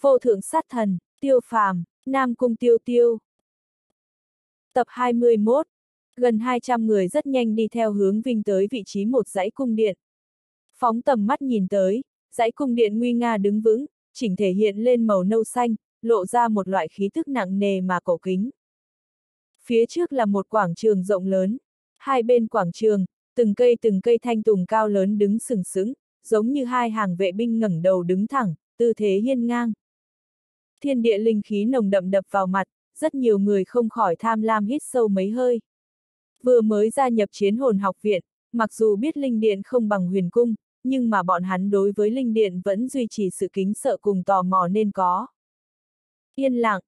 Vô thượng sát thần, tiêu phàm, Nam Cung Tiêu Tiêu. Tập 21 Gần 200 người rất nhanh đi theo hướng vinh tới vị trí một dãy cung điện. Phóng tầm mắt nhìn tới, dãy cung điện nguy nga đứng vững, chỉnh thể hiện lên màu nâu xanh, lộ ra một loại khí thức nặng nề mà cổ kính. Phía trước là một quảng trường rộng lớn, hai bên quảng trường, từng cây từng cây thanh tùng cao lớn đứng sừng sững, giống như hai hàng vệ binh ngẩng đầu đứng thẳng, tư thế hiên ngang. Thiên địa linh khí nồng đậm đập vào mặt, rất nhiều người không khỏi tham lam hít sâu mấy hơi. Vừa mới gia nhập chiến hồn học viện, mặc dù biết linh điện không bằng huyền cung, nhưng mà bọn hắn đối với linh điện vẫn duy trì sự kính sợ cùng tò mò nên có. Yên lặng.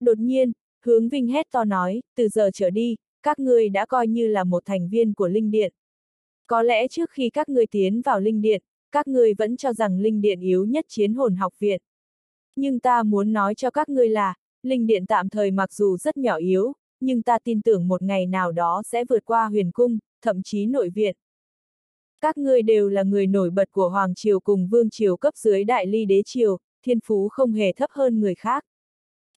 Đột nhiên, hướng vinh hét to nói, từ giờ trở đi, các ngươi đã coi như là một thành viên của linh điện. Có lẽ trước khi các ngươi tiến vào linh điện, các ngươi vẫn cho rằng linh điện yếu nhất chiến hồn học viện. Nhưng ta muốn nói cho các ngươi là, linh điện tạm thời mặc dù rất nhỏ yếu, nhưng ta tin tưởng một ngày nào đó sẽ vượt qua huyền cung, thậm chí nội viện. Các ngươi đều là người nổi bật của Hoàng Triều cùng Vương Triều cấp dưới Đại Ly Đế Triều, thiên phú không hề thấp hơn người khác.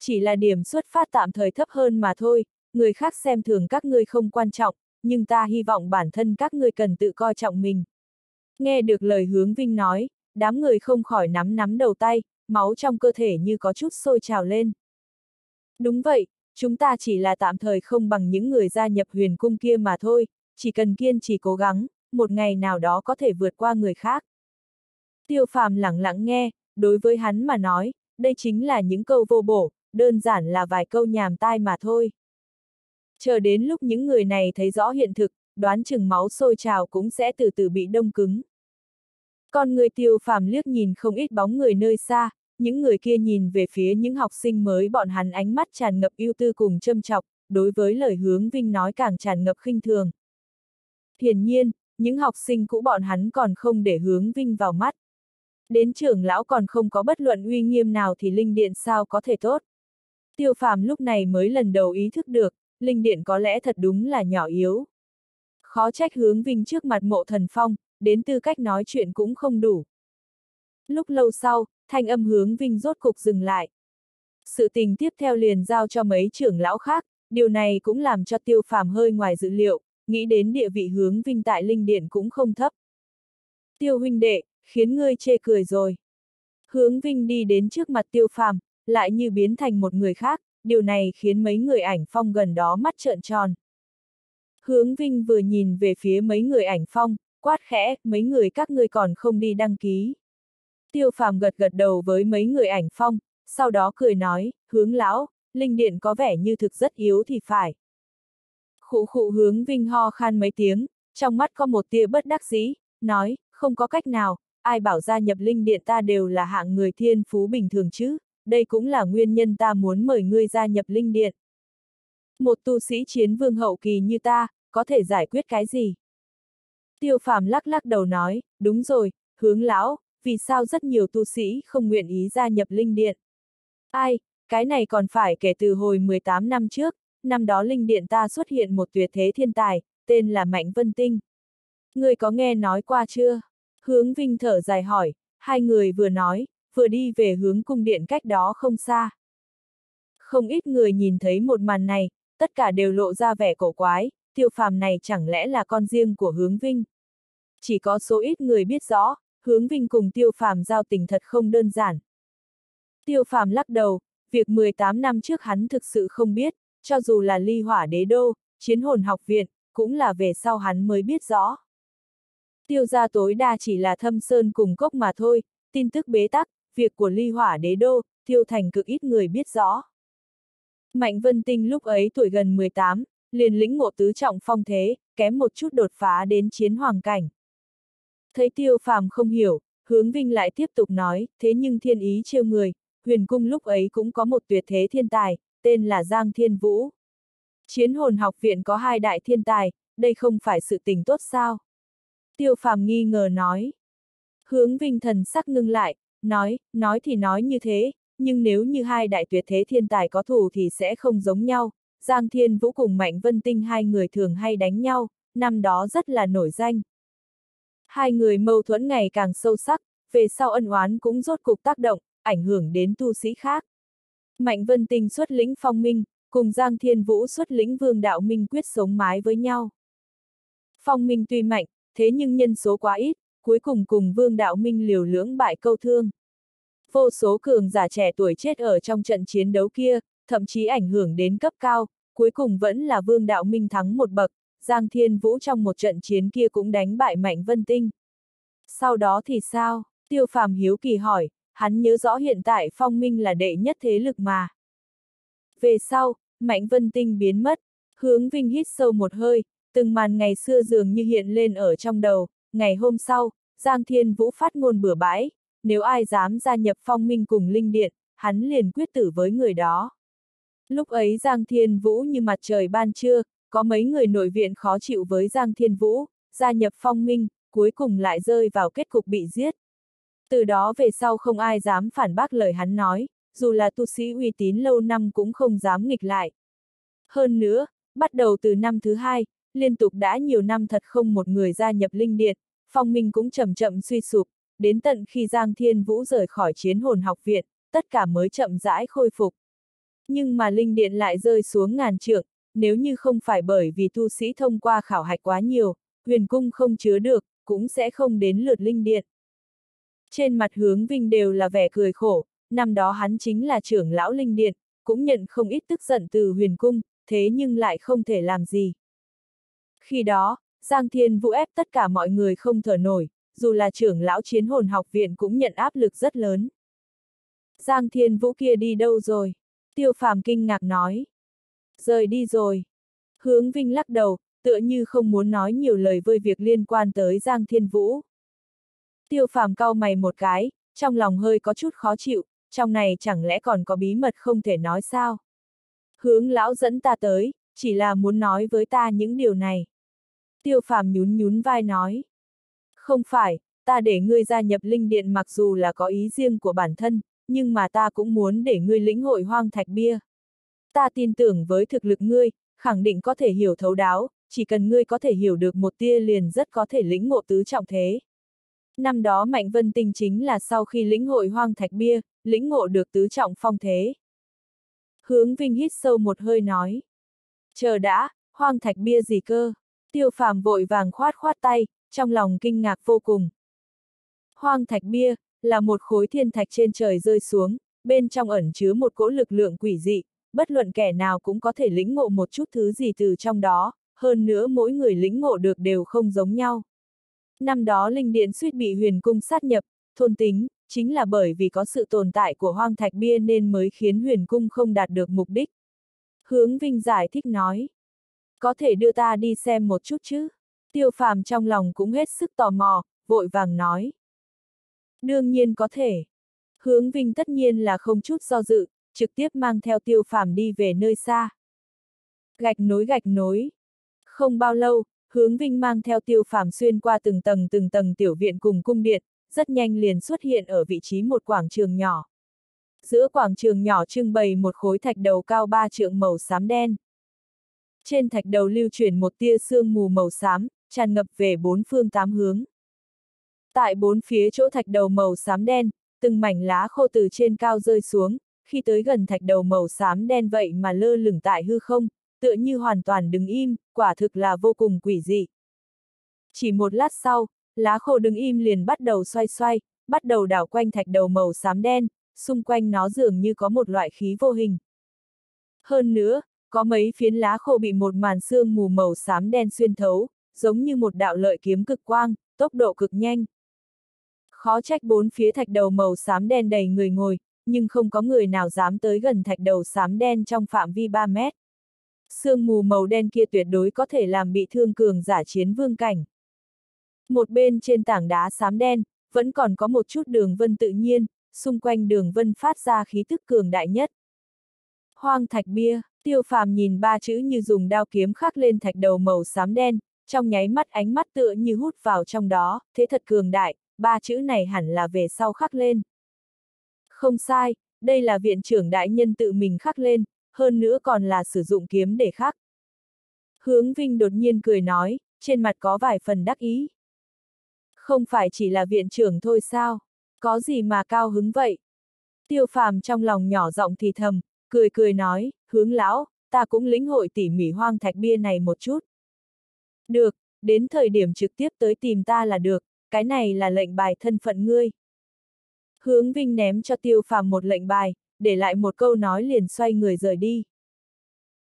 Chỉ là điểm xuất phát tạm thời thấp hơn mà thôi, người khác xem thường các ngươi không quan trọng, nhưng ta hy vọng bản thân các ngươi cần tự coi trọng mình. Nghe được lời hướng vinh nói, đám người không khỏi nắm nắm đầu tay, máu trong cơ thể như có chút sôi trào lên. Đúng vậy, chúng ta chỉ là tạm thời không bằng những người gia nhập huyền cung kia mà thôi, chỉ cần kiên trì cố gắng, một ngày nào đó có thể vượt qua người khác. Tiêu phàm lặng lặng nghe, đối với hắn mà nói, đây chính là những câu vô bổ, đơn giản là vài câu nhàm tai mà thôi. Chờ đến lúc những người này thấy rõ hiện thực, đoán chừng máu sôi trào cũng sẽ từ từ bị đông cứng. Con người tiêu phàm liếc nhìn không ít bóng người nơi xa, những người kia nhìn về phía những học sinh mới bọn hắn ánh mắt tràn ngập yêu tư cùng châm chọc, đối với lời hướng vinh nói càng tràn ngập khinh thường. Hiển nhiên, những học sinh cũ bọn hắn còn không để hướng vinh vào mắt. Đến trưởng lão còn không có bất luận uy nghiêm nào thì linh điện sao có thể tốt. Tiêu phàm lúc này mới lần đầu ý thức được, linh điện có lẽ thật đúng là nhỏ yếu. Khó trách hướng vinh trước mặt mộ thần phong, đến tư cách nói chuyện cũng không đủ. Lúc lâu sau, thanh âm hướng vinh rốt cục dừng lại. Sự tình tiếp theo liền giao cho mấy trưởng lão khác, điều này cũng làm cho tiêu phàm hơi ngoài dự liệu, nghĩ đến địa vị hướng vinh tại linh điện cũng không thấp. Tiêu huynh đệ, khiến ngươi chê cười rồi. Hướng vinh đi đến trước mặt tiêu phàm, lại như biến thành một người khác, điều này khiến mấy người ảnh phong gần đó mắt trợn tròn. Hướng Vinh vừa nhìn về phía mấy người ảnh phong, quát khẽ, mấy người các ngươi còn không đi đăng ký. Tiêu phàm gật gật đầu với mấy người ảnh phong, sau đó cười nói, hướng lão, linh điện có vẻ như thực rất yếu thì phải. Khụ khụ hướng Vinh ho khan mấy tiếng, trong mắt có một tia bất đắc dĩ, nói, không có cách nào, ai bảo gia nhập linh điện ta đều là hạng người thiên phú bình thường chứ đây cũng là nguyên nhân ta muốn mời ngươi gia nhập linh điện. Một tu sĩ chiến vương hậu kỳ như ta, có thể giải quyết cái gì? Tiêu phàm lắc lắc đầu nói, đúng rồi, hướng lão, vì sao rất nhiều tu sĩ không nguyện ý gia nhập linh điện? Ai, cái này còn phải kể từ hồi 18 năm trước, năm đó linh điện ta xuất hiện một tuyệt thế thiên tài, tên là Mạnh Vân Tinh. Người có nghe nói qua chưa? Hướng Vinh thở dài hỏi, hai người vừa nói, vừa đi về hướng cung điện cách đó không xa. Không ít người nhìn thấy một màn này, tất cả đều lộ ra vẻ cổ quái, tiêu phàm này chẳng lẽ là con riêng của hướng vinh. Chỉ có số ít người biết rõ, hướng vinh cùng tiêu phàm giao tình thật không đơn giản. Tiêu phàm lắc đầu, việc 18 năm trước hắn thực sự không biết, cho dù là ly hỏa đế đô, chiến hồn học viện, cũng là về sau hắn mới biết rõ. Tiêu gia tối đa chỉ là thâm sơn cùng cốc mà thôi, tin tức bế tắc, việc của ly hỏa đế đô, Tiêu thành cực ít người biết rõ. Mạnh Vân Tinh lúc ấy tuổi gần 18, liền lĩnh ngộ tứ trọng phong thế, kém một chút đột phá đến chiến hoàng cảnh. Thấy tiêu phàm không hiểu, hướng vinh lại tiếp tục nói, thế nhưng thiên ý trêu người, huyền cung lúc ấy cũng có một tuyệt thế thiên tài, tên là Giang Thiên Vũ. Chiến hồn học viện có hai đại thiên tài, đây không phải sự tình tốt sao? Tiêu phàm nghi ngờ nói. Hướng vinh thần sắc ngưng lại, nói, nói thì nói như thế, nhưng nếu như hai đại tuyệt thế thiên tài có thù thì sẽ không giống nhau. Giang Thiên Vũ cùng Mạnh Vân Tinh hai người thường hay đánh nhau, năm đó rất là nổi danh. Hai người mâu thuẫn ngày càng sâu sắc, về sau ân oán cũng rốt cục tác động, ảnh hưởng đến tu sĩ khác. Mạnh Vân Tinh xuất lĩnh phong minh, cùng Giang Thiên Vũ xuất lĩnh vương đạo minh quyết sống mái với nhau. Phong minh tuy mạnh, thế nhưng nhân số quá ít, cuối cùng cùng vương đạo minh liều lưỡng bại câu thương. Vô số cường giả trẻ tuổi chết ở trong trận chiến đấu kia, thậm chí ảnh hưởng đến cấp cao, cuối cùng vẫn là vương đạo minh thắng một bậc, Giang Thiên Vũ trong một trận chiến kia cũng đánh bại Mạnh Vân Tinh. Sau đó thì sao? Tiêu Phàm hiếu kỳ hỏi, hắn nhớ rõ hiện tại phong minh là đệ nhất thế lực mà. Về sau, Mạnh Vân Tinh biến mất, hướng Vinh hít sâu một hơi, từng màn ngày xưa dường như hiện lên ở trong đầu, ngày hôm sau, Giang Thiên Vũ phát ngôn bừa bãi, nếu ai dám gia nhập phong minh cùng linh điện, hắn liền quyết tử với người đó. Lúc ấy Giang Thiên Vũ như mặt trời ban trưa, có mấy người nội viện khó chịu với Giang Thiên Vũ, gia nhập phong minh, cuối cùng lại rơi vào kết cục bị giết. Từ đó về sau không ai dám phản bác lời hắn nói, dù là tu sĩ uy tín lâu năm cũng không dám nghịch lại. Hơn nữa, bắt đầu từ năm thứ hai, liên tục đã nhiều năm thật không một người gia nhập linh điện, phong minh cũng chậm chậm suy sụp, đến tận khi Giang Thiên Vũ rời khỏi chiến hồn học viện, tất cả mới chậm rãi khôi phục. Nhưng mà linh điện lại rơi xuống ngàn trượng, nếu như không phải bởi vì tu sĩ thông qua khảo hạch quá nhiều, huyền cung không chứa được, cũng sẽ không đến lượt linh điện. Trên mặt hướng vinh đều là vẻ cười khổ, năm đó hắn chính là trưởng lão linh điện, cũng nhận không ít tức giận từ huyền cung, thế nhưng lại không thể làm gì. Khi đó, Giang Thiên Vũ ép tất cả mọi người không thở nổi, dù là trưởng lão chiến hồn học viện cũng nhận áp lực rất lớn. Giang Thiên Vũ kia đi đâu rồi? Tiêu Phàm kinh ngạc nói. Rời đi rồi. Hướng Vinh lắc đầu, tựa như không muốn nói nhiều lời với việc liên quan tới Giang Thiên Vũ. Tiêu Phàm cau mày một cái, trong lòng hơi có chút khó chịu, trong này chẳng lẽ còn có bí mật không thể nói sao? Hướng lão dẫn ta tới, chỉ là muốn nói với ta những điều này. Tiêu Phàm nhún nhún vai nói. Không phải, ta để ngươi gia nhập linh điện mặc dù là có ý riêng của bản thân, nhưng mà ta cũng muốn để ngươi lĩnh hội hoang thạch bia. Ta tin tưởng với thực lực ngươi, khẳng định có thể hiểu thấu đáo, chỉ cần ngươi có thể hiểu được một tia liền rất có thể lĩnh ngộ tứ trọng thế. Năm đó Mạnh Vân Tinh chính là sau khi lĩnh hội hoang thạch bia, lĩnh ngộ được tứ trọng phong thế. Hướng Vinh hít sâu một hơi nói. Chờ đã, hoang thạch bia gì cơ? Tiêu phàm vội vàng khoát khoát tay, trong lòng kinh ngạc vô cùng. Hoang thạch bia, là một khối thiên thạch trên trời rơi xuống, bên trong ẩn chứa một cỗ lực lượng quỷ dị, bất luận kẻ nào cũng có thể lĩnh ngộ một chút thứ gì từ trong đó, hơn nữa mỗi người lĩnh ngộ được đều không giống nhau. Năm đó linh điện suýt bị huyền cung sát nhập, thôn tính, chính là bởi vì có sự tồn tại của hoang thạch bia nên mới khiến huyền cung không đạt được mục đích. Hướng Vinh giải thích nói. Có thể đưa ta đi xem một chút chứ? Tiêu phàm trong lòng cũng hết sức tò mò, vội vàng nói. Đương nhiên có thể. Hướng Vinh tất nhiên là không chút do dự, trực tiếp mang theo tiêu phàm đi về nơi xa. Gạch nối gạch nối. Không bao lâu, hướng Vinh mang theo tiêu phàm xuyên qua từng tầng từng tầng tiểu viện cùng cung điện, rất nhanh liền xuất hiện ở vị trí một quảng trường nhỏ. Giữa quảng trường nhỏ trưng bày một khối thạch đầu cao ba trượng màu xám đen. Trên thạch đầu lưu chuyển một tia sương mù màu xám, tràn ngập về bốn phương tám hướng. Tại bốn phía chỗ thạch đầu màu xám đen, từng mảnh lá khô từ trên cao rơi xuống, khi tới gần thạch đầu màu xám đen vậy mà lơ lửng tại hư không, tựa như hoàn toàn đứng im, quả thực là vô cùng quỷ dị. Chỉ một lát sau, lá khô đứng im liền bắt đầu xoay xoay, bắt đầu đảo quanh thạch đầu màu xám đen, xung quanh nó dường như có một loại khí vô hình. Hơn nữa, có mấy phiến lá khô bị một màn sương mù màu xám đen xuyên thấu, giống như một đạo lợi kiếm cực quang, tốc độ cực nhanh. Khó trách bốn phía thạch đầu màu xám đen đầy người ngồi, nhưng không có người nào dám tới gần thạch đầu xám đen trong phạm vi 3 mét. Sương mù màu đen kia tuyệt đối có thể làm bị thương cường giả chiến vương cảnh. Một bên trên tảng đá xám đen, vẫn còn có một chút đường vân tự nhiên, xung quanh đường vân phát ra khí tức cường đại nhất. Hoang thạch bia, tiêu phàm nhìn ba chữ như dùng đao kiếm khắc lên thạch đầu màu xám đen, trong nháy mắt ánh mắt tựa như hút vào trong đó, thế thật cường đại, ba chữ này hẳn là về sau khắc lên. Không sai, đây là viện trưởng đại nhân tự mình khắc lên, hơn nữa còn là sử dụng kiếm để khắc. Hướng Vinh đột nhiên cười nói, trên mặt có vài phần đắc ý. Không phải chỉ là viện trưởng thôi sao? Có gì mà cao hứng vậy? Tiêu phàm trong lòng nhỏ giọng thì thầm, cười cười nói, hướng lão, ta cũng lĩnh hội tỉ mỉ hoang thạch bia này một chút. Được, đến thời điểm trực tiếp tới tìm ta là được, cái này là lệnh bài thân phận ngươi. Hướng Vinh ném cho tiêu phàm một lệnh bài, để lại một câu nói liền xoay người rời đi.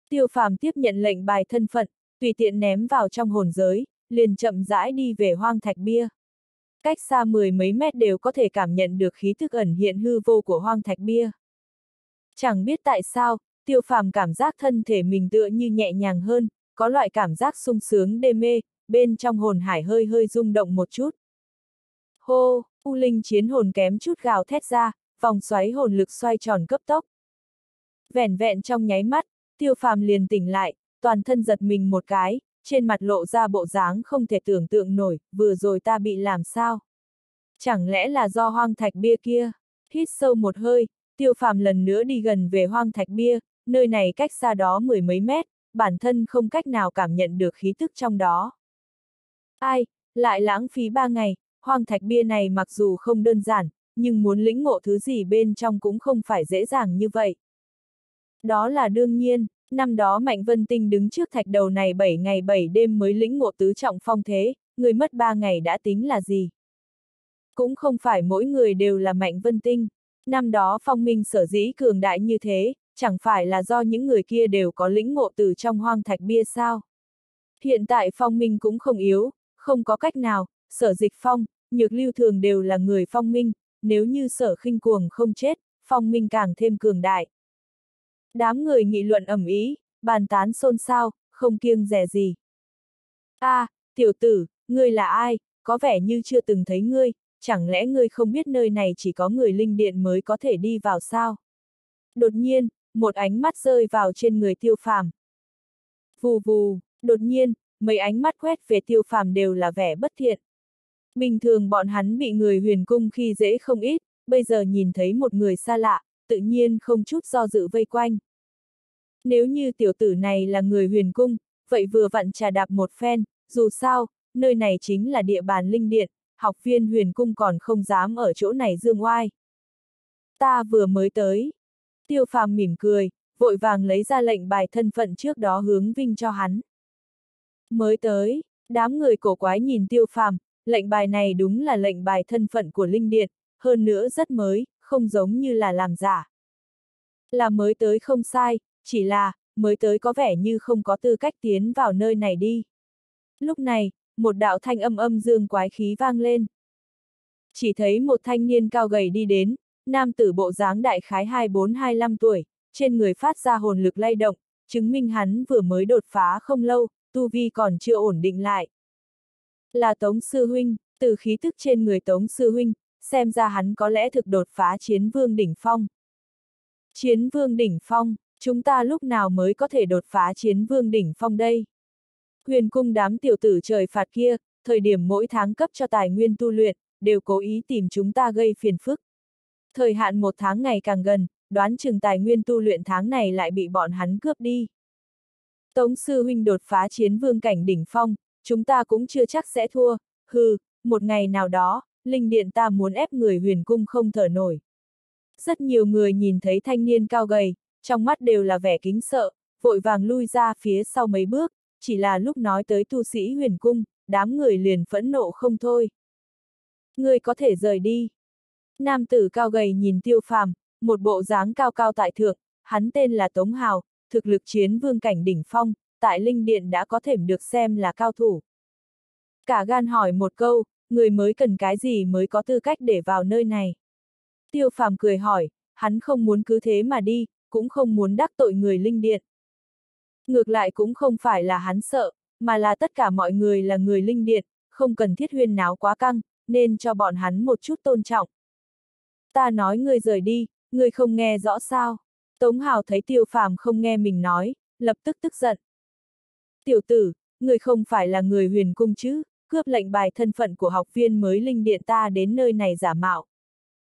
Tiêu phàm tiếp nhận lệnh bài thân phận, tùy tiện ném vào trong hồn giới, liền chậm rãi đi về hoang thạch bia. Cách xa mười mấy mét đều có thể cảm nhận được khí thức ẩn hiện hư vô của hoang thạch bia. Chẳng biết tại sao, tiêu phàm cảm giác thân thể mình tựa như nhẹ nhàng hơn, có loại cảm giác sung sướng đê mê, bên trong hồn hải hơi hơi rung động một chút. Hô, U Linh chiến hồn kém chút gào thét ra, vòng xoáy hồn lực xoay tròn cấp tốc. Vẻn vẹn trong nháy mắt, tiêu phàm liền tỉnh lại, toàn thân giật mình một cái, trên mặt lộ ra bộ dáng không thể tưởng tượng nổi, vừa rồi ta bị làm sao? Chẳng lẽ là do hoang thạch bia kia? Hít sâu một hơi, tiêu phàm lần nữa đi gần về hoang thạch bia, nơi này cách xa đó mười mấy mét, bản thân không cách nào cảm nhận được khí tức trong đó. Ai, lại lãng phí ba ngày, hoang thạch bia này mặc dù không đơn giản, nhưng muốn lĩnh ngộ thứ gì bên trong cũng không phải dễ dàng như vậy. Đó là đương nhiên, năm đó Mạnh Vân Tinh đứng trước thạch đầu này 7 ngày 7 đêm mới lĩnh ngộ tứ trọng phong thế, người mất 3 ngày đã tính là gì? Cũng không phải mỗi người đều là Mạnh Vân Tinh. Năm đó phong minh sở dĩ cường đại như thế, chẳng phải là do những người kia đều có lĩnh ngộ từ trong hoang thạch bia sao? Hiện tại phong minh cũng không yếu, không có cách nào, sở dịch phong, nhược lưu thường đều là người phong minh, nếu như sở khinh cuồng không chết, phong minh càng thêm cường đại. Đám người nghị luận ẩm ý, bàn tán xôn xao, không kiêng rẻ gì. a à, tiểu tử, ngươi là ai, có vẻ như chưa từng thấy ngươi, chẳng lẽ ngươi không biết nơi này chỉ có người linh điện mới có thể đi vào sao? Đột nhiên, một ánh mắt rơi vào trên người tiêu phàm. Vù vù, đột nhiên, mấy ánh mắt quét về tiêu phàm đều là vẻ bất thiện. Bình thường bọn hắn bị người huyền cung khi dễ không ít, bây giờ nhìn thấy một người xa lạ, tự nhiên không chút do dự vây quanh. Nếu như tiểu tử này là người huyền cung, vậy vừa vặn trà đạp một phen, dù sao, nơi này chính là địa bàn linh điện, học viên huyền cung còn không dám ở chỗ này dương oai. Ta vừa mới tới. Tiêu phàm mỉm cười, vội vàng lấy ra lệnh bài thân phận trước đó hướng vinh cho hắn. Mới tới, đám người cổ quái nhìn tiêu phàm, lệnh bài này đúng là lệnh bài thân phận của linh điện, hơn nữa rất mới, không giống như là làm giả. Là mới tới không sai, chỉ là, mới tới có vẻ như không có tư cách tiến vào nơi này đi. Lúc này, một đạo thanh âm âm dương quái khí vang lên. Chỉ thấy một thanh niên cao gầy đi đến, nam tử bộ dáng đại khái 24-25 tuổi, trên người phát ra hồn lực lay động, chứng minh hắn vừa mới đột phá không lâu, tu vi còn chưa ổn định lại. Là Tống Sư Huynh, từ khí thức trên người Tống Sư Huynh, xem ra hắn có lẽ thực đột phá chiến vương đỉnh phong. Chiến vương đỉnh phong, chúng ta lúc nào mới có thể đột phá chiến vương đỉnh phong đây? Huyền cung đám tiểu tử trời phạt kia, thời điểm mỗi tháng cấp cho tài nguyên tu luyện, đều cố ý tìm chúng ta gây phiền phức. Thời hạn một tháng ngày càng gần, đoán chừng tài nguyên tu luyện tháng này lại bị bọn hắn cướp đi. Tống sư huynh đột phá chiến vương cảnh đỉnh phong, chúng ta cũng chưa chắc sẽ thua, hừ, một ngày nào đó, linh điện ta muốn ép người huyền cung không thở nổi. Rất nhiều người nhìn thấy thanh niên cao gầy, trong mắt đều là vẻ kính sợ, vội vàng lui ra phía sau mấy bước, chỉ là lúc nói tới tu sĩ huyền cung, đám người liền phẫn nộ không thôi. Người có thể rời đi. Nam tử cao gầy nhìn tiêu phàm, một bộ dáng cao cao tại thượng, hắn tên là Tống Hào, thực lực chiến vương cảnh đỉnh phong, tại linh điện đã có thể được xem là cao thủ. Cả gan hỏi một câu, người mới cần cái gì mới có tư cách để vào nơi này. Tiêu phàm cười hỏi, hắn không muốn cứ thế mà đi, cũng không muốn đắc tội người linh điện. Ngược lại cũng không phải là hắn sợ, mà là tất cả mọi người là người linh điện, không cần thiết huyên náo quá căng, nên cho bọn hắn một chút tôn trọng. Ta nói ngươi rời đi, ngươi không nghe rõ sao. Tống Hào thấy tiêu phàm không nghe mình nói, lập tức tức giận. Tiểu tử, người không phải là người huyền cung chứ, cướp lệnh bài thân phận của học viên mới linh điện ta đến nơi này giả mạo.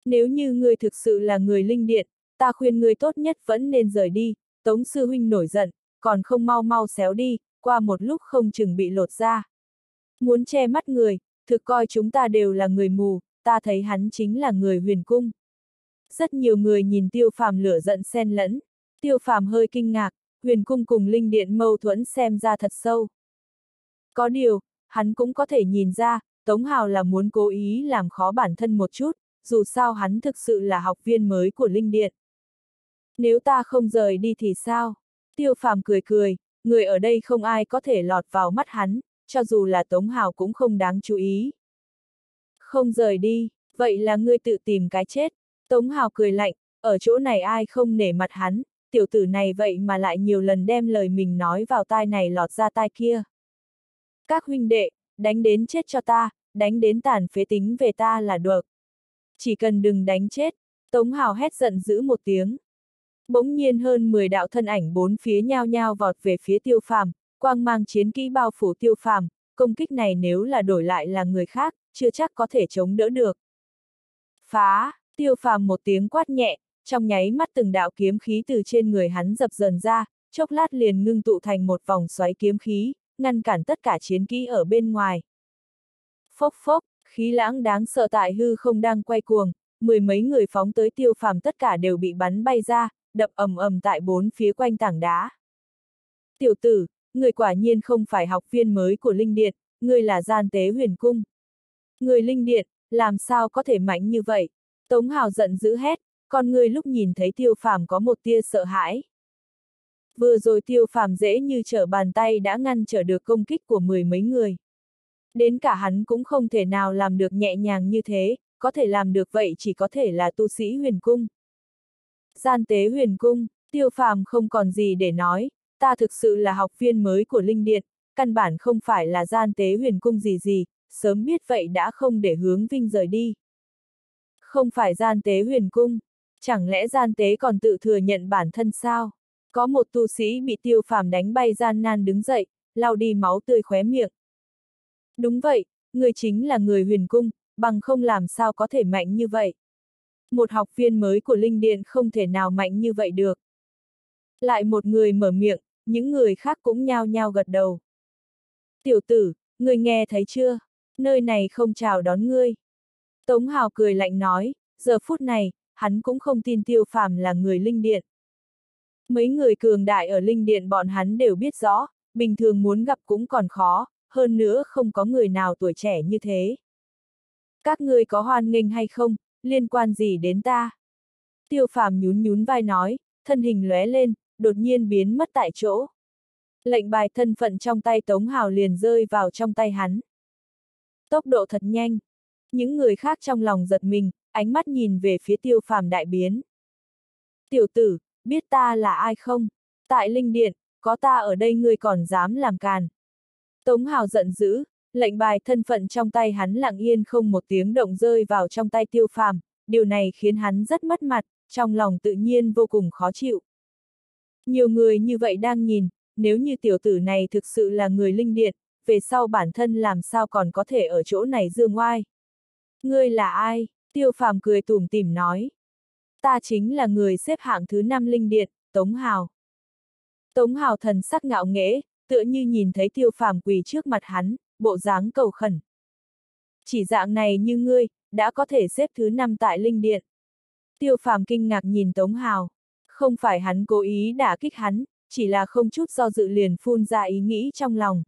Nếu như người thực sự là người linh điện, ta khuyên người tốt nhất vẫn nên rời đi, Tống Sư Huynh nổi giận, còn không mau mau xéo đi, qua một lúc không chừng bị lột ra. Muốn che mắt người, thực coi chúng ta đều là người mù, ta thấy hắn chính là người huyền cung. Rất nhiều người nhìn tiêu phàm lửa giận xen lẫn. Tiêu phàm hơi kinh ngạc, huyền cung cùng linh điện mâu thuẫn xem ra thật sâu. Có điều, hắn cũng có thể nhìn ra, Tống Hào là muốn cố ý làm khó bản thân một chút, dù sao hắn thực sự là học viên mới của linh điện. Nếu ta không rời đi thì sao? Tiêu phàm cười cười, người ở đây không ai có thể lọt vào mắt hắn, cho dù là Tống Hào cũng không đáng chú ý. Không rời đi, vậy là ngươi tự tìm cái chết. Tống Hào cười lạnh, ở chỗ này ai không nể mặt hắn, tiểu tử này vậy mà lại nhiều lần đem lời mình nói vào tai này lọt ra tai kia. Các huynh đệ, đánh đến chết cho ta, đánh đến tàn phế tính về ta là được. Chỉ cần đừng đánh chết, Tống Hào hét giận dữ một tiếng. Bỗng nhiên hơn 10 đạo thân ảnh bốn phía nhao nhao vọt về phía tiêu phàm, quang mang chiến kỹ bao phủ tiêu phàm, công kích này nếu là đổi lại là người khác, chưa chắc có thể chống đỡ được. Phá, tiêu phàm một tiếng quát nhẹ, trong nháy mắt từng đạo kiếm khí từ trên người hắn dập dần ra, chốc lát liền ngưng tụ thành một vòng xoáy kiếm khí, ngăn cản tất cả chiến kỹ ở bên ngoài. Phốc phốc, khí lãng đáng sợ tại hư không đang quay cuồng, mười mấy người phóng tới tiêu phàm tất cả đều bị bắn bay ra, đập ầm ầm tại bốn phía quanh tảng đá. Tiểu tử, người quả nhiên không phải học viên mới của Linh Điện, người là gian tế huyền cung. Người Linh Điện, làm sao có thể mạnh như vậy? Tống Hào giận dữ hét, con người lúc nhìn thấy tiêu phàm có một tia sợ hãi. Vừa rồi tiêu phàm dễ như trở bàn tay đã ngăn trở được công kích của mười mấy người. Đến cả hắn cũng không thể nào làm được nhẹ nhàng như thế, có thể làm được vậy chỉ có thể là tu sĩ huyền cung. Gian tế huyền cung, tiêu phàm không còn gì để nói, ta thực sự là học viên mới của Linh Điện, căn bản không phải là gian tế huyền cung gì gì, sớm biết vậy đã không để hướng vinh rời đi. Không phải gian tế huyền cung, chẳng lẽ gian tế còn tự thừa nhận bản thân sao? Có một tu sĩ bị tiêu phàm đánh bay gian nan đứng dậy, lau đi máu tươi khóe miệng. Đúng vậy, người chính là người huyền cung, bằng không làm sao có thể mạnh như vậy. Một học viên mới của Linh Điện không thể nào mạnh như vậy được. Lại một người mở miệng, những người khác cũng nhao nhao gật đầu. Tiểu tử, người nghe thấy chưa? Nơi này không chào đón ngươi. Tống Hào cười lạnh nói, giờ phút này, hắn cũng không tin tiêu phàm là người Linh Điện. Mấy người cường đại ở Linh Điện bọn hắn đều biết rõ, bình thường muốn gặp cũng còn khó, hơn nữa không có người nào tuổi trẻ như thế. Các ngươi có hoan nghênh hay không, liên quan gì đến ta? Tiêu phàm nhún nhún vai nói, thân hình lóe lên, đột nhiên biến mất tại chỗ. Lệnh bài thân phận trong tay Tống Hào liền rơi vào trong tay hắn. Tốc độ thật nhanh. Những người khác trong lòng giật mình, ánh mắt nhìn về phía tiêu phàm đại biến. Tiểu tử, biết ta là ai không? Tại Linh Điện, có ta ở đây ngươi còn dám làm càn. Tống Hào giận dữ, lệnh bài thân phận trong tay hắn lặng yên không một tiếng động rơi vào trong tay tiêu phàm, điều này khiến hắn rất mất mặt, trong lòng tự nhiên vô cùng khó chịu. Nhiều người như vậy đang nhìn, nếu như tiểu tử này thực sự là người linh điện, về sau bản thân làm sao còn có thể ở chỗ này dương oai. Ngươi là ai? Tiêu phàm cười tủm tỉm nói. Ta chính là người xếp hạng thứ năm linh điện, Tống Hào. Tống Hào thần sắc ngạo nghễ, tựa như nhìn thấy tiêu phàm quỳ trước mặt hắn, bộ dáng cầu khẩn. Chỉ dạng này như ngươi, đã có thể xếp thứ năm tại linh điện. Tiêu phàm kinh ngạc nhìn Tống Hào. Không phải hắn cố ý đả kích hắn, chỉ là không chút do dự liền phun ra ý nghĩ trong lòng.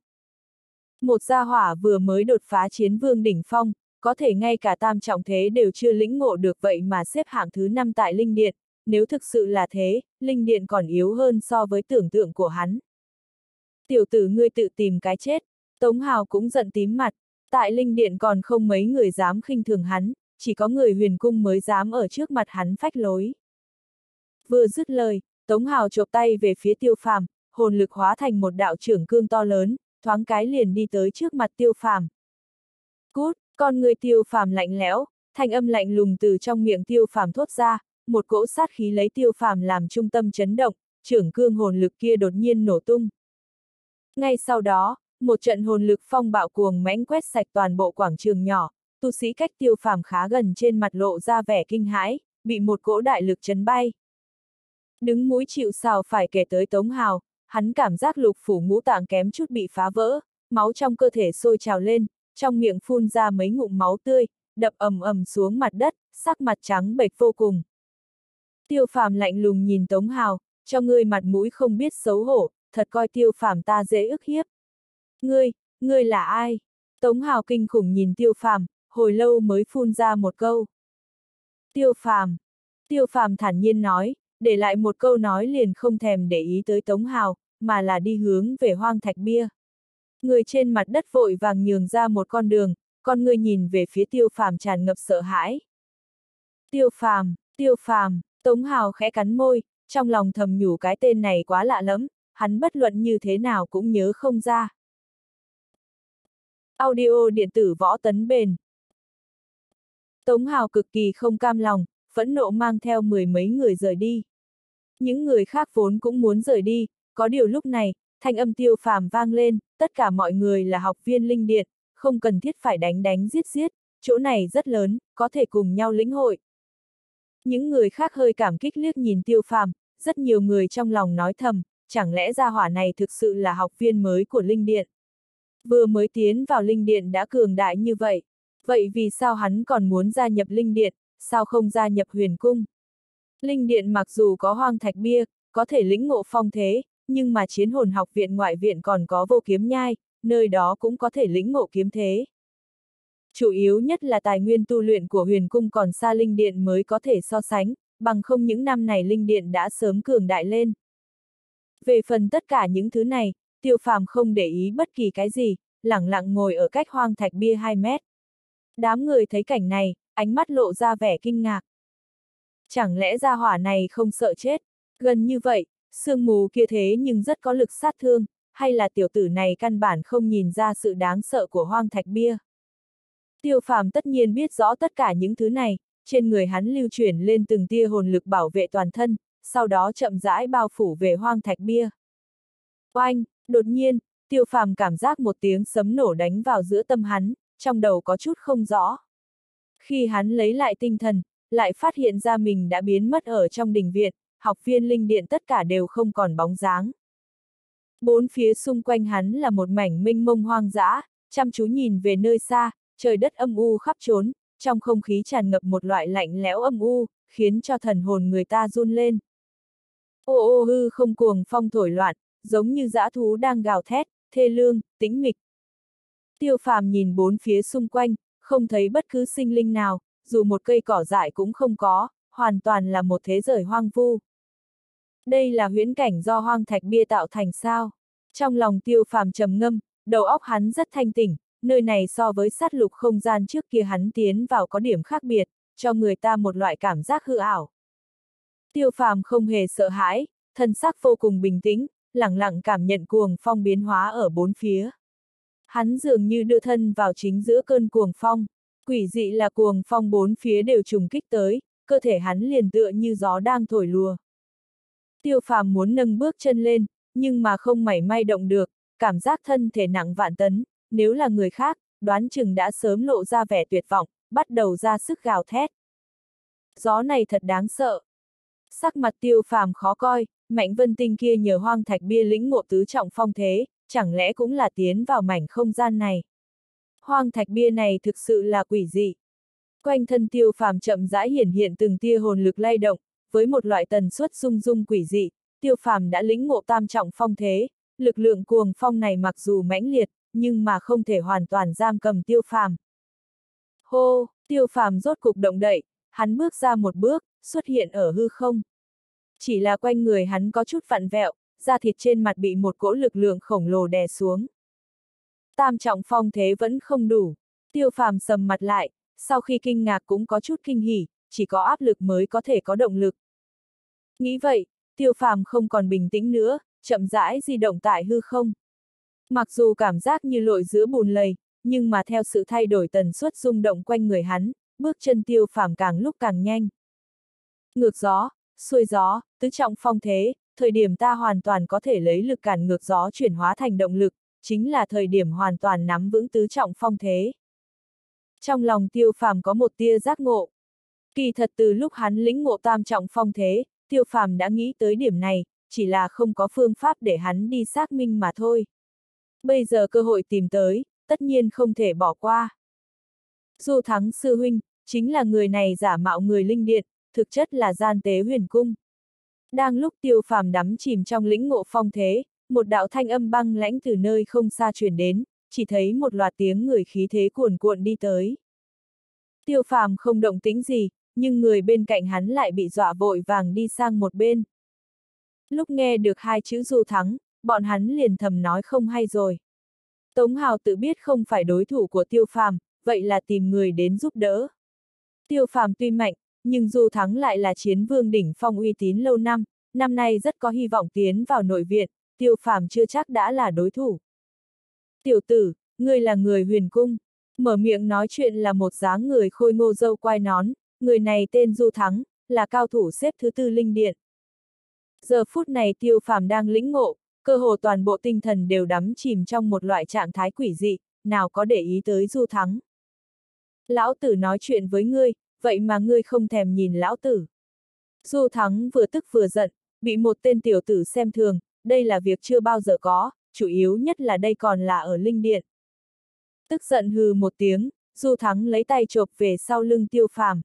Một gia hỏa vừa mới đột phá chiến vương đỉnh phong, có thể ngay cả tam trọng thế đều chưa lĩnh ngộ được vậy mà xếp hạng thứ năm tại Linh Điện, nếu thực sự là thế, Linh Điện còn yếu hơn so với tưởng tượng của hắn. Tiểu tử ngươi tự tìm cái chết, Tống Hào cũng giận tím mặt, tại Linh Điện còn không mấy người dám khinh thường hắn, chỉ có người huyền cung mới dám ở trước mặt hắn phách lối. Vừa dứt lời, Tống Hào chộp tay về phía tiêu phàm, hồn lực hóa thành một đạo trưởng cương to lớn, thoáng cái liền đi tới trước mặt tiêu phàm. Cút, con người tiêu phàm lạnh lẽo, thanh âm lạnh lùng từ trong miệng tiêu phàm thốt ra, một cỗ sát khí lấy tiêu phàm làm trung tâm chấn động, trưởng cương hồn lực kia đột nhiên nổ tung. Ngay sau đó, một trận hồn lực phong bạo cuồng mãnh quét sạch toàn bộ quảng trường nhỏ, tu sĩ cách tiêu phàm khá gần trên mặt lộ ra vẻ kinh hãi, bị một cỗ đại lực chấn bay. Đứng mũi chịu sào phải kể tới Tống Hào, hắn cảm giác lục phủ ngũ tạng kém chút bị phá vỡ, máu trong cơ thể sôi trào lên, trong miệng phun ra mấy ngụm máu tươi, đập ầm ầm xuống mặt đất, sắc mặt trắng bệch vô cùng. Tiêu phàm lạnh lùng nhìn Tống Hào, cho ngươi mặt mũi không biết xấu hổ, thật coi tiêu phàm ta dễ ức hiếp. Ngươi, ngươi là ai? Tống Hào kinh khủng nhìn tiêu phàm, hồi lâu mới phun ra một câu. Tiêu phàm. Tiêu phàm thản nhiên nói, để lại một câu nói liền không thèm để ý tới Tống Hào, mà là đi hướng về hoang thạch bia. Người trên mặt đất vội vàng nhường ra một con đường, con người nhìn về phía tiêu phàm tràn ngập sợ hãi. Tiêu phàm, tiêu phàm, Tống Hào khẽ cắn môi, trong lòng thầm nhủ cái tên này quá lạ lắm, hắn bất luận như thế nào cũng nhớ không ra. Audio điện tử võ tấn bền. Tống Hào cực kỳ không cam lòng, phẫn nộ mang theo mười mấy người rời đi. Những người khác vốn cũng muốn rời đi, có điều lúc này, thanh âm tiêu phàm vang lên, tất cả mọi người là học viên linh điện, không cần thiết phải đánh đánh giết giết, chỗ này rất lớn, có thể cùng nhau lĩnh hội. Những người khác hơi cảm kích liếc nhìn tiêu phàm, rất nhiều người trong lòng nói thầm, chẳng lẽ gia hỏa này thực sự là học viên mới của linh điện. Vừa mới tiến vào linh điện đã cường đại như vậy, vậy vì sao hắn còn muốn gia nhập linh điện, sao không gia nhập huyền cung? Linh điện mặc dù có hoang thạch bia, có thể lĩnh ngộ phong thế, nhưng mà chiến hồn học viện ngoại viện còn có vô kiếm nhai, nơi đó cũng có thể lĩnh ngộ kiếm thế. Chủ yếu nhất là tài nguyên tu luyện của huyền cung còn xa linh điện mới có thể so sánh, bằng không những năm này linh điện đã sớm cường đại lên. Về phần tất cả những thứ này, tiêu phàm không để ý bất kỳ cái gì, lẳng lặng ngồi ở cách hoang thạch bia 2 mét. Đám người thấy cảnh này, ánh mắt lộ ra vẻ kinh ngạc. Chẳng lẽ gia hỏa này không sợ chết? Gần như vậy, sương mù kia thế nhưng rất có lực sát thương, hay là tiểu tử này căn bản không nhìn ra sự đáng sợ của hoang thạch bia? Tiêu phàm tất nhiên biết rõ tất cả những thứ này, trên người hắn lưu chuyển lên từng tia hồn lực bảo vệ toàn thân, sau đó chậm rãi bao phủ về hoang thạch bia. Oanh, đột nhiên, tiêu phàm cảm giác một tiếng sấm nổ đánh vào giữa tâm hắn, trong đầu có chút không rõ. Khi hắn lấy lại tinh thần, lại phát hiện ra mình đã biến mất ở trong đình viện, học viên linh điện tất cả đều không còn bóng dáng. Bốn phía xung quanh hắn là một mảnh minh mông hoang dã, chăm chú nhìn về nơi xa, trời đất âm u khắp trốn, trong không khí tràn ngập một loại lạnh lẽo âm u, khiến cho thần hồn người ta run lên. Ô ô hư không cuồng phong thổi loạn, giống như dã thú đang gào thét, thê lương, tĩnh mịch. Tiêu phàm nhìn bốn phía xung quanh, không thấy bất cứ sinh linh nào, dù một cây cỏ dại cũng không có, hoàn toàn là một thế giới hoang vu. Đây là huyễn cảnh do hoang thạch bia tạo thành sao. Trong lòng tiêu phàm trầm ngâm, đầu óc hắn rất thanh tỉnh, nơi này so với sát lục không gian trước kia hắn tiến vào có điểm khác biệt, cho người ta một loại cảm giác hư ảo. Tiêu phàm không hề sợ hãi, thân xác vô cùng bình tĩnh, lặng lặng cảm nhận cuồng phong biến hóa ở bốn phía. Hắn dường như đưa thân vào chính giữa cơn cuồng phong, quỷ dị là cuồng phong bốn phía đều trùng kích tới, cơ thể hắn liền tựa như gió đang thổi lùa. Tiêu phàm muốn nâng bước chân lên, nhưng mà không mảy may động được, cảm giác thân thể nặng vạn tấn, nếu là người khác, đoán chừng đã sớm lộ ra vẻ tuyệt vọng, bắt đầu ra sức gào thét. Gió này thật đáng sợ. Sắc mặt tiêu phàm khó coi, mạnh vân tinh kia nhờ hoang thạch bia lĩnh ngộ tứ trọng phong thế, chẳng lẽ cũng là tiến vào mảnh không gian này. Hoang thạch bia này thực sự là quỷ dị. Quanh thân tiêu phàm chậm rãi hiển hiện từng tia hồn lực lay động, với một loại tần suất rung rung quỷ dị, tiêu phàm đã lĩnh ngộ tam trọng phong thế, lực lượng cuồng phong này mặc dù mãnh liệt, nhưng mà không thể hoàn toàn giam cầm tiêu phàm. Hô, tiêu phàm rốt cục động đậy, hắn bước ra một bước, xuất hiện ở hư không. Chỉ là quanh người hắn có chút vặn vẹo, da thịt trên mặt bị một cỗ lực lượng khổng lồ đè xuống. Tam trọng phong thế vẫn không đủ, tiêu phàm sầm mặt lại, sau khi kinh ngạc cũng có chút kinh hỉ, chỉ có áp lực mới có thể có động lực. Nghĩ vậy, tiêu phàm không còn bình tĩnh nữa, chậm rãi di động tại hư không. Mặc dù cảm giác như lội giữa bùn lầy, nhưng mà theo sự thay đổi tần suất rung động quanh người hắn, bước chân tiêu phàm càng lúc càng nhanh. Ngược gió, xuôi gió, tứ trọng phong thế, thời điểm ta hoàn toàn có thể lấy lực cản ngược gió chuyển hóa thành động lực, chính là thời điểm hoàn toàn nắm vững tứ trọng phong thế. Trong lòng tiêu phàm có một tia giác ngộ. Kỳ thật từ lúc hắn lĩnh ngộ tam trọng phong thế, tiêu phàm đã nghĩ tới điểm này, chỉ là không có phương pháp để hắn đi xác minh mà thôi. Bây giờ cơ hội tìm tới, tất nhiên không thể bỏ qua. Du Thắng Sư Huynh, chính là người này giả mạo người linh điện, thực chất là gian tế huyền cung. Đang lúc tiêu phàm đắm chìm trong lĩnh ngộ phong thế, một đạo thanh âm băng lãnh từ nơi không xa truyền đến, chỉ thấy một loạt tiếng người khí thế cuồn cuộn đi tới. Tiêu phàm không động tĩnh gì, nhưng người bên cạnh hắn lại bị dọa vội vàng đi sang một bên. Lúc nghe được hai chữ du thắng, bọn hắn liền thầm nói không hay rồi. Tống Hào tự biết không phải đối thủ của tiêu phàm, vậy là tìm người đến giúp đỡ. Tiêu phàm tuy mạnh, nhưng Du Thắng lại là chiến vương đỉnh phong uy tín lâu năm, năm nay rất có hy vọng tiến vào nội viện, tiêu phàm chưa chắc đã là đối thủ. Tiểu tử, ngươi là người huyền cung, mở miệng nói chuyện là một dáng người khôi ngô dâu quai nón, người này tên Du Thắng, là cao thủ xếp thứ tư linh điện. Giờ phút này tiêu phàm đang lĩnh ngộ, cơ hồ toàn bộ tinh thần đều đắm chìm trong một loại trạng thái quỷ dị, nào có để ý tới Du Thắng. Lão tử nói chuyện với ngươi, vậy mà ngươi không thèm nhìn lão tử. Du Thắng vừa tức vừa giận, bị một tên tiểu tử xem thường, đây là việc chưa bao giờ có, chủ yếu nhất là đây còn là ở linh điện. Tức giận hừ một tiếng, Du Thắng lấy tay chộp về sau lưng tiêu phàm.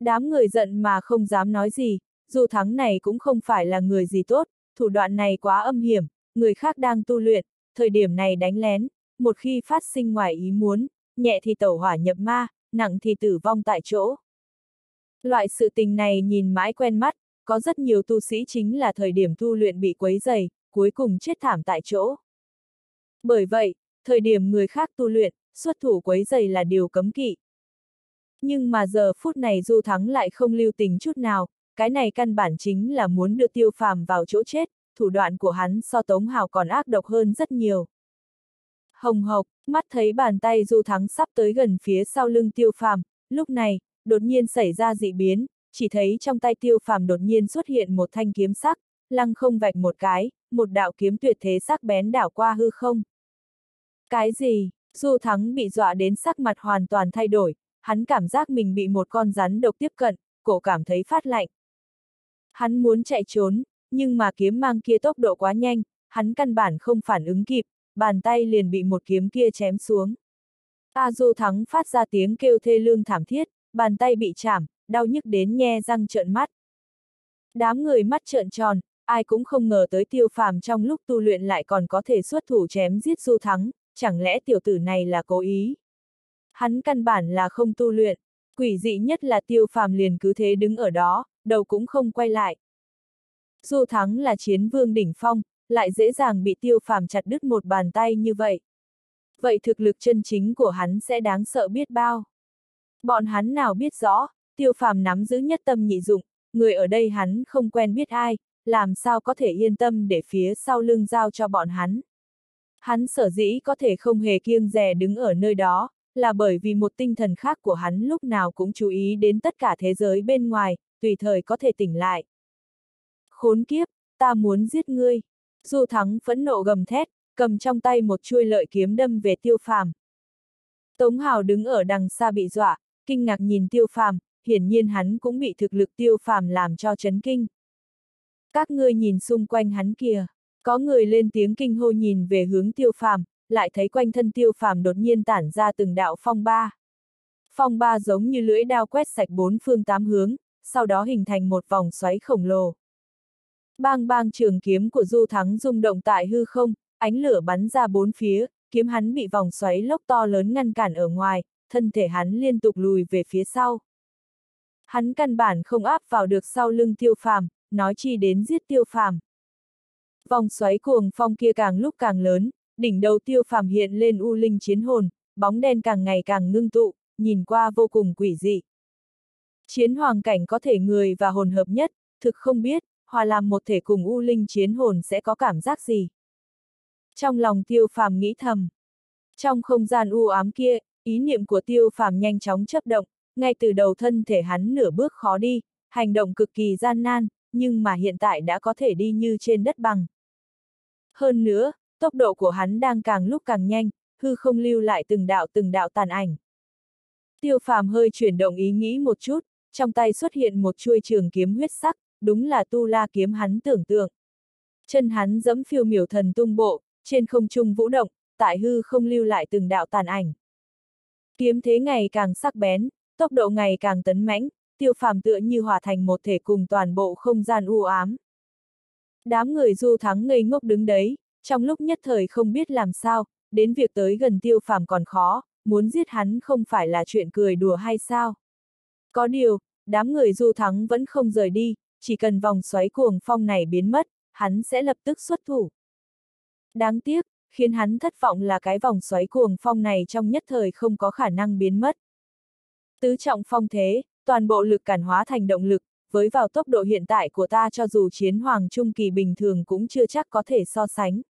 Đám người giận mà không dám nói gì, Dù Thắng này cũng không phải là người gì tốt, thủ đoạn này quá âm hiểm, người khác đang tu luyện, thời điểm này đánh lén, một khi phát sinh ngoài ý muốn, nhẹ thì tẩu hỏa nhập ma, nặng thì tử vong tại chỗ. Loại sự tình này nhìn mãi quen mắt, có rất nhiều tu sĩ chính là thời điểm tu luyện bị quấy dày, cuối cùng chết thảm tại chỗ. Bởi vậy, thời điểm người khác tu luyện, xuất thủ quấy dày là điều cấm kỵ. Nhưng mà giờ phút này Du Thắng lại không lưu tình chút nào, cái này căn bản chính là muốn đưa tiêu phàm vào chỗ chết, thủ đoạn của hắn so Tống Hào còn ác độc hơn rất nhiều. Hồng hộc, mắt thấy bàn tay Du Thắng sắp tới gần phía sau lưng tiêu phàm, lúc này, đột nhiên xảy ra dị biến, chỉ thấy trong tay tiêu phàm đột nhiên xuất hiện một thanh kiếm sắc, lăng không vạch một cái, một đạo kiếm tuyệt thế sắc bén đảo qua hư không. Cái gì? Du Thắng bị dọa đến sắc mặt hoàn toàn thay đổi, hắn cảm giác mình bị một con rắn độc tiếp cận, cổ cảm thấy phát lạnh. Hắn muốn chạy trốn, nhưng mà kiếm mang kia tốc độ quá nhanh, hắn căn bản không phản ứng kịp, bàn tay liền bị một kiếm kia chém xuống. A Du Thắng phát ra tiếng kêu thê lương thảm thiết, bàn tay bị chạm, đau nhức đến nhe răng trợn mắt. Đám người mắt trợn tròn, ai cũng không ngờ tới tiêu phàm trong lúc tu luyện lại còn có thể xuất thủ chém giết Du Thắng, chẳng lẽ tiểu tử này là cố ý? Hắn căn bản là không tu luyện, quỷ dị nhất là tiêu phàm liền cứ thế đứng ở đó, đầu cũng không quay lại. dù Thắng là chiến vương đỉnh phong, lại dễ dàng bị tiêu phàm chặt đứt một bàn tay như vậy. Vậy thực lực chân chính của hắn sẽ đáng sợ biết bao. Bọn hắn nào biết rõ, tiêu phàm nắm giữ nhất tâm nhị dụng, người ở đây hắn không quen biết ai, làm sao có thể yên tâm để phía sau lưng giao cho bọn hắn. Hắn sở dĩ có thể không hề kiêng rè đứng ở nơi đó, là bởi vì một tinh thần khác của hắn lúc nào cũng chú ý đến tất cả thế giới bên ngoài, tùy thời có thể tỉnh lại. Khốn kiếp, ta muốn giết ngươi. Du Thắng phẫn nộ gầm thét, cầm trong tay một chuôi lợi kiếm đâm về tiêu phàm. Tống Hào đứng ở đằng xa bị dọa, kinh ngạc nhìn tiêu phàm, hiển nhiên hắn cũng bị thực lực tiêu phàm làm cho chấn kinh. Các ngươi nhìn xung quanh hắn kìa, có người lên tiếng kinh hô nhìn về hướng tiêu phàm, lại thấy quanh thân tiêu phàm đột nhiên tản ra từng đạo phong ba. Phong ba giống như lưỡi đao quét sạch bốn phương tám hướng, sau đó hình thành một vòng xoáy khổng lồ. Bang bang trường kiếm của Du Thắng rung động tại hư không, ánh lửa bắn ra bốn phía, kiếm hắn bị vòng xoáy lốc to lớn ngăn cản ở ngoài, thân thể hắn liên tục lùi về phía sau. Hắn căn bản không áp vào được sau lưng tiêu phàm, nói chi đến giết tiêu phàm. Vòng xoáy cuồng phong kia càng lúc càng lớn, đỉnh đầu tiêu phàm hiện lên u linh chiến hồn, bóng đen càng ngày càng ngưng tụ, nhìn qua vô cùng quỷ dị. Chiến hoàng cảnh có thể người và hồn hợp nhất, thực không biết, hòa làm một thể cùng u linh chiến hồn sẽ có cảm giác gì. Trong lòng tiêu phàm nghĩ thầm. Trong không gian u ám kia, ý niệm của tiêu phàm nhanh chóng chấp động, ngay từ đầu thân thể hắn nửa bước khó đi, hành động cực kỳ gian nan, nhưng mà hiện tại đã có thể đi như trên đất bằng. Hơn nữa, tốc độ của hắn đang càng lúc càng nhanh, hư không lưu lại từng đạo từng đạo tàn ảnh. Tiêu phàm hơi chuyển động ý nghĩ một chút, trong tay xuất hiện một chuôi trường kiếm huyết sắc, đúng là tu la kiếm hắn tưởng tượng. Chân hắn dẫm phiêu miểu thần tung bộ, trên không trung vũ động, tại hư không lưu lại từng đạo tàn ảnh. Kiếm thế ngày càng sắc bén, tốc độ ngày càng tấn mãnh, tiêu phàm tựa như hòa thành một thể cùng toàn bộ không gian u ám. Đám người du thắng ngây ngốc đứng đấy, trong lúc nhất thời không biết làm sao, đến việc tới gần tiêu phàm còn khó, muốn giết hắn không phải là chuyện cười đùa hay sao. Có điều, đám người du thắng vẫn không rời đi, chỉ cần vòng xoáy cuồng phong này biến mất, hắn sẽ lập tức xuất thủ. Đáng tiếc, khiến hắn thất vọng là cái vòng xoáy cuồng phong này trong nhất thời không có khả năng biến mất. Tứ trọng phong thế, toàn bộ lực cản hóa thành động lực, với vào tốc độ hiện tại của ta cho dù chiến hoàng trung kỳ bình thường cũng chưa chắc có thể so sánh.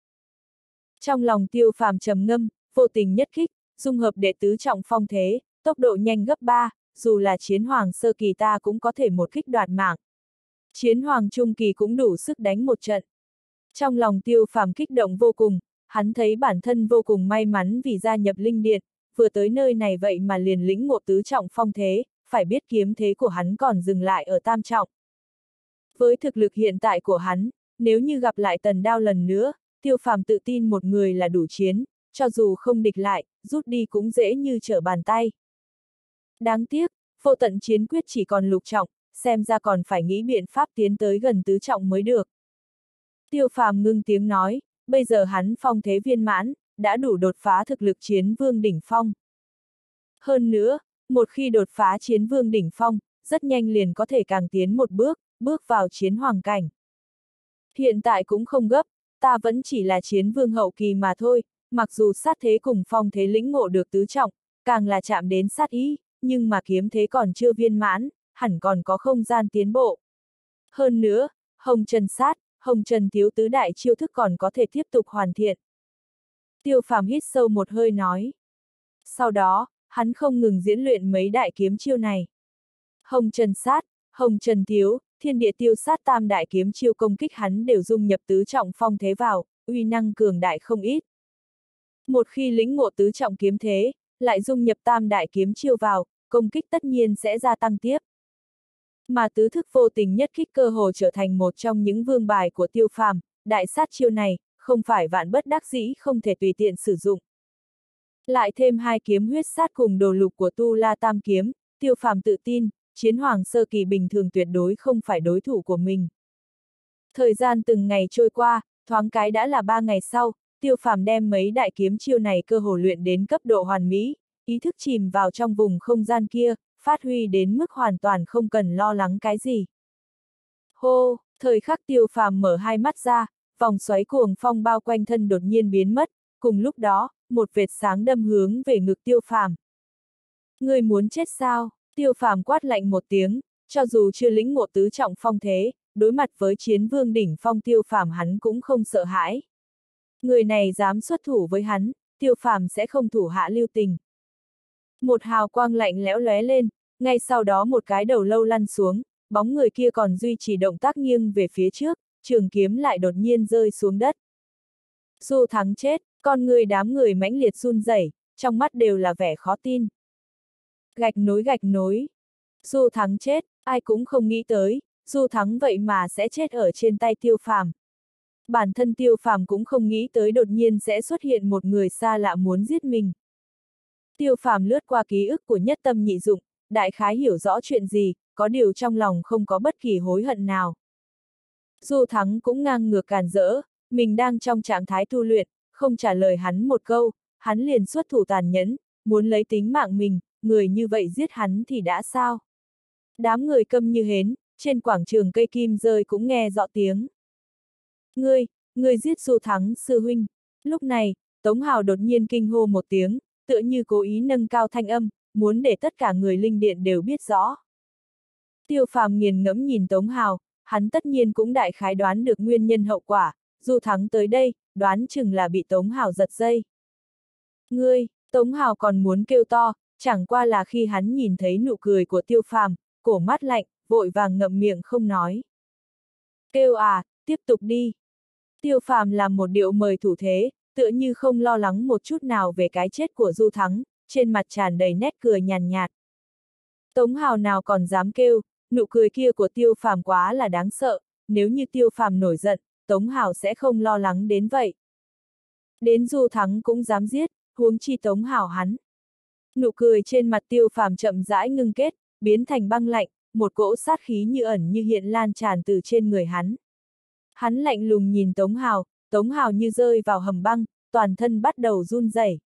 Trong lòng tiêu phàm trầm ngâm, vô tình nhất kích, dung hợp đệ tứ trọng phong thế, tốc độ nhanh gấp 3, dù là chiến hoàng sơ kỳ ta cũng có thể một kích đoạt mạng. Chiến hoàng trung kỳ cũng đủ sức đánh một trận. Trong lòng tiêu phàm kích động vô cùng, hắn thấy bản thân vô cùng may mắn vì gia nhập linh điện, vừa tới nơi này vậy mà liền lĩnh ngộ tứ trọng phong thế, phải biết kiếm thế của hắn còn dừng lại ở tam trọng. Với thực lực hiện tại của hắn, nếu như gặp lại tần đao lần nữa, tiêu phàm tự tin một người là đủ chiến, cho dù không địch lại, rút đi cũng dễ như trở bàn tay. Đáng tiếc, vô tận chiến quyết chỉ còn lục trọng, xem ra còn phải nghĩ biện pháp tiến tới gần tứ trọng mới được. Tiêu phàm ngưng tiếng nói, bây giờ hắn phong thế viên mãn, đã đủ đột phá thực lực chiến vương đỉnh phong. Hơn nữa, một khi đột phá chiến vương đỉnh phong, rất nhanh liền có thể càng tiến một bước, bước vào chiến hoàng cảnh. Hiện tại cũng không gấp, ta vẫn chỉ là chiến vương hậu kỳ mà thôi, mặc dù sát thế cùng phong thế lĩnh ngộ được tứ trọng, càng là chạm đến sát ý, nhưng mà kiếm thế còn chưa viên mãn, hẳn còn có không gian tiến bộ. Hơn nữa, hồng trần sát, hồng trần thiếu tứ đại chiêu thức còn có thể tiếp tục hoàn thiện. Tiêu phàm hít sâu một hơi nói. Sau đó, hắn không ngừng diễn luyện mấy đại kiếm chiêu này. Hồng trần sát, hồng trần thiếu, thiên địa tiêu sát tam đại kiếm chiêu công kích hắn đều dung nhập tứ trọng phong thế vào, uy năng cường đại không ít. Một khi lĩnh ngộ tứ trọng kiếm thế, lại dung nhập tam đại kiếm chiêu vào, công kích tất nhiên sẽ gia tăng tiếp. Mà tứ thức vô tình nhất kích cơ hồ trở thành một trong những vương bài của tiêu phàm, đại sát chiêu này, không phải vạn bất đắc dĩ không thể tùy tiện sử dụng. Lại thêm hai kiếm huyết sát cùng đồ lục của Tu La Tam Kiếm, tiêu phàm tự tin, chiến hoàng sơ kỳ bình thường tuyệt đối không phải đối thủ của mình. Thời gian từng ngày trôi qua, thoáng cái đã là ba ngày sau, tiêu phàm đem mấy đại kiếm chiêu này cơ hồ luyện đến cấp độ hoàn mỹ, ý thức chìm vào trong vùng không gian kia, phát huy đến mức hoàn toàn không cần lo lắng cái gì. Hô, thời khắc tiêu phàm mở hai mắt ra, vòng xoáy cuồng phong bao quanh thân đột nhiên biến mất, cùng lúc đó, một vệt sáng đâm hướng về ngực tiêu phàm. Người muốn chết sao? Tiêu phàm quát lạnh một tiếng, cho dù chưa lĩnh ngộ tứ trọng phong thế, đối mặt với chiến vương đỉnh phong tiêu phàm hắn cũng không sợ hãi. Người này dám xuất thủ với hắn, tiêu phàm sẽ không thủ hạ lưu tình. Một hào quang lạnh lẽo lóe lên, ngay sau đó một cái đầu lâu lăn xuống, bóng người kia còn duy trì động tác nghiêng về phía trước, trường kiếm lại đột nhiên rơi xuống đất. Du thắng chết, con người đám người mãnh liệt run rẩy, trong mắt đều là vẻ khó tin. Gạch nối gạch nối. Du thắng chết, ai cũng không nghĩ tới, du thắng vậy mà sẽ chết ở trên tay tiêu phàm. Bản thân tiêu phàm cũng không nghĩ tới đột nhiên sẽ xuất hiện một người xa lạ muốn giết mình. Tiêu phàm lướt qua ký ức của nhất tâm nhị dụng, đại khái hiểu rõ chuyện gì, có điều trong lòng không có bất kỳ hối hận nào. Du thắng cũng ngang ngược càn rỡ, mình đang trong trạng thái tu luyện, không trả lời hắn một câu, hắn liền xuất thủ tàn nhẫn, muốn lấy tính mạng mình, người như vậy giết hắn thì đã sao? Đám người câm như hến, trên quảng trường cây kim rơi cũng nghe rõ tiếng. Ngươi, ngươi giết Du Thắng, sư huynh. Lúc này, Tống Hào đột nhiên kinh hô một tiếng, tựa như cố ý nâng cao thanh âm, muốn để tất cả người linh điện đều biết rõ. Tiêu phàm nghiền ngẫm nhìn Tống Hào, hắn tất nhiên cũng đại khái đoán được nguyên nhân hậu quả, Du Thắng tới đây, đoán chừng là bị Tống Hào giật dây. Ngươi, Tống Hào còn muốn kêu to, chẳng qua là khi hắn nhìn thấy nụ cười của tiêu phàm, cổ mắt lạnh, vội vàng ngậm miệng không nói. Kêu à, tiếp tục đi. Tiêu phàm làm một điệu mời thủ thế, tựa như không lo lắng một chút nào về cái chết của Du Thắng, trên mặt tràn đầy nét cười nhàn nhạt. Tống Hào nào còn dám kêu, nụ cười kia của Tiêu Phàm quá là đáng sợ, nếu như Tiêu Phàm nổi giận, Tống Hào sẽ không lo lắng đến vậy. Đến Du Thắng cũng dám giết, huống chi Tống Hào hắn. Nụ cười trên mặt Tiêu Phàm chậm rãi ngưng kết, biến thành băng lạnh, một cỗ sát khí như ẩn như hiện lan tràn từ trên người hắn. Hắn lạnh lùng nhìn Tống Hào, Tống Hào như rơi vào hầm băng, toàn thân bắt đầu run rẩy.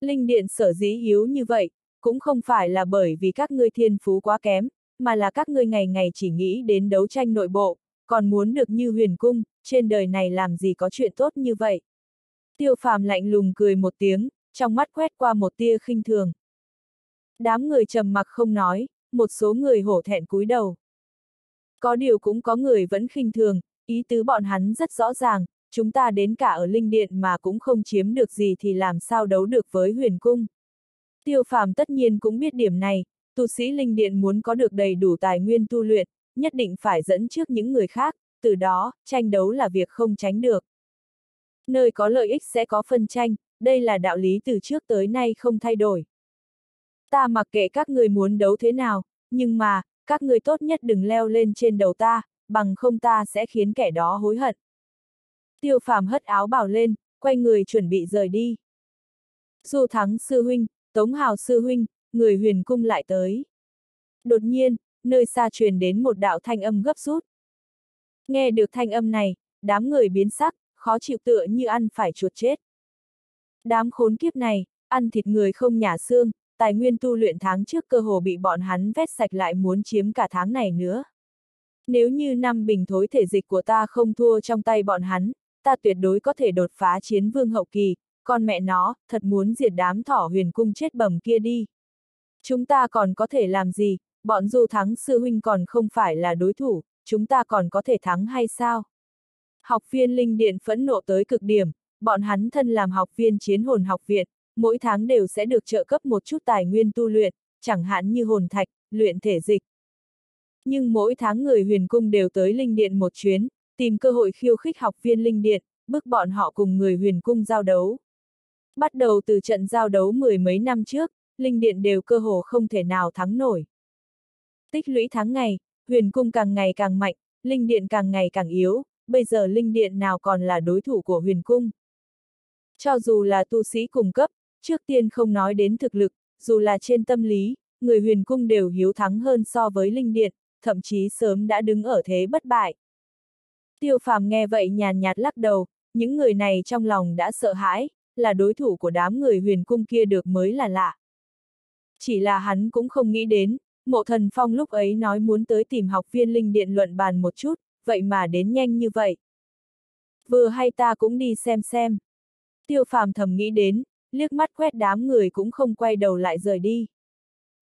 Linh điện sở dĩ yếu như vậy, cũng không phải là bởi vì các ngươi thiên phú quá kém, mà là các ngươi ngày ngày chỉ nghĩ đến đấu tranh nội bộ, còn muốn được như huyền cung, trên đời này làm gì có chuyện tốt như vậy. Tiêu phàm lạnh lùng cười một tiếng, trong mắt quét qua một tia khinh thường. Đám người trầm mặc không nói, một số người hổ thẹn cúi đầu. Có điều cũng có người vẫn khinh thường, ý tứ bọn hắn rất rõ ràng, chúng ta đến cả ở linh điện mà cũng không chiếm được gì thì làm sao đấu được với huyền cung. Tiêu phàm tất nhiên cũng biết điểm này, tu sĩ linh điện muốn có được đầy đủ tài nguyên tu luyện, nhất định phải dẫn trước những người khác, từ đó, tranh đấu là việc không tránh được. Nơi có lợi ích sẽ có phân tranh, đây là đạo lý từ trước tới nay không thay đổi. Ta mặc kệ các người muốn đấu thế nào, nhưng mà, các người tốt nhất đừng leo lên trên đầu ta, bằng không ta sẽ khiến kẻ đó hối hận. Tiêu phàm hất áo bảo lên, quay người chuẩn bị rời đi. Du thắng sư huynh, tống hào sư huynh, người huyền cung lại tới. Đột nhiên, nơi xa truyền đến một đạo thanh âm gấp rút. Nghe được thanh âm này, đám người biến sắc, khó chịu tựa như ăn phải chuột chết. Đám khốn kiếp này, ăn thịt người không nhả xương, tài nguyên tu luyện tháng trước cơ hồ bị bọn hắn vét sạch lại muốn chiếm cả tháng này nữa. Nếu như năm bình thối thể dịch của ta không thua trong tay bọn hắn, ta tuyệt đối có thể đột phá chiến vương hậu kỳ, con mẹ nó, thật muốn diệt đám thỏ huyền cung chết bầm kia đi. Chúng ta còn có thể làm gì, bọn du thắng sư huynh còn không phải là đối thủ, chúng ta còn có thể thắng hay sao? Học viên linh điện phẫn nộ tới cực điểm, bọn hắn thân làm học viên chiến hồn học viện, mỗi tháng đều sẽ được trợ cấp một chút tài nguyên tu luyện, chẳng hạn như hồn thạch, luyện thể dịch. Nhưng mỗi tháng người huyền cung đều tới linh điện một chuyến, tìm cơ hội khiêu khích học viên linh điện, bức bọn họ cùng người huyền cung giao đấu. Bắt đầu từ trận giao đấu mười mấy năm trước, linh điện đều cơ hồ không thể nào thắng nổi. Tích lũy tháng ngày, huyền cung càng ngày càng mạnh, linh điện càng ngày càng yếu, bây giờ linh điện nào còn là đối thủ của huyền cung. Cho dù là tu sĩ cung cấp, trước tiên không nói đến thực lực, dù là trên tâm lý, người huyền cung đều hiếu thắng hơn so với linh điện, thậm chí sớm đã đứng ở thế bất bại. Tiêu phàm nghe vậy nhàn nhạt lắc đầu, những người này trong lòng đã sợ hãi, là đối thủ của đám người huyền cung kia được mới là lạ. Chỉ là hắn cũng không nghĩ đến, mộ thần phong lúc ấy nói muốn tới tìm học viên linh điện luận bàn một chút, vậy mà đến nhanh như vậy. Vừa hay ta cũng đi xem xem. Tiêu phàm thầm nghĩ đến, liếc mắt quét đám người cũng không quay đầu lại rời đi.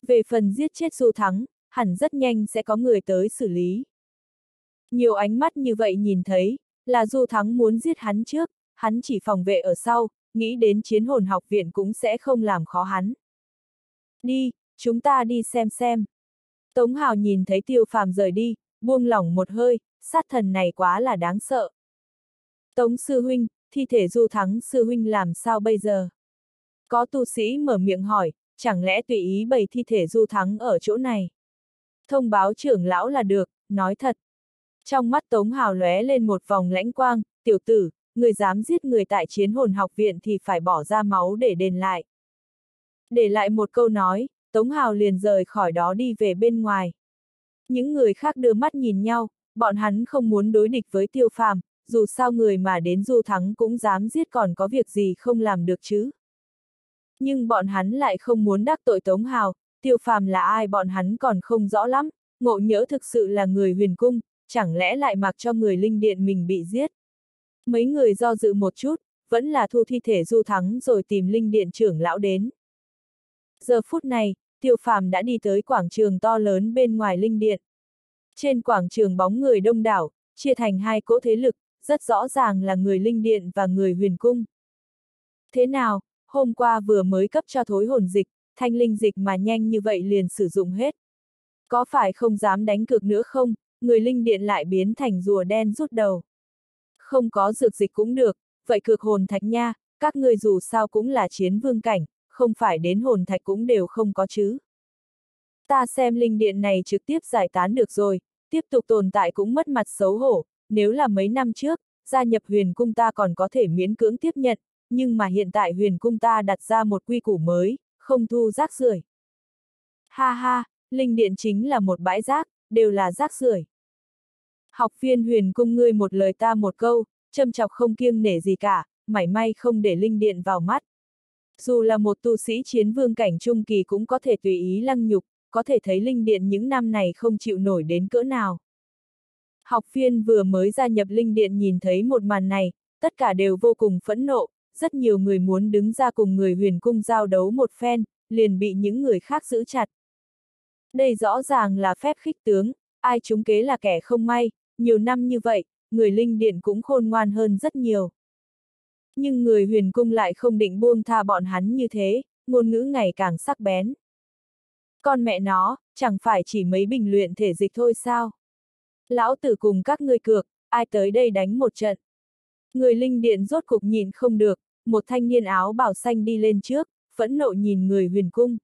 Về phần giết chết du thắng, hẳn rất nhanh sẽ có người tới xử lý. Nhiều ánh mắt như vậy nhìn thấy, là du thắng muốn giết hắn trước, hắn chỉ phòng vệ ở sau, nghĩ đến chiến hồn học viện cũng sẽ không làm khó hắn. Đi, chúng ta đi xem xem. Tống Hào nhìn thấy tiêu phàm rời đi, buông lỏng một hơi, sát thần này quá là đáng sợ. Tống sư huynh, thi thể du thắng sư huynh làm sao bây giờ? Có tu sĩ mở miệng hỏi, chẳng lẽ tùy ý bày thi thể du thắng ở chỗ này? Thông báo trưởng lão là được, nói thật. Trong mắt Tống Hào lóe lên một vòng lãnh quang, tiểu tử, người dám giết người tại chiến hồn học viện thì phải bỏ ra máu để đền lại. Để lại một câu nói, Tống Hào liền rời khỏi đó đi về bên ngoài. Những người khác đưa mắt nhìn nhau, bọn hắn không muốn đối địch với tiêu phàm, dù sao người mà đến du thắng cũng dám giết còn có việc gì không làm được chứ. Nhưng bọn hắn lại không muốn đắc tội Tống Hào, tiêu phàm là ai bọn hắn còn không rõ lắm, ngộ nhỡ thực sự là người huyền cung, chẳng lẽ lại mặc cho người linh điện mình bị giết. Mấy người do dự một chút, vẫn là thu thi thể du thắng rồi tìm linh điện trưởng lão đến. Giờ phút này, tiêu phàm đã đi tới quảng trường to lớn bên ngoài linh điện. Trên quảng trường bóng người đông đảo, chia thành hai cỗ thế lực, rất rõ ràng là người linh điện và người huyền cung. Thế nào, hôm qua vừa mới cấp cho thối hồn dịch, thanh linh dịch mà nhanh như vậy liền sử dụng hết. Có phải không dám đánh cược nữa không, người linh điện lại biến thành rùa đen rút đầu. Không có dược dịch cũng được, vậy cược hồn thạch nha, các người dù sao cũng là chiến vương cảnh, không phải đến hồn thạch cũng đều không có chứ. Ta xem linh điện này trực tiếp giải tán được rồi, tiếp tục tồn tại cũng mất mặt xấu hổ, nếu là mấy năm trước, gia nhập huyền cung ta còn có thể miễn cưỡng tiếp nhận, nhưng mà hiện tại huyền cung ta đặt ra một quy củ mới, không thu rác rưởi. Ha ha, linh điện chính là một bãi rác, đều là rác rưởi. Học viên huyền cung ngươi một lời ta một câu, châm chọc không kiêng nể gì cả, mảy may không để linh điện vào mắt. Dù là một tu sĩ chiến vương cảnh trung kỳ cũng có thể tùy ý lăng nhục, có thể thấy linh điện những năm này không chịu nổi đến cỡ nào. Học viên vừa mới gia nhập linh điện nhìn thấy một màn này, tất cả đều vô cùng phẫn nộ, rất nhiều người muốn đứng ra cùng người huyền cung giao đấu một phen, liền bị những người khác giữ chặt. Đây rõ ràng là phép khích tướng, ai chúng kế là kẻ không may, nhiều năm như vậy, người linh điện cũng khôn ngoan hơn rất nhiều. Nhưng người huyền cung lại không định buông tha bọn hắn như thế, ngôn ngữ ngày càng sắc bén. Con mẹ nó, chẳng phải chỉ mấy bình luyện thể dịch thôi sao? Lão tử cùng các ngươi cược, ai tới đây đánh một trận. Người linh điện rốt cục nhìn không được, một thanh niên áo bảo xanh đi lên trước, phẫn nộ nhìn người huyền cung.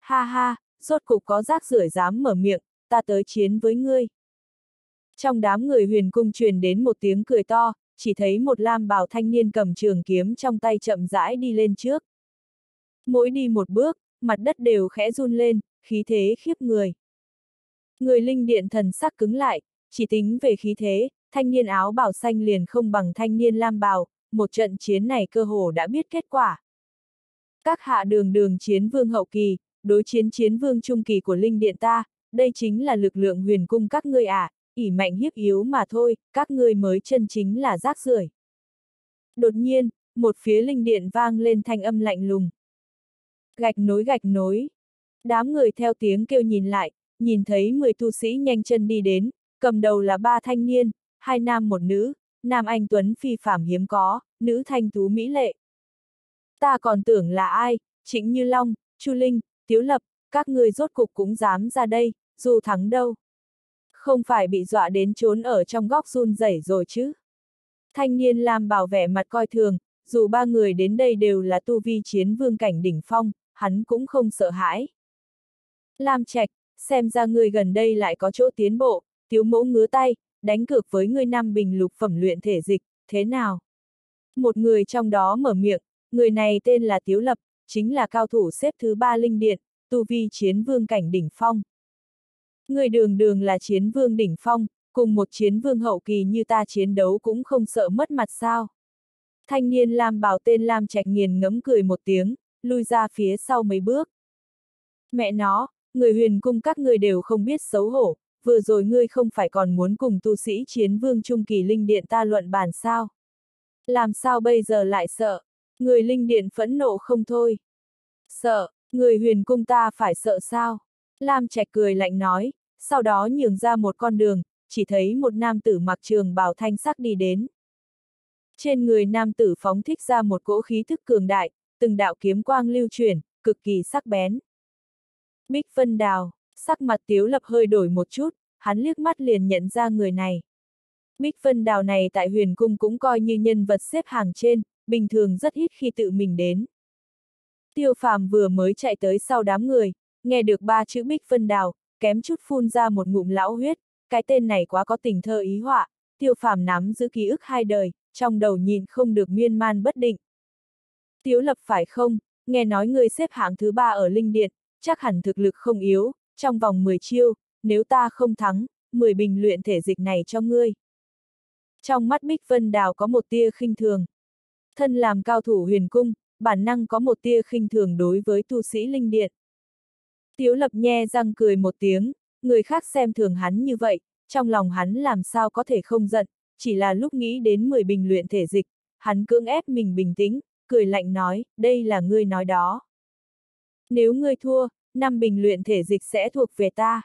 Ha ha, rốt cục có rác rưởi dám mở miệng, ta tới chiến với ngươi. Trong đám người huyền cung truyền đến một tiếng cười to, chỉ thấy một lam bào thanh niên cầm trường kiếm trong tay chậm rãi đi lên trước. Mỗi đi một bước, mặt đất đều khẽ run lên, khí thế khiếp người. Người linh điện thần sắc cứng lại, chỉ tính về khí thế, thanh niên áo bào xanh liền không bằng thanh niên lam bào, một trận chiến này cơ hồ đã biết kết quả. Các hạ đường đường chiến vương hậu kỳ, đối chiến chiến vương trung kỳ của linh điện ta, đây chính là lực lượng huyền cung các ngươi à, ỉ mạnh hiếp yếu mà thôi, các ngươi mới chân chính là rác rưởi. Đột nhiên, một phía linh điện vang lên thanh âm lạnh lùng. Gạch nối gạch nối. Đám người theo tiếng kêu nhìn lại, nhìn thấy 10 tu sĩ nhanh chân đi đến, cầm đầu là ba thanh niên, hai nam một nữ, nam anh tuấn phi phạm hiếm có, nữ thanh tú mỹ lệ. Ta còn tưởng là ai, chính Như Long, Chu Linh, Tiếu Lập, các người rốt cục cũng dám ra đây, dù thắng đâu. Không phải bị dọa đến trốn ở trong góc run rẩy rồi chứ. Thanh niên làm bảo vẻ mặt coi thường, dù ba người đến đây đều là tu vi chiến vương cảnh đỉnh phong, hắn cũng không sợ hãi. Lam Trạch, xem ra người gần đây lại có chỗ tiến bộ, tiếu mẫu ngứa tay, đánh cược với người nam bình lục phẩm luyện thể dịch, thế nào? Một người trong đó mở miệng, người này tên là Tiếu Lập, chính là cao thủ xếp thứ ba linh điện, tu vi chiến vương cảnh đỉnh phong. Người đường đường là chiến vương đỉnh phong, cùng một chiến vương hậu kỳ như ta chiến đấu cũng không sợ mất mặt sao. Thanh niên Lam bảo tên Lam Trạch nghiền ngấm cười một tiếng, lui ra phía sau mấy bước. Mẹ nó, người huyền cung các người đều không biết xấu hổ, vừa rồi ngươi không phải còn muốn cùng tu sĩ chiến vương trung kỳ linh điện ta luận bàn sao? Làm sao bây giờ lại sợ? Người linh điện phẫn nộ không thôi. Sợ, người huyền cung ta phải sợ sao? Lam Trạch cười lạnh nói, sau đó nhường ra một con đường, chỉ thấy một nam tử mặc trường bào thanh sắc đi đến. Trên người nam tử phóng thích ra một cỗ khí thức cường đại, từng đạo kiếm quang lưu chuyển, cực kỳ sắc bén. Bích Vân Đào, sắc mặt Tiếu Lập hơi đổi một chút, hắn liếc mắt liền nhận ra người này. Bích Vân Đào này tại huyền cung cũng coi như nhân vật xếp hàng trên, bình thường rất ít khi tự mình đến. Tiêu phàm vừa mới chạy tới sau đám người, nghe được ba chữ Bích Vân Đào, kém chút phun ra một ngụm lão huyết, cái tên này quá có tình thơ ý họa, tiêu phàm nắm giữ ký ức hai đời, trong đầu nhìn không được miên man bất định. Tiếu lập phải không, nghe nói người xếp hạng thứ ba ở Linh Điện, chắc hẳn thực lực không yếu, trong vòng 10 chiêu, nếu ta không thắng, 10 bình luyện thể dịch này cho ngươi. Trong mắt Bích Vân Đào có một tia khinh thường. Thân làm cao thủ huyền cung, bản năng có một tia khinh thường đối với tu sĩ linh điện. Tiếu lập nhe răng cười một tiếng, người khác xem thường hắn như vậy, trong lòng hắn làm sao có thể không giận, chỉ là lúc nghĩ đến 10 bình luyện thể dịch, hắn cưỡng ép mình bình tĩnh, cười lạnh nói, đây là ngươi nói đó. Nếu ngươi thua, năm bình luyện thể dịch sẽ thuộc về ta.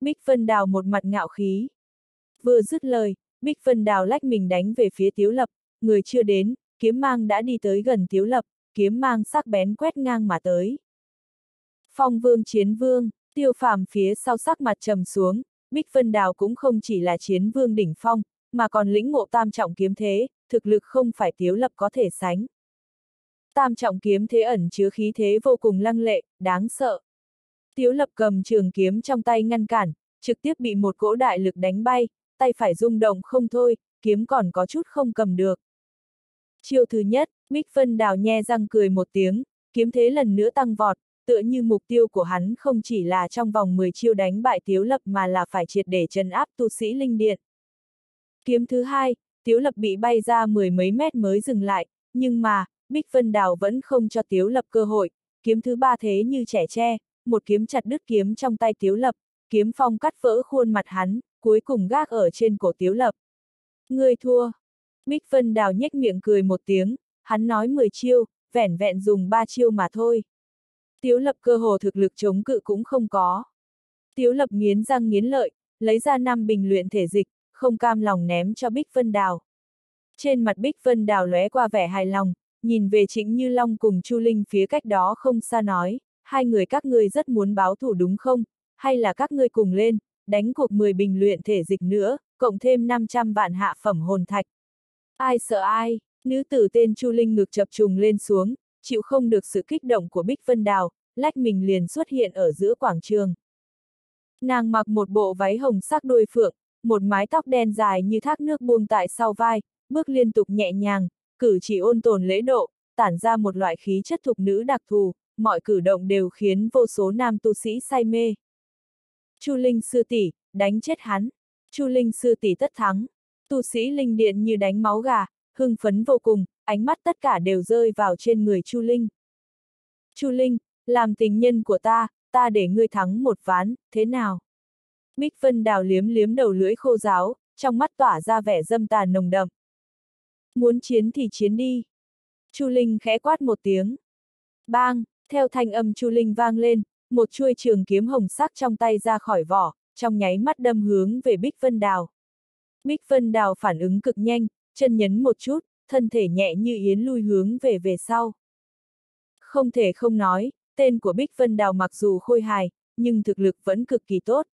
Bích Vân Đào một mặt ngạo khí. Vừa dứt lời, Bích Vân Đào lách mình đánh về phía Tiếu Lập, người chưa đến, kiếm mang đã đi tới gần Tiếu Lập, kiếm mang sắc bén quét ngang mà tới. Phong vương chiến vương, tiêu phàm phía sau sắc mặt trầm xuống, Bích Vân Đào cũng không chỉ là chiến vương đỉnh phong, mà còn lĩnh ngộ tam trọng kiếm thế, thực lực không phải Tiếu Lập có thể sánh. Tam trọng kiếm thế ẩn chứa khí thế vô cùng lăng lệ, đáng sợ. Tiếu lập cầm trường kiếm trong tay ngăn cản, trực tiếp bị một cỗ đại lực đánh bay, tay phải rung động không thôi, kiếm còn có chút không cầm được. Chiêu thứ nhất, Bích Vân Đào nhe răng cười một tiếng, kiếm thế lần nữa tăng vọt, tựa như mục tiêu của hắn không chỉ là trong vòng 10 chiêu đánh bại Tiếu Lập mà là phải triệt để trấn áp tu sĩ linh điện. Kiếm thứ hai, Tiếu Lập bị bay ra mười mấy mét mới dừng lại, nhưng mà, Bích Vân Đào vẫn không cho Tiếu Lập cơ hội, kiếm thứ ba thế như trẻ tre, một kiếm chặt đứt kiếm trong tay Tiếu Lập, kiếm phong cắt vỡ khuôn mặt hắn, cuối cùng gác ở trên cổ Tiếu Lập. Người thua. Bích Vân Đào nhếch miệng cười một tiếng, hắn nói 10 chiêu, vẻn vẹn dùng 3 chiêu mà thôi. Tiếu Lập cơ hồ thực lực chống cự cũng không có. Tiếu Lập nghiến răng nghiến lợi, lấy ra năm bình luyện thể dịch, không cam lòng ném cho Bích Vân Đào. Trên mặt Bích Vân Đào lóe qua vẻ hài lòng, nhìn về Trịnh Như Long cùng Chu Linh phía cách đó không xa nói, hai người các ngươi rất muốn báo thủ đúng không, hay là các ngươi cùng lên, đánh cuộc 10 bình luyện thể dịch nữa, cộng thêm 500 vạn hạ phẩm hồn thạch. Ai sợ ai, nữ tử tên Chu Linh ngực chập trùng lên xuống, chịu không được sự kích động của Bích Vân Đào, lách mình liền xuất hiện ở giữa quảng trường. Nàng mặc một bộ váy hồng sắc đôi phượng, một mái tóc đen dài như thác nước buông tại sau vai, bước liên tục nhẹ nhàng, cử chỉ ôn tồn lễ độ, tản ra một loại khí chất thục nữ đặc thù, mọi cử động đều khiến vô số nam tu sĩ say mê. Chu Linh sư tỷ, đánh chết hắn. Chu Linh sư tỷ tất thắng. Tu sĩ linh điện như đánh máu gà, hưng phấn vô cùng, ánh mắt tất cả đều rơi vào trên người Chu Linh. Chu Linh, làm tình nhân của ta, ta để ngươi thắng một ván, thế nào? Bích Vân Đào liếm liếm đầu lưỡi khô giáo, trong mắt tỏa ra vẻ dâm tàn nồng đậm. Muốn chiến thì chiến đi. Chu Linh khẽ quát một tiếng. Bang, theo thanh âm Chu Linh vang lên, một chuôi trường kiếm hồng sắc trong tay ra khỏi vỏ, trong nháy mắt đâm hướng về Bích Vân Đào. Bích Vân Đào phản ứng cực nhanh, chân nhấn một chút, thân thể nhẹ như yến lui hướng về về sau. Không thể không nói, tên của Bích Vân Đào mặc dù khôi hài, nhưng thực lực vẫn cực kỳ tốt.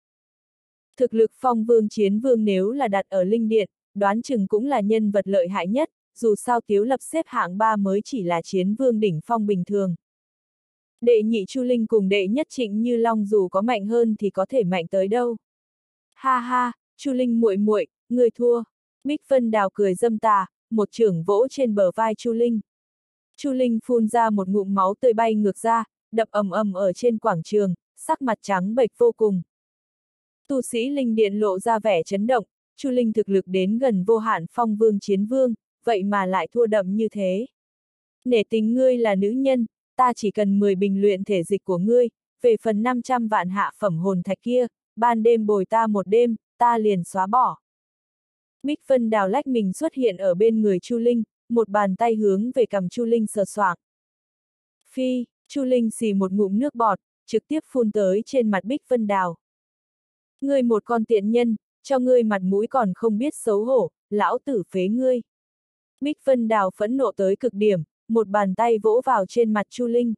Thực lực phong vương chiến vương nếu là đặt ở linh điện, đoán chừng cũng là nhân vật lợi hại nhất, dù sao tiếu lập xếp hạng 3 mới chỉ là chiến vương đỉnh phong bình thường. Đệ nhị Chu Linh cùng đệ nhất Trịnh Như Long dù có mạnh hơn thì có thể mạnh tới đâu. Ha ha, Chu Linh muội muội, người thua. Bích Vân Đào cười dâm tà, một trưởng vỗ trên bờ vai Chu Linh. Chu Linh phun ra một ngụm máu tươi bay ngược ra, đập ầm ầm ở trên quảng trường, sắc mặt trắng bệch vô cùng. Tu sĩ Linh Điện lộ ra vẻ chấn động, Chu Linh thực lực đến gần vô hạn phong vương chiến vương, vậy mà lại thua đậm như thế. Nể tình ngươi là nữ nhân, ta chỉ cần 10 bình luyện thể dịch của ngươi, về phần 500 vạn hạ phẩm hồn thạch kia, ban đêm bồi ta một đêm, ta liền xóa bỏ. Bích Vân đào lách mình xuất hiện ở bên người Chu Linh, một bàn tay hướng về cầm Chu Linh sờ soạng. Phi, Chu Linh xì một ngụm nước bọt, trực tiếp phun tới trên mặt Bích Vân đào. Ngươi một con tiện nhân, cho ngươi mặt mũi còn không biết xấu hổ, lão tử phế ngươi. Bích Vân Đào phẫn nộ tới cực điểm, một bàn tay vỗ vào trên mặt Chu Linh.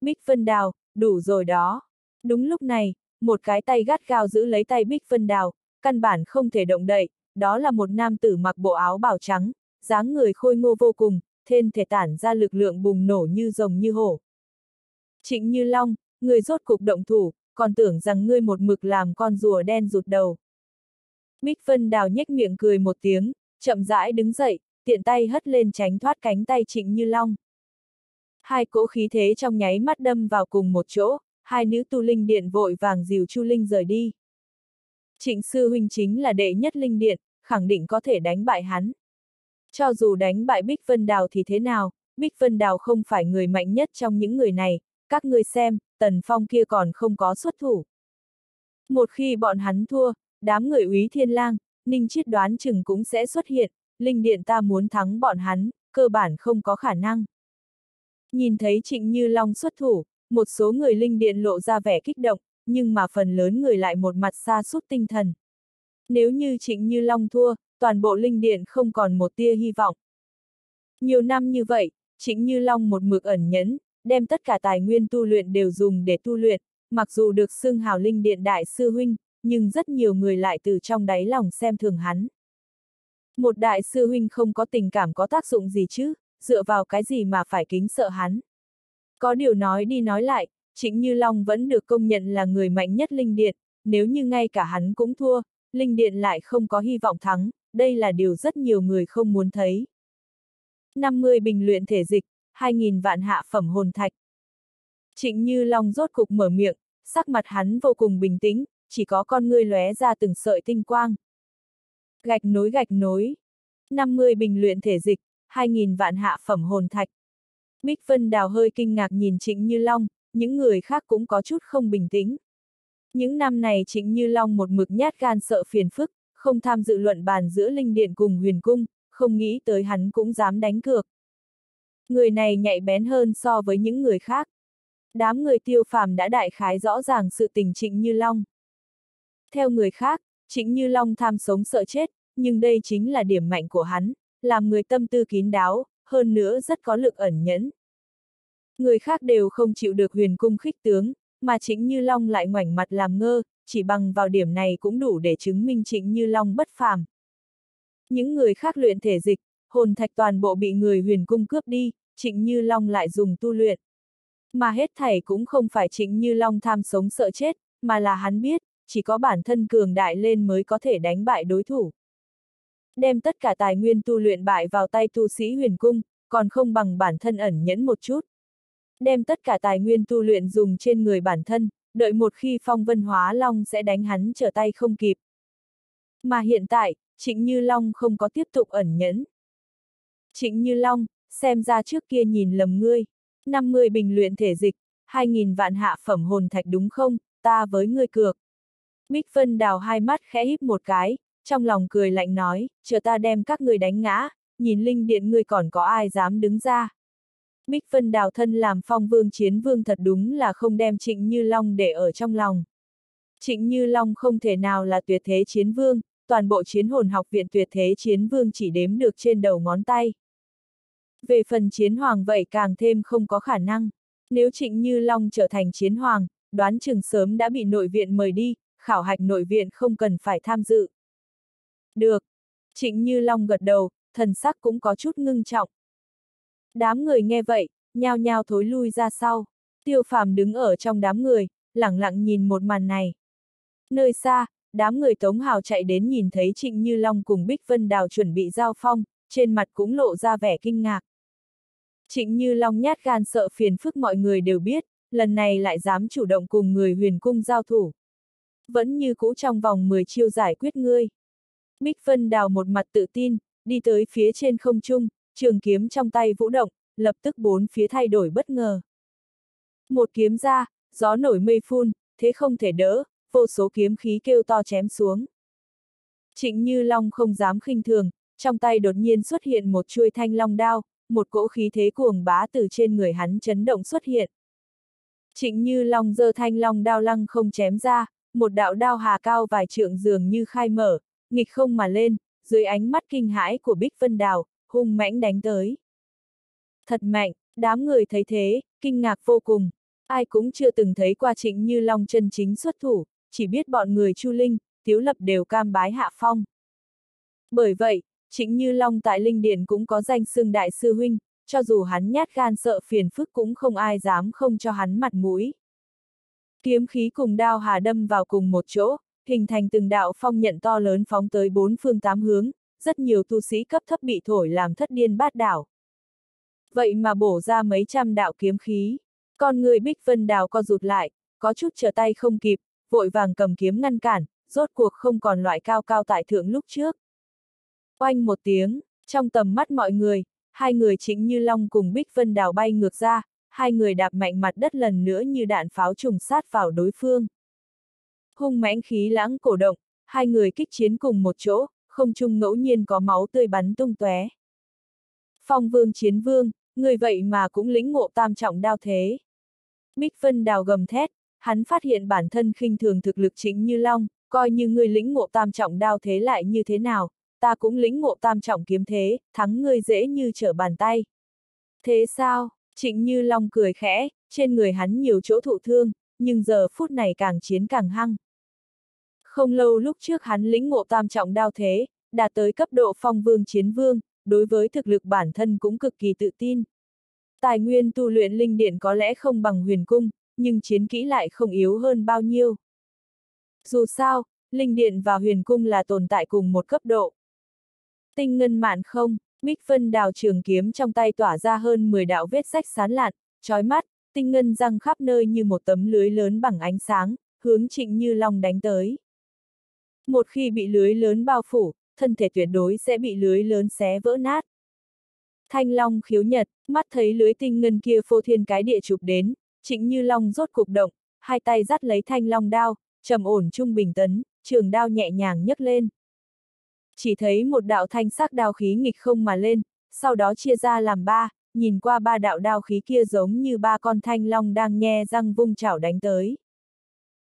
Bích Vân Đào, đủ rồi đó. Đúng lúc này, một cái tay gắt gao giữ lấy tay Bích Vân Đào, căn bản không thể động đậy, đó là một nam tử mặc bộ áo bào trắng, dáng người khôi ngô vô cùng, thêm thể tản ra lực lượng bùng nổ như rồng như hổ. Trịnh Như Long, người rốt cục động thủ, còn tưởng rằng ngươi một mực làm con rùa đen rụt đầu. Bích Vân Đào nhếch miệng cười một tiếng, chậm rãi đứng dậy, tiện tay hất lên tránh thoát cánh tay Trịnh Như Long. Hai cỗ khí thế trong nháy mắt đâm vào cùng một chỗ, hai nữ tu linh điện vội vàng dìu Chu Linh rời đi. Trịnh sư huynh chính là đệ nhất linh điện, khẳng định có thể đánh bại hắn. Cho dù đánh bại Bích Vân Đào thì thế nào, Bích Vân Đào không phải người mạnh nhất trong những người này, các ngươi xem, Tần Phong kia còn không có xuất thủ. Một khi bọn hắn thua, đám người úy thiên lang, Ninh Chiết đoán chừng cũng sẽ xuất hiện, linh điện ta muốn thắng bọn hắn, cơ bản không có khả năng. Nhìn thấy Trịnh Như Long xuất thủ, một số người linh điện lộ ra vẻ kích động, nhưng mà phần lớn người lại một mặt xa suốt tinh thần. Nếu như Trịnh Như Long thua, toàn bộ linh điện không còn một tia hy vọng. Nhiều năm như vậy, Trịnh Như Long một mực ẩn nhẫn, đem tất cả tài nguyên tu luyện đều dùng để tu luyện, mặc dù được xưng hào linh điện đại sư huynh, nhưng rất nhiều người lại từ trong đáy lòng xem thường hắn. Một đại sư huynh không có tình cảm có tác dụng gì chứ, dựa vào cái gì mà phải kính sợ hắn. Có điều nói đi nói lại, Trịnh Như Long vẫn được công nhận là người mạnh nhất linh điện, nếu như ngay cả hắn cũng thua, linh điện lại không có hy vọng thắng, đây là điều rất nhiều người không muốn thấy. 50 bình luyện thể dịch, 2.000 vạn hạ phẩm hồn thạch. Trịnh Như Long rốt cục mở miệng, sắc mặt hắn vô cùng bình tĩnh, chỉ có con ngươi lóe ra từng sợi tinh quang. Gạch nối gạch nối. 50 bình luyện thể dịch, 2.000 vạn hạ phẩm hồn thạch. Bích Vân Đào hơi kinh ngạc nhìn Trịnh Như Long, những người khác cũng có chút không bình tĩnh. Những năm này Trịnh Như Long một mực nhát gan sợ phiền phức, không tham dự luận bàn giữa Linh Điện cùng huyền cung, không nghĩ tới hắn cũng dám đánh cược. Người này nhạy bén hơn so với những người khác. Đám người tiêu phàm đã đại khái rõ ràng sự tình Trịnh Như Long. Theo người khác, Trịnh Như Long tham sống sợ chết, nhưng đây chính là điểm mạnh của hắn, làm người tâm tư kín đáo, hơn nữa rất có lực ẩn nhẫn. Người khác đều không chịu được huyền cung khích tướng, mà Trịnh Như Long lại ngoảnh mặt làm ngơ, chỉ bằng vào điểm này cũng đủ để chứng minh Trịnh Như Long bất phàm. Những người khác luyện thể dịch, hồn thạch toàn bộ bị người huyền cung cướp đi, Trịnh Như Long lại dùng tu luyện. Mà hết thảy cũng không phải Trịnh Như Long tham sống sợ chết, mà là hắn biết, chỉ có bản thân cường đại lên mới có thể đánh bại đối thủ. Đem tất cả tài nguyên tu luyện bại vào tay tu sĩ huyền cung, còn không bằng bản thân ẩn nhẫn một chút. Đem tất cả tài nguyên tu luyện dùng trên người bản thân, đợi một khi phong vân hóa long sẽ đánh hắn trở tay không kịp. Mà hiện tại, Trịnh Như Long không có tiếp tục ẩn nhẫn. Trịnh Như Long, xem ra trước kia nhìn lầm ngươi, 50 bình luyện thể dịch, 2.000 vạn hạ phẩm hồn thạch đúng không, ta với ngươi cược. Bích Vân đào hai mắt khẽ híp một cái, trong lòng cười lạnh nói, chờ ta đem các người đánh ngã, nhìn linh điện ngươi còn có ai dám đứng ra. Bích Vân đào thân làm phong vương chiến vương thật đúng là không đem Trịnh Như Long để ở trong lòng. Trịnh Như Long không thể nào là tuyệt thế chiến vương, toàn bộ chiến hồn học viện tuyệt thế chiến vương chỉ đếm được trên đầu ngón tay. Về phần chiến hoàng vậy càng thêm không có khả năng. Nếu Trịnh Như Long trở thành chiến hoàng, đoán chừng sớm đã bị nội viện mời đi, khảo hạch nội viện không cần phải tham dự. Được. Trịnh Như Long gật đầu, thần sắc cũng có chút ngưng trọng. Đám người nghe vậy, nhao nhao thối lui ra sau. Tiêu phàm đứng ở trong đám người, lẳng lặng nhìn một màn này. Nơi xa, đám người Tống Hào chạy đến nhìn thấy Trịnh Như Long cùng Bích Vân Đào chuẩn bị giao phong, trên mặt cũng lộ ra vẻ kinh ngạc. Trịnh Như Long nhát gan sợ phiền phức mọi người đều biết, lần này lại dám chủ động cùng người huyền cung giao thủ. Vẫn như cũ trong vòng 10 chiêu giải quyết ngươi. Bích Vân Đào một mặt tự tin, đi tới phía trên không trung, trường kiếm trong tay vũ động, lập tức bốn phía thay đổi bất ngờ. Một kiếm ra, gió nổi mây phun, thế không thể đỡ, vô số kiếm khí kêu to chém xuống. Trịnh Như Long không dám khinh thường, trong tay đột nhiên xuất hiện một chuôi thanh long đao, một cỗ khí thế cuồng bá từ trên người hắn chấn động xuất hiện. Trịnh Như Long giơ thanh long đao lăng không chém ra, một đạo đao hà cao vài trượng dường như khai mở, nghịch không mà lên, dưới ánh mắt kinh hãi của Bích Vân Đào, hung mãnh đánh tới. Thật mạnh, đám người thấy thế, kinh ngạc vô cùng, ai cũng chưa từng thấy qua trịnh như long chân chính xuất thủ, chỉ biết bọn người Chu Linh, Tiếu Lập đều cam bái hạ phong. Bởi vậy, Trịnh Như Long tại Linh Điện cũng có danh xưng đại sư huynh, cho dù hắn nhát gan sợ phiền phức cũng không ai dám không cho hắn mặt mũi. Kiếm khí cùng đao hà đâm vào cùng một chỗ, hình thành từng đạo phong nhận to lớn phóng tới bốn phương tám hướng, rất nhiều tu sĩ cấp thấp bị thổi làm thất điên bát đảo. Vậy mà bổ ra mấy trăm đạo kiếm khí, con người Bích Vân Đào co rụt lại, có chút trở tay không kịp, vội vàng cầm kiếm ngăn cản, rốt cuộc không còn loại cao cao tại thượng lúc trước. Oanh một tiếng, trong tầm mắt mọi người, hai người chính như Long cùng Bích Vân Đào bay ngược ra, hai người đạp mạnh mặt đất lần nữa như đạn pháo trùng sát vào đối phương. Hung mãnh khí lãng cổ động, hai người kích chiến cùng một chỗ, không trung ngẫu nhiên có máu tươi bắn tung tóe. Phong vương chiến vương, người vậy mà cũng lĩnh ngộ tam trọng đao thế. Bích Vân Đào gầm thét, hắn phát hiện bản thân khinh thường thực lực chính như Long, coi như người lĩnh ngộ tam trọng đao thế lại như thế nào, ta cũng lĩnh ngộ tam trọng kiếm thế, thắng ngươi dễ như trở bàn tay. Thế sao? Trịnh Như Long cười khẽ, trên người hắn nhiều chỗ thụ thương, nhưng giờ phút này càng chiến càng hăng. Không lâu lúc trước hắn lĩnh ngộ tam trọng đao thế, đạt tới cấp độ phong vương chiến vương, đối với thực lực bản thân cũng cực kỳ tự tin. Tài nguyên tu luyện linh điện có lẽ không bằng huyền cung, nhưng chiến kỹ lại không yếu hơn bao nhiêu. Dù sao, linh điện và huyền cung là tồn tại cùng một cấp độ. Tinh ngân mạn không, Bích Vân đào trường kiếm trong tay tỏa ra hơn 10 đạo vết sách sán lạn, chói mắt, tinh ngân răng khắp nơi như một tấm lưới lớn bằng ánh sáng, hướng Trịnh Như Long đánh tới. Một khi bị lưới lớn bao phủ, thân thể tuyệt đối sẽ bị lưới lớn xé vỡ nát. Thanh Long khiếu nhật, mắt thấy lưới tinh ngân kia phô thiên cái địa chụp đến, Trịnh Như Long rốt cục động, hai tay dắt lấy thanh long đao, trầm ổn trung bình tấn, trường đao nhẹ nhàng nhấc lên. Chỉ thấy một đạo thanh sắc đao khí nghịch không mà lên, sau đó chia ra làm ba, nhìn qua ba đạo đao khí kia giống như ba con thanh long đang nhe răng vung chảo đánh tới.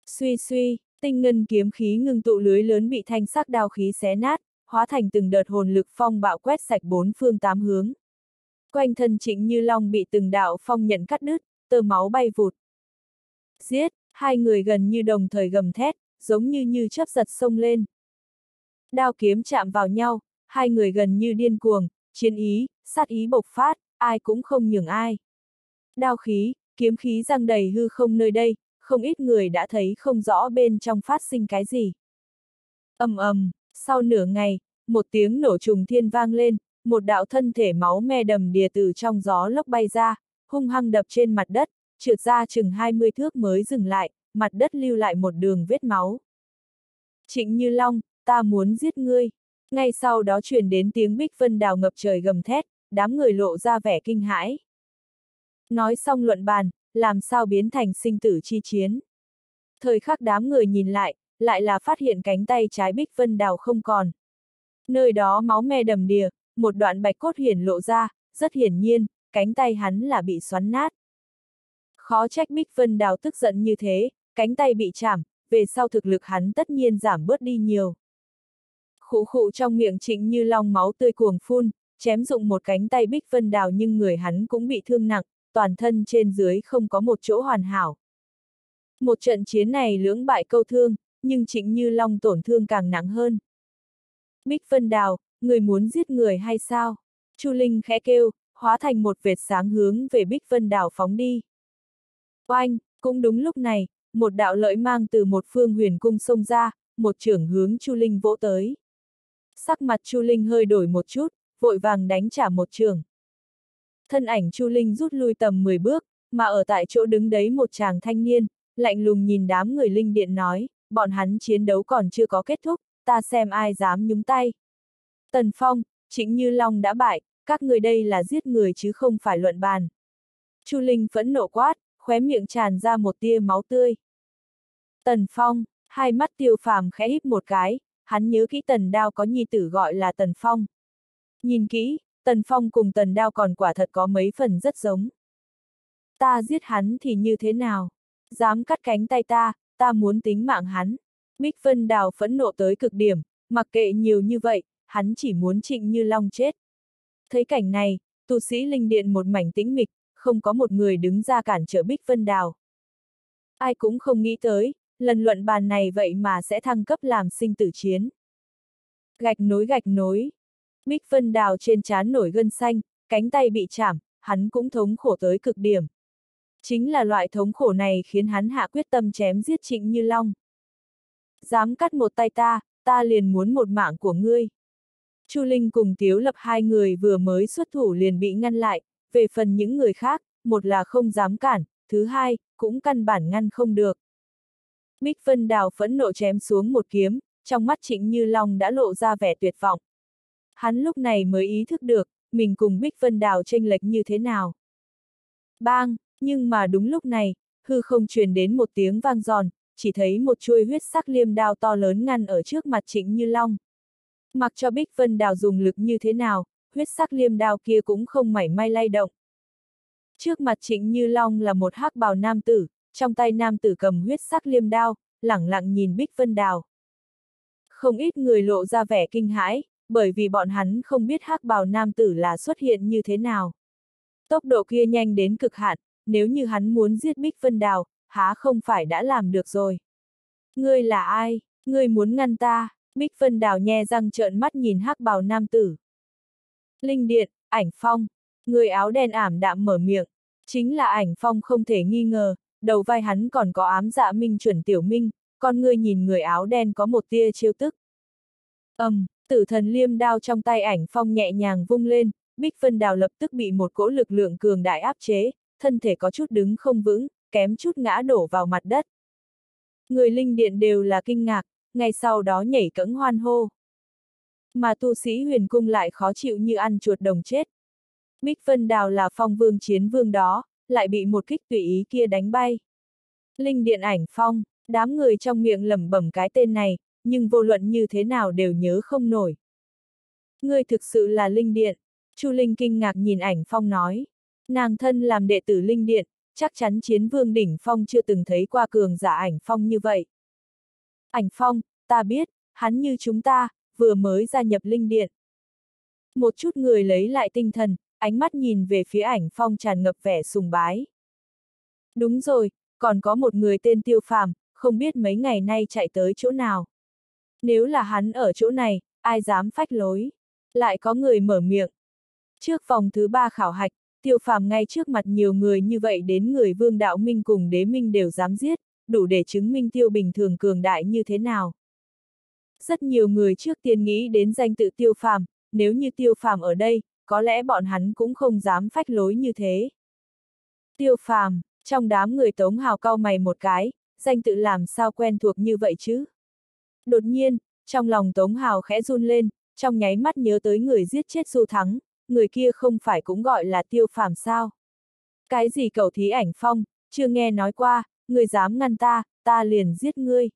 Suy suy, tinh ngân kiếm khí ngưng tụ lưới lớn bị thanh sắc đao khí xé nát, hóa thành từng đợt hồn lực phong bạo quét sạch bốn phương tám hướng. Quanh thân trịnh như long bị từng đạo phong nhận cắt đứt, tơ máu bay vụt. Giết, hai người gần như đồng thời gầm thét, giống như như chớp giật sông lên. Đao kiếm chạm vào nhau, hai người gần như điên cuồng, chiến ý, sát ý bộc phát, ai cũng không nhường ai. Đao khí, kiếm khí răng đầy hư không nơi đây, không ít người đã thấy không rõ bên trong phát sinh cái gì. ầm ầm, sau nửa ngày, một tiếng nổ trùng thiên vang lên, một đạo thân thể máu me đầm đìa từ trong gió lốc bay ra, hung hăng đập trên mặt đất, trượt ra chừng 20 thước mới dừng lại, mặt đất lưu lại một đường vết máu. Trịnh Như Long, ta muốn giết ngươi. Ngay sau đó truyền đến tiếng Bích Vân Đào ngập trời gầm thét, đám người lộ ra vẻ kinh hãi. Nói xong luận bàn, làm sao biến thành sinh tử chi chiến. Thời khắc đám người nhìn lại, lại là phát hiện cánh tay trái Bích Vân Đào không còn. Nơi đó máu me đầm đìa, một đoạn bạch cốt hiển lộ ra, rất hiển nhiên, cánh tay hắn là bị xoắn nát. Khó trách Bích Vân Đào tức giận như thế, cánh tay bị chảm, về sau thực lực hắn tất nhiên giảm bớt đi nhiều. Khụ khụ trong miệng trịnh như long máu tươi cuồng phun, chém dụng một cánh tay Bích Vân Đào nhưng người hắn cũng bị thương nặng, toàn thân trên dưới không có một chỗ hoàn hảo. Một trận chiến này lưỡng bại câu thương, nhưng trịnh như long tổn thương càng nặng hơn. Bích Vân Đào, người muốn giết người hay sao? Chu Linh khẽ kêu, hóa thành một vệt sáng hướng về Bích Vân Đào phóng đi. Oanh, cũng đúng lúc này, một đạo lợi mang từ một phương huyền cung xông ra, một trưởng hướng Chu Linh vỗ tới. Sắc mặt Chu Linh hơi đổi một chút, vội vàng đánh trả một trường. Thân ảnh Chu Linh rút lui tầm 10 bước, mà ở tại chỗ đứng đấy một chàng thanh niên, lạnh lùng nhìn đám người linh điện nói, bọn hắn chiến đấu còn chưa có kết thúc, ta xem ai dám nhúng tay. Tần Phong, Trịnh Như Long đã bại, các người đây là giết người chứ không phải luận bàn. Chu Linh phẫn nộ quát, khóe miệng tràn ra một tia máu tươi. Tần Phong, hai mắt tiêu phàm khẽ híp một cái, hắn nhớ kỹ tần đao có nhi tử gọi là tần Phong. Nhìn kỹ, tần Phong cùng tần đao còn quả thật có mấy phần rất giống. Ta giết hắn thì như thế nào? Dám cắt cánh tay ta, ta muốn tính mạng hắn. Bích Vân Đào phẫn nộ tới cực điểm, mặc kệ nhiều như vậy, hắn chỉ muốn trịnh như long chết. Thấy cảnh này, tu sĩ linh điện một mảnh tĩnh mịch, không có một người đứng ra cản trở Bích Vân Đào. Ai cũng không nghĩ tới, lần luận bàn này vậy mà sẽ thăng cấp làm sinh tử chiến. Gạch nối gạch nối. Bích Vân Đào trên trán nổi gân xanh, cánh tay bị chảm, hắn cũng thống khổ tới cực điểm. Chính là loại thống khổ này khiến hắn hạ quyết tâm chém giết Trịnh Như Long. Dám cắt một tay ta, ta liền muốn một mạng của ngươi. Chu Linh cùng Tiếu Lập hai người vừa mới xuất thủ liền bị ngăn lại, về phần những người khác, một là không dám cản, thứ hai, cũng căn bản ngăn không được. Bích Vân Đào phẫn nộ chém xuống một kiếm, trong mắt Trịnh Như Long đã lộ ra vẻ tuyệt vọng. Hắn lúc này mới ý thức được, mình cùng Bích Vân Đào tranh lệch như thế nào. Bang, nhưng mà đúng lúc này, hư không truyền đến một tiếng vang giòn, chỉ thấy một chuôi huyết sắc liêm đao to lớn ngăn ở trước mặt Trịnh Như Long. Mặc cho Bích Vân Đào dùng lực như thế nào, huyết sắc liêm đao kia cũng không mảy may lay động. Trước mặt Trịnh Như Long là một hắc bào nam tử, trong tay nam tử cầm huyết sắc liêm đao, lẳng lặng nhìn Bích Vân Đào. Không ít người lộ ra vẻ kinh hãi, bởi vì bọn hắn không biết hắc bào nam tử là xuất hiện như thế nào. Tốc độ kia nhanh đến cực hạn, nếu như hắn muốn giết Bích Vân Đào, há không phải đã làm được rồi. Ngươi là ai? Ngươi muốn ngăn ta? Bích Vân Đào nhe răng trợn mắt nhìn hắc bào nam tử. Linh điện, ảnh phong. Người áo đen ảm đạm mở miệng. Chính là ảnh phong không thể nghi ngờ, đầu vai hắn còn có ám dạ minh chuẩn tiểu minh, con ngươi nhìn người áo đen có một tia chiêu tức. ầm, um, tử thần liêm đao trong tay ảnh phong nhẹ nhàng vung lên, Bích Vân Đào lập tức bị một cỗ lực lượng cường đại áp chế, thân thể có chút đứng không vững, kém chút ngã đổ vào mặt đất. Người linh điện đều là kinh ngạc, ngay sau đó nhảy cẫng hoan hô. Mà tu sĩ huyền cung lại khó chịu như ăn chuột đồng chết. Bích Vân Đào là phong vương chiến vương đó, lại bị một kích tùy ý kia đánh bay. Linh điện ảnh phong, đám người trong miệng lẩm bẩm cái tên này, nhưng vô luận như thế nào đều nhớ không nổi. Ngươi thực sự là linh điện, Chu Linh kinh ngạc nhìn ảnh phong nói. Nàng thân làm đệ tử linh điện, chắc chắn chiến vương đỉnh phong chưa từng thấy qua cường giả ảnh phong như vậy. Ảnh phong, ta biết, hắn như chúng ta, vừa mới gia nhập linh điện. Một chút người lấy lại tinh thần, ánh mắt nhìn về phía ảnh phong tràn ngập vẻ sùng bái. Đúng rồi, còn có một người tên Tiêu Phàm, không biết mấy ngày nay chạy tới chỗ nào. Nếu là hắn ở chỗ này, ai dám phách lối. Lại có người mở miệng. Trước vòng thứ ba khảo hạch, Tiêu Phàm ngay trước mặt nhiều người như vậy đến người Vương Đạo Minh cùng Đế Minh đều dám giết, đủ để chứng minh Tiêu bình thường cường đại như thế nào. Rất nhiều người trước tiên nghĩ đến danh tự Tiêu Phàm, nếu như Tiêu Phàm ở đây, có lẽ bọn hắn cũng không dám phách lối như thế. Tiêu Phàm, trong đám người Tống Hào cau mày một cái, danh tự làm sao quen thuộc như vậy chứ? Đột nhiên, trong lòng Tống Hào khẽ run lên, trong nháy mắt nhớ tới người giết chết Du Thắng, người kia không phải cũng gọi là tiêu phàm sao? Cái gì cầu thí ảnh phong, chưa nghe nói qua, người dám ngăn ta, ta liền giết ngươi.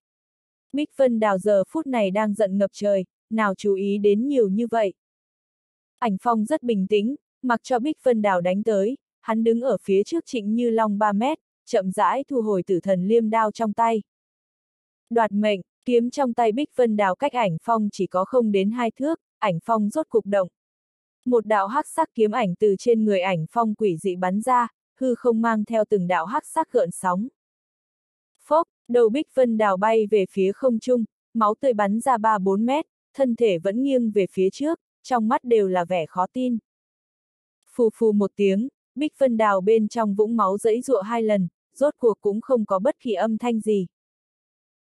Bích Vân Đào giờ phút này đang giận ngập trời, nào chú ý đến nhiều như vậy. Ảnh phong rất bình tĩnh, mặc cho Bích Vân Đào đánh tới, hắn đứng ở phía trước trịnh như long 3 mét, chậm rãi thu hồi tử thần liêm đao trong tay. Đoạt mệnh, kiếm trong tay Bích Vân Đào cách ảnh phong chỉ có không đến hai thước, ảnh phong rốt cục động. Một đạo hắc sắc kiếm ảnh từ trên người ảnh phong quỷ dị bắn ra, hư không mang theo từng đạo hắc sắc gợn sóng. Phốc, đầu Bích Vân Đào bay về phía không trung, máu tươi bắn ra 3-4 mét, thân thể vẫn nghiêng về phía trước, trong mắt đều là vẻ khó tin. Phù phù một tiếng, Bích Vân Đào bên trong vũng máu dẫy dụa hai lần, rốt cuộc cũng không có bất kỳ âm thanh gì.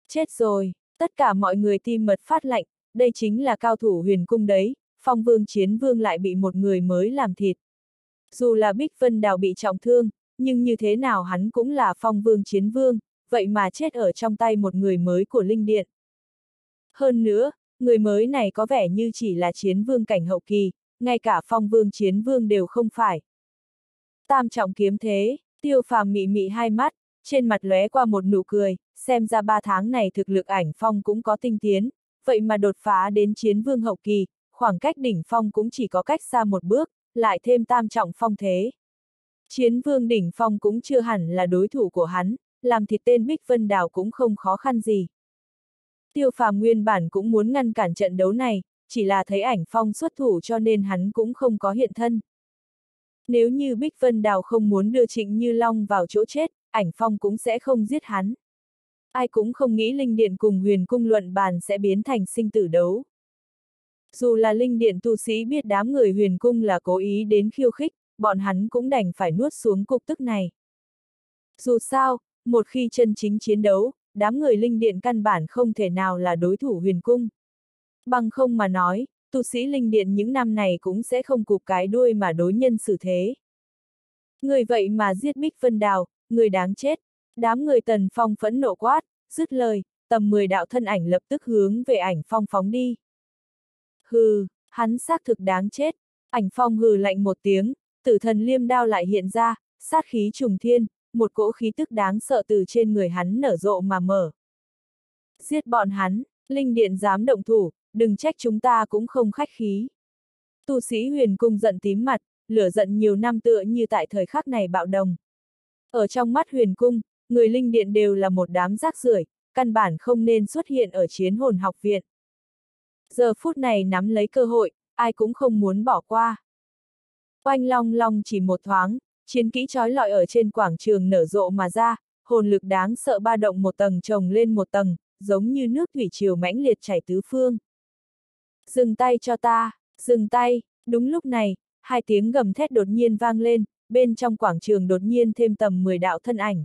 Chết rồi, tất cả mọi người tim mật phát lạnh, đây chính là cao thủ huyền cung đấy, phong vương chiến vương lại bị một người mới làm thịt. Dù là Bích Vân Đào bị trọng thương, nhưng như thế nào hắn cũng là phong vương chiến vương, vậy mà chết ở trong tay một người mới của Linh Điện. Hơn nữa, người mới này có vẻ như chỉ là chiến vương cảnh hậu kỳ, ngay cả phong vương chiến vương đều không phải. Tam trọng kiếm thế, tiêu phàm mị mị hai mắt, trên mặt lóe qua một nụ cười, xem ra ba tháng này thực lực ảnh phong cũng có tinh tiến, vậy mà đột phá đến chiến vương hậu kỳ, khoảng cách đỉnh phong cũng chỉ có cách xa một bước, lại thêm tam trọng phong thế. Chiến vương đỉnh phong cũng chưa hẳn là đối thủ của hắn, làm thịt tên Bích Vân Đào cũng không khó khăn gì. Tiêu phàm nguyên bản cũng muốn ngăn cản trận đấu này, chỉ là thấy ảnh phong xuất thủ cho nên hắn cũng không có hiện thân. Nếu như Bích Vân Đào không muốn đưa Trịnh Như Long vào chỗ chết, ảnh phong cũng sẽ không giết hắn. Ai cũng không nghĩ Linh Điện cùng huyền cung luận bàn sẽ biến thành sinh tử đấu. Dù là Linh Điện tu sĩ biết đám người huyền cung là cố ý đến khiêu khích, bọn hắn cũng đành phải nuốt xuống cục tức này. Dù sao, một khi chân chính chiến đấu, đám người Linh Điện căn bản không thể nào là đối thủ huyền cung. Bằng không mà nói, tu sĩ Linh Điện những năm này cũng sẽ không cụp cái đuôi mà đối nhân xử thế. Người vậy mà giết Bích Vân Đào, người đáng chết. Đám người tần phong phẫn nộ quát, dứt lời, tầm 10 đạo thân ảnh lập tức hướng về ảnh phong phóng đi. Hừ, hắn xác thực đáng chết. Ảnh phong hừ lạnh một tiếng, tử thần liêm đao lại hiện ra, sát khí trùng thiên, một cỗ khí tức đáng sợ từ trên người hắn nở rộ mà mở. Giết bọn hắn, linh điện dám động thủ, đừng trách chúng ta cũng không khách khí. Tu sĩ huyền cung giận tím mặt, lửa giận nhiều năm tựa như tại thời khắc này bạo đồng. Ở trong mắt huyền cung, người linh điện đều là một đám rác rưởi, căn bản không nên xuất hiện ở chiến hồn học viện. Giờ phút này nắm lấy cơ hội, ai cũng không muốn bỏ qua. Oanh long long chỉ một thoáng, chiến kỹ trói lọi ở trên quảng trường nở rộ mà ra, hồn lực đáng sợ ba động một tầng chồng lên một tầng, giống như nước thủy triều mãnh liệt chảy tứ phương. Dừng tay cho ta, dừng tay, đúng lúc này, hai tiếng gầm thét đột nhiên vang lên, bên trong quảng trường đột nhiên thêm tầm 10 đạo thân ảnh.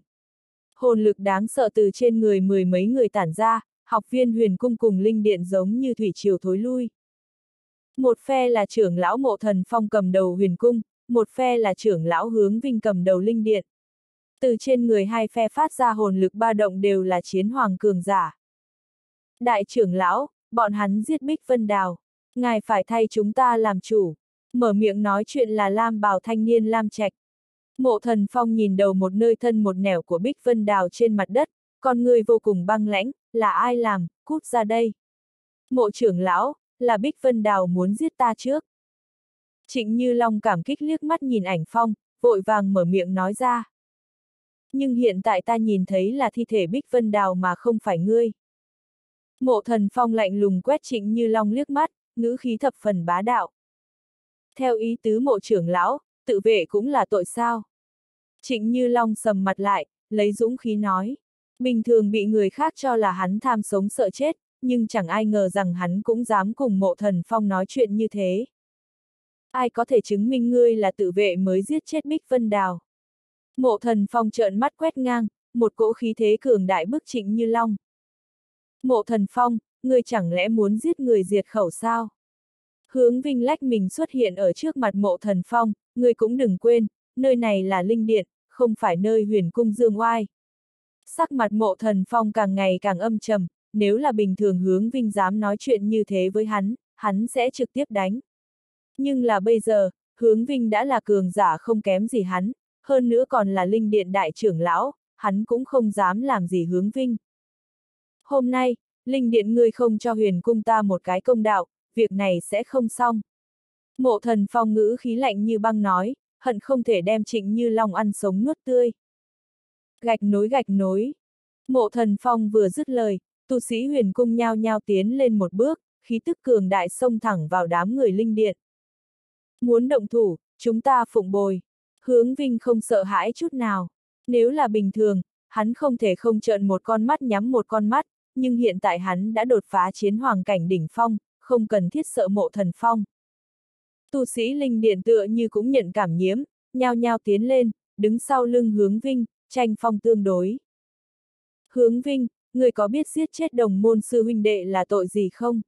Hồn lực đáng sợ từ trên người mười mấy người tản ra, học viên huyền cung cùng linh điện giống như thủy triều thối lui. Một phe là trưởng lão mộ thần phong cầm đầu huyền cung, một phe là trưởng lão hướng vinh cầm đầu linh điện. Từ trên người hai phe phát ra hồn lực ba động đều là chiến hoàng cường giả. Đại trưởng lão, bọn hắn giết Bích Vân Đào. Ngài phải thay chúng ta làm chủ. Mở miệng nói chuyện là Lam bào thanh niên Lam Trạch. Mộ thần phong nhìn đầu một nơi thân một nẻo của Bích Vân Đào trên mặt đất, con người vô cùng băng lãnh, là ai làm, cút ra đây. Mộ trưởng lão, là Bích Vân Đào muốn giết ta trước. Trịnh Như Long cảm kích liếc mắt nhìn ảnh phong, vội vàng mở miệng nói ra. Nhưng hiện tại ta nhìn thấy là thi thể Bích Vân Đào mà không phải ngươi. Mộ thần phong lạnh lùng quét Trịnh Như Long liếc mắt, ngữ khí thập phần bá đạo. Theo ý tứ mộ trưởng lão, tự vệ cũng là tội sao. Trịnh Như Long sầm mặt lại, lấy dũng khí nói. Bình thường bị người khác cho là hắn tham sống sợ chết, nhưng chẳng ai ngờ rằng hắn cũng dám cùng mộ thần phong nói chuyện như thế. Ai có thể chứng minh ngươi là tự vệ mới giết chết Bích Vân Đào. Mộ thần phong trợn mắt quét ngang, một cỗ khí thế cường đại bức trịnh như long. Mộ thần phong, ngươi chẳng lẽ muốn giết người diệt khẩu sao? Hướng Vinh lách mình xuất hiện ở trước mặt mộ thần phong, ngươi cũng đừng quên, nơi này là linh điện, không phải nơi huyền cung dương oai. Sắc mặt mộ thần phong càng ngày càng âm trầm, nếu là bình thường hướng Vinh dám nói chuyện như thế với hắn, hắn sẽ trực tiếp đánh. Nhưng là bây giờ, hướng Vinh đã là cường giả không kém gì hắn, hơn nữa còn là linh điện đại trưởng lão, hắn cũng không dám làm gì hướng Vinh. Hôm nay, linh điện ngươi không cho huyền cung ta một cái công đạo, việc này sẽ không xong. Mộ thần phong ngữ khí lạnh như băng nói, hận không thể đem trịnh như long ăn sống nuốt tươi. Gạch nối gạch nối. Mộ thần phong vừa dứt lời, tu sĩ huyền cung nhao nhao tiến lên một bước, khí tức cường đại xông thẳng vào đám người linh điện. Muốn động thủ, chúng ta phụng bồi. Hướng Vinh không sợ hãi chút nào. Nếu là bình thường, hắn không thể không trợn một con mắt nhắm một con mắt, nhưng hiện tại hắn đã đột phá chiến hoàng cảnh đỉnh phong, không cần thiết sợ mộ thần phong. Tu sĩ linh điện tựa như cũng nhận cảm nhiễm, nhao nhao tiến lên, đứng sau lưng hướng Vinh, tranh phong tương đối. Hướng Vinh, người có biết giết chết đồng môn sư huynh đệ là tội gì không?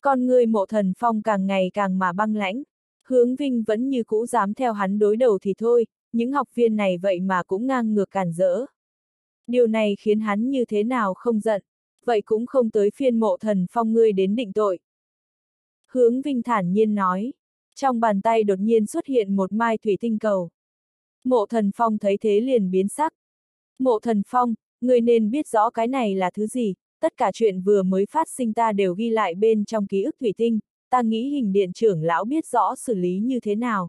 Con người mộ thần phong càng ngày càng mà băng lãnh. Hướng Vinh vẫn như cũ dám theo hắn đối đầu thì thôi, những học viên này vậy mà cũng ngang ngược cản rỡ. Điều này khiến hắn như thế nào không giận, vậy cũng không tới phiên mộ thần phong ngươi đến định tội. Hướng Vinh thản nhiên nói, trong bàn tay đột nhiên xuất hiện một mai thủy tinh cầu. Mộ thần phong thấy thế liền biến sắc. Mộ thần phong, ngươi nên biết rõ cái này là thứ gì, tất cả chuyện vừa mới phát sinh ta đều ghi lại bên trong ký ức thủy tinh, ta nghĩ hình điện trưởng lão biết rõ xử lý như thế nào.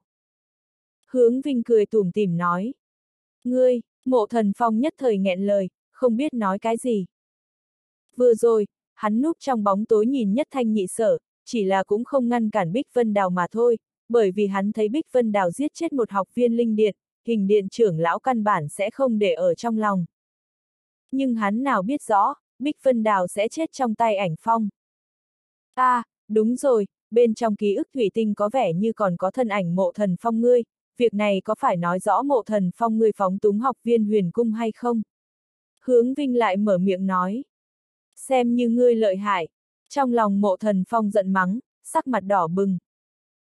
Hướng Vinh cười tủm tỉm nói. Ngươi, mộ thần phong nhất thời nghẹn lời, không biết nói cái gì. Vừa rồi, hắn núp trong bóng tối nhìn nhất thanh nhị sở, chỉ là cũng không ngăn cản Bích Vân Đào mà thôi, bởi vì hắn thấy Bích Vân Đào giết chết một học viên linh điện, hình điện trưởng lão căn bản sẽ không để ở trong lòng. Nhưng hắn nào biết rõ, Bích Vân Đào sẽ chết trong tay ảnh phong. a à, đúng rồi, bên trong ký ức thủy tinh có vẻ như còn có thân ảnh mộ thần phong ngươi, việc này có phải nói rõ mộ thần phong ngươi phóng túng học viên huyền cung hay không? Hướng Vinh lại mở miệng nói. Xem như ngươi lợi hại. Trong lòng mộ thần phong giận mắng, sắc mặt đỏ bừng.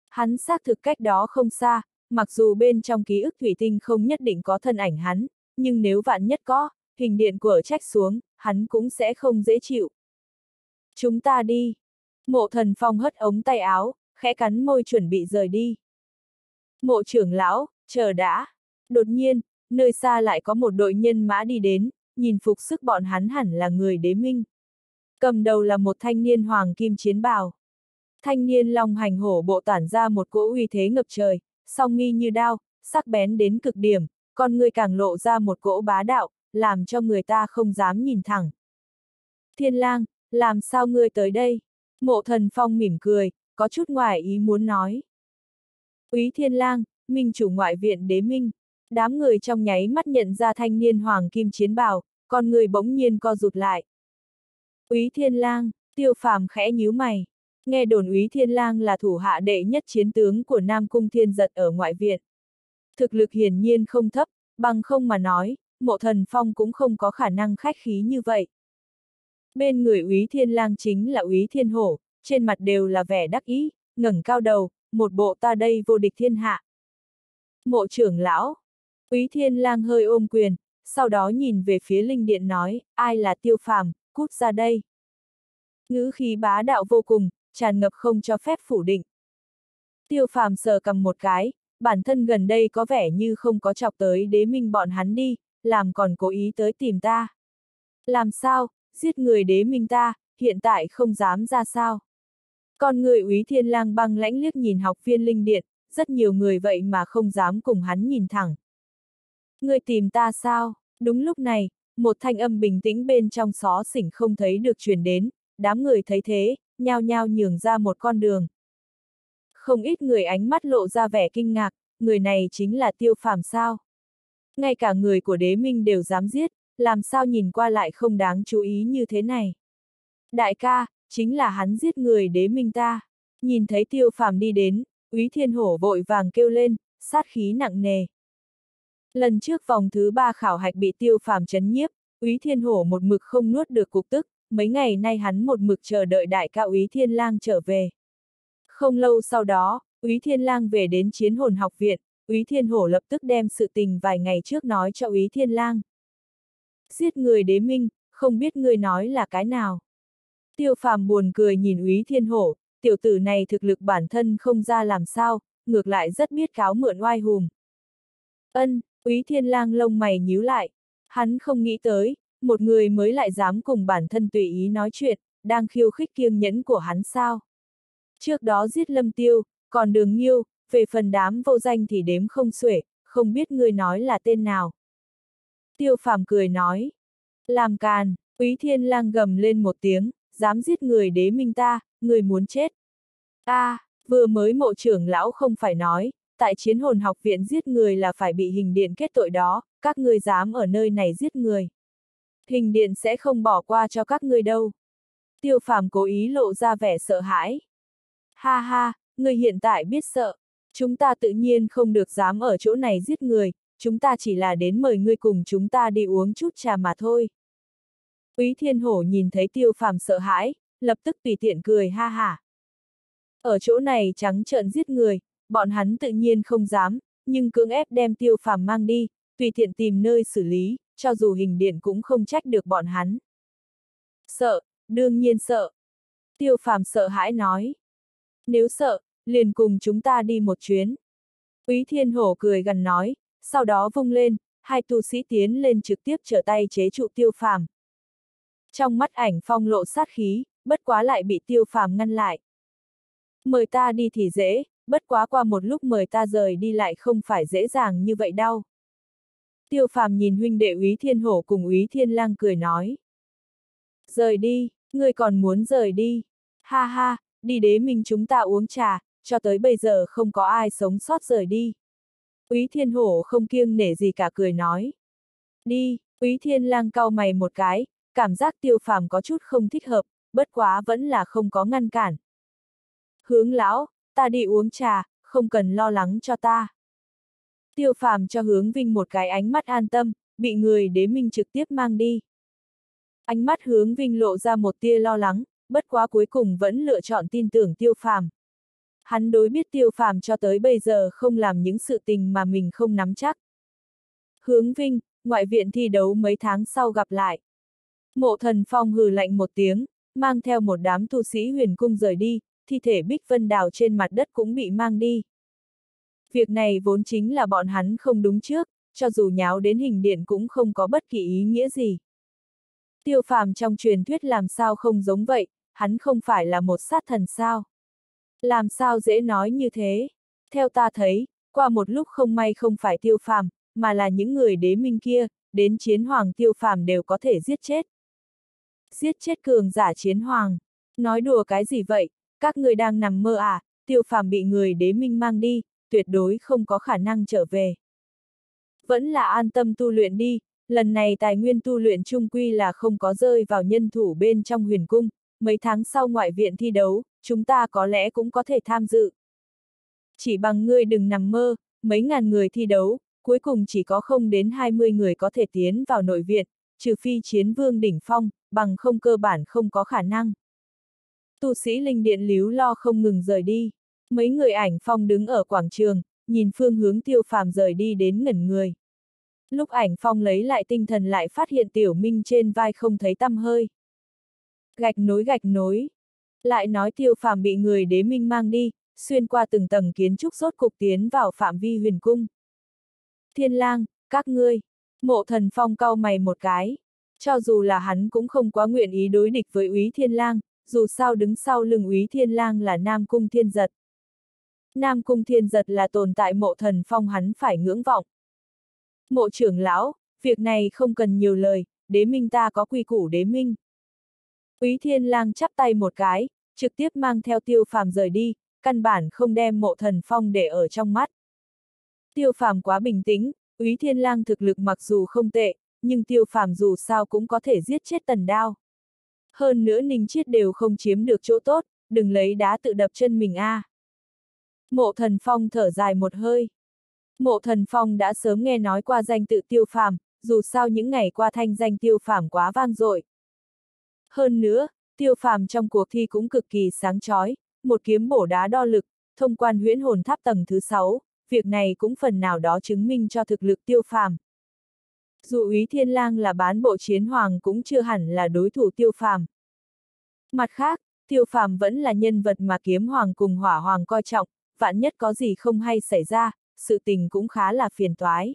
Hắn xác thực cách đó không xa, mặc dù bên trong ký ức thủy tinh không nhất định có thân ảnh hắn, nhưng nếu vạn nhất có, hình điện của trách xuống, hắn cũng sẽ không dễ chịu. Chúng ta đi. Mộ thần phong hất ống tay áo, khẽ cắn môi chuẩn bị rời đi. Mộ trưởng lão, chờ đã. Đột nhiên, nơi xa lại có một đội nhân mã đi đến, nhìn phục sức bọn hắn hẳn là người đế minh. Cầm đầu là một thanh niên hoàng kim chiến bào. Thanh niên long hành hổ bộ tản ra một cỗ uy thế ngập trời, song nghi như đao, sắc bén đến cực điểm, con người càng lộ ra một cỗ bá đạo, làm cho người ta không dám nhìn thẳng. Thiên lang, làm sao ngươi tới đây? Mộ thần phong mỉm cười, có chút ngoài ý muốn nói. Úy thiên lang, minh chủ ngoại viện đế minh. Đám người trong nháy mắt nhận ra thanh niên hoàng kim chiến bào, con người bỗng nhiên co rụt lại. Úy thiên lang, tiêu phàm khẽ nhíu mày. Nghe đồn úy thiên lang là thủ hạ đệ nhất chiến tướng của Nam Cung Thiên Giật ở ngoại viện. Thực lực hiển nhiên không thấp, bằng không mà nói, mộ thần phong cũng không có khả năng khách khí như vậy. Bên người úy thiên lang chính là úy thiên hổ, trên mặt đều là vẻ đắc ý, ngẩng cao đầu, một bộ ta đây vô địch thiên hạ. Mộ trưởng lão. Úy Thiên Lang hơi ôm quyền, sau đó nhìn về phía linh điện nói, ai là tiêu phàm, cút ra đây. Ngữ khí bá đạo vô cùng, tràn ngập không cho phép phủ định. Tiêu phàm sờ cầm một cái, bản thân gần đây có vẻ như không có chọc tới đế minh bọn hắn đi, làm còn cố ý tới tìm ta. Làm sao, giết người đế minh ta, hiện tại không dám ra sao. Con người úy thiên lang băng lãnh liếc nhìn học viên linh điện, rất nhiều người vậy mà không dám cùng hắn nhìn thẳng. Người tìm ta sao? Đúng lúc này, một thanh âm bình tĩnh bên trong xó xỉnh không thấy được truyền đến, đám người thấy thế, nhao nhao nhường ra một con đường. Không ít người ánh mắt lộ ra vẻ kinh ngạc, người này chính là tiêu phàm sao. Ngay cả người của đế minh đều dám giết, làm sao nhìn qua lại không đáng chú ý như thế này. Đại ca, chính là hắn giết người đế minh ta. Nhìn thấy tiêu phàm đi đến, úy thiên hổ vội vàng kêu lên, sát khí nặng nề. Lần trước vòng thứ ba khảo hạch bị tiêu phàm chấn nhiếp, úy thiên hổ một mực không nuốt được cục tức, mấy ngày nay hắn một mực chờ đợi đại ca úy thiên lang trở về. Không lâu sau đó, úy thiên lang về đến chiến hồn học viện, úy thiên hổ lập tức đem sự tình vài ngày trước nói cho úy thiên lang. Giết người đế minh, không biết người nói là cái nào. Tiêu phàm buồn cười nhìn úy thiên hổ, tiểu tử này thực lực bản thân không ra làm sao, ngược lại rất biết cáo mượn oai hùm. Ân, úy thiên lang lông mày nhíu lại. Hắn không nghĩ tới, một người mới lại dám cùng bản thân tùy ý nói chuyện, đang khiêu khích kiêng nhẫn của hắn sao. Trước đó giết lâm tiêu, còn đường nghiêu, về phần đám vô danh thì đếm không xuể, không biết người nói là tên nào. Tiêu phàm cười nói. Làm càn, Quý thiên lang gầm lên một tiếng, dám giết người đế minh ta, người muốn chết. a à, vừa mới mộ trưởng lão không phải nói, tại chiến hồn học viện giết người là phải bị hình điện kết tội đó, các ngươi dám ở nơi này giết người. Hình điện sẽ không bỏ qua cho các ngươi đâu. Tiêu phàm cố ý lộ ra vẻ sợ hãi. Ha ha, người hiện tại biết sợ. Chúng ta tự nhiên không được dám ở chỗ này giết người, chúng ta chỉ là đến mời ngươi cùng chúng ta đi uống chút trà mà thôi. Úy Thiên Hổ nhìn thấy tiêu phàm sợ hãi, lập tức tùy tiện cười ha ha. Ở chỗ này trắng trợn giết người, bọn hắn tự nhiên không dám, nhưng cưỡng ép đem tiêu phàm mang đi, tùy tiện tìm nơi xử lý, cho dù hình điện cũng không trách được bọn hắn. Sợ, đương nhiên sợ. Tiêu phàm sợ hãi nói. Nếu sợ, liền cùng chúng ta đi một chuyến. Úy Thiên Hổ cười gần nói, sau đó vung lên, hai tu sĩ tiến lên trực tiếp trở tay chế trụ tiêu phàm. Trong mắt ảnh phong lộ sát khí, bất quá lại bị tiêu phàm ngăn lại. Mời ta đi thì dễ, bất quá qua một lúc mời ta rời đi lại không phải dễ dàng như vậy đâu. Tiêu phàm nhìn huynh đệ úy thiên hổ cùng úy thiên lang cười nói. Rời đi, ngươi còn muốn rời đi. Ha ha, đi đế mình chúng ta uống trà, cho tới bây giờ không có ai sống sót rời đi. Úy thiên hổ không kiêng nể gì cả cười nói. Đi, úy thiên lang cau mày một cái, cảm giác tiêu phàm có chút không thích hợp, bất quá vẫn là không có ngăn cản. Hướng lão, ta đi uống trà, không cần lo lắng cho ta. Tiêu phàm cho hướng vinh một cái ánh mắt an tâm, bị người đế minh trực tiếp mang đi. Ánh mắt hướng vinh lộ ra một tia lo lắng, bất quá cuối cùng vẫn lựa chọn tin tưởng tiêu phàm. Hắn đối biết tiêu phàm cho tới bây giờ không làm những sự tình mà mình không nắm chắc. Hướng vinh, ngoại viện thi đấu mấy tháng sau gặp lại. Mộ thần phong hừ lạnh một tiếng, mang theo một đám tu sĩ huyền cung rời đi, thi thể Bích Vân Đào trên mặt đất cũng bị mang đi. Việc này vốn chính là bọn hắn không đúng trước, cho dù nháo đến hình điện cũng không có bất kỳ ý nghĩa gì. Tiêu phàm trong truyền thuyết làm sao không giống vậy, hắn không phải là một sát thần sao. Làm sao dễ nói như thế? Theo ta thấy, qua một lúc không may không phải tiêu phàm, mà là những người đế minh kia, đến chiến hoàng tiêu phàm đều có thể giết chết. Giết chết cường giả chiến hoàng. Nói đùa cái gì vậy, các người đang nằm mơ à, tiêu phàm bị người đế minh mang đi, tuyệt đối không có khả năng trở về. Vẫn là an tâm tu luyện đi, lần này tài nguyên tu luyện trung quy là không có rơi vào nhân thủ bên trong huyền cung, mấy tháng sau ngoại viện thi đấu, chúng ta có lẽ cũng có thể tham dự. Chỉ bằng ngươi đừng nằm mơ, mấy ngàn người thi đấu, cuối cùng chỉ có không đến 20 người có thể tiến vào nội viện, trừ phi chiến vương đỉnh phong, bằng không cơ bản không có khả năng. Tu sĩ linh điện líu lo không ngừng rời đi. Mấy người ảnh phong đứng ở quảng trường, nhìn phương hướng tiêu phàm rời đi đến ngẩn người. Lúc ảnh phong lấy lại tinh thần lại phát hiện tiểu minh trên vai không thấy tăm hơi. Gạch nối gạch nối. Lại nói tiêu phàm bị người đế minh mang đi, xuyên qua từng tầng kiến trúc rốt cục tiến vào phạm vi huyền cung. Thiên lang, các ngươi, mộ thần phong cau mày một cái. Cho dù là hắn cũng không quá nguyện ý đối địch với úy thiên lang, dù sao đứng sau lưng úy thiên lang là Nam Cung Thiên Giật. Nam Cung Thiên Giật là tồn tại mộ thần phong hắn phải ngưỡng vọng. Mộ trưởng lão, việc này không cần nhiều lời, đế minh ta có quy củ đế minh. Úy Thiên Lang chắp tay một cái, trực tiếp mang theo tiêu phàm rời đi, căn bản không đem mộ thần phong để ở trong mắt. Tiêu phàm quá bình tĩnh, Úy Thiên Lang thực lực mặc dù không tệ, nhưng tiêu phàm dù sao cũng có thể giết chết tần đao. Hơn nữa Ninh Chiết đều không chiếm được chỗ tốt, đừng lấy đá tự đập chân mình a. À. Mộ thần phong thở dài một hơi. Mộ thần phong đã sớm nghe nói qua danh tự tiêu phàm, dù sao những ngày qua thanh danh tiêu phàm quá vang dội. Hơn nữa, tiêu phàm trong cuộc thi cũng cực kỳ sáng chói, một kiếm bổ đá đo lực, thông quan huyễn hồn tháp tầng thứ 6, việc này cũng phần nào đó chứng minh cho thực lực tiêu phàm. Dù ý thiên lang là bán bộ chiến hoàng cũng chưa hẳn là đối thủ tiêu phàm. Mặt khác, tiêu phàm vẫn là nhân vật mà kiếm hoàng cùng hỏa hoàng coi trọng, vạn nhất có gì không hay xảy ra, sự tình cũng khá là phiền toái.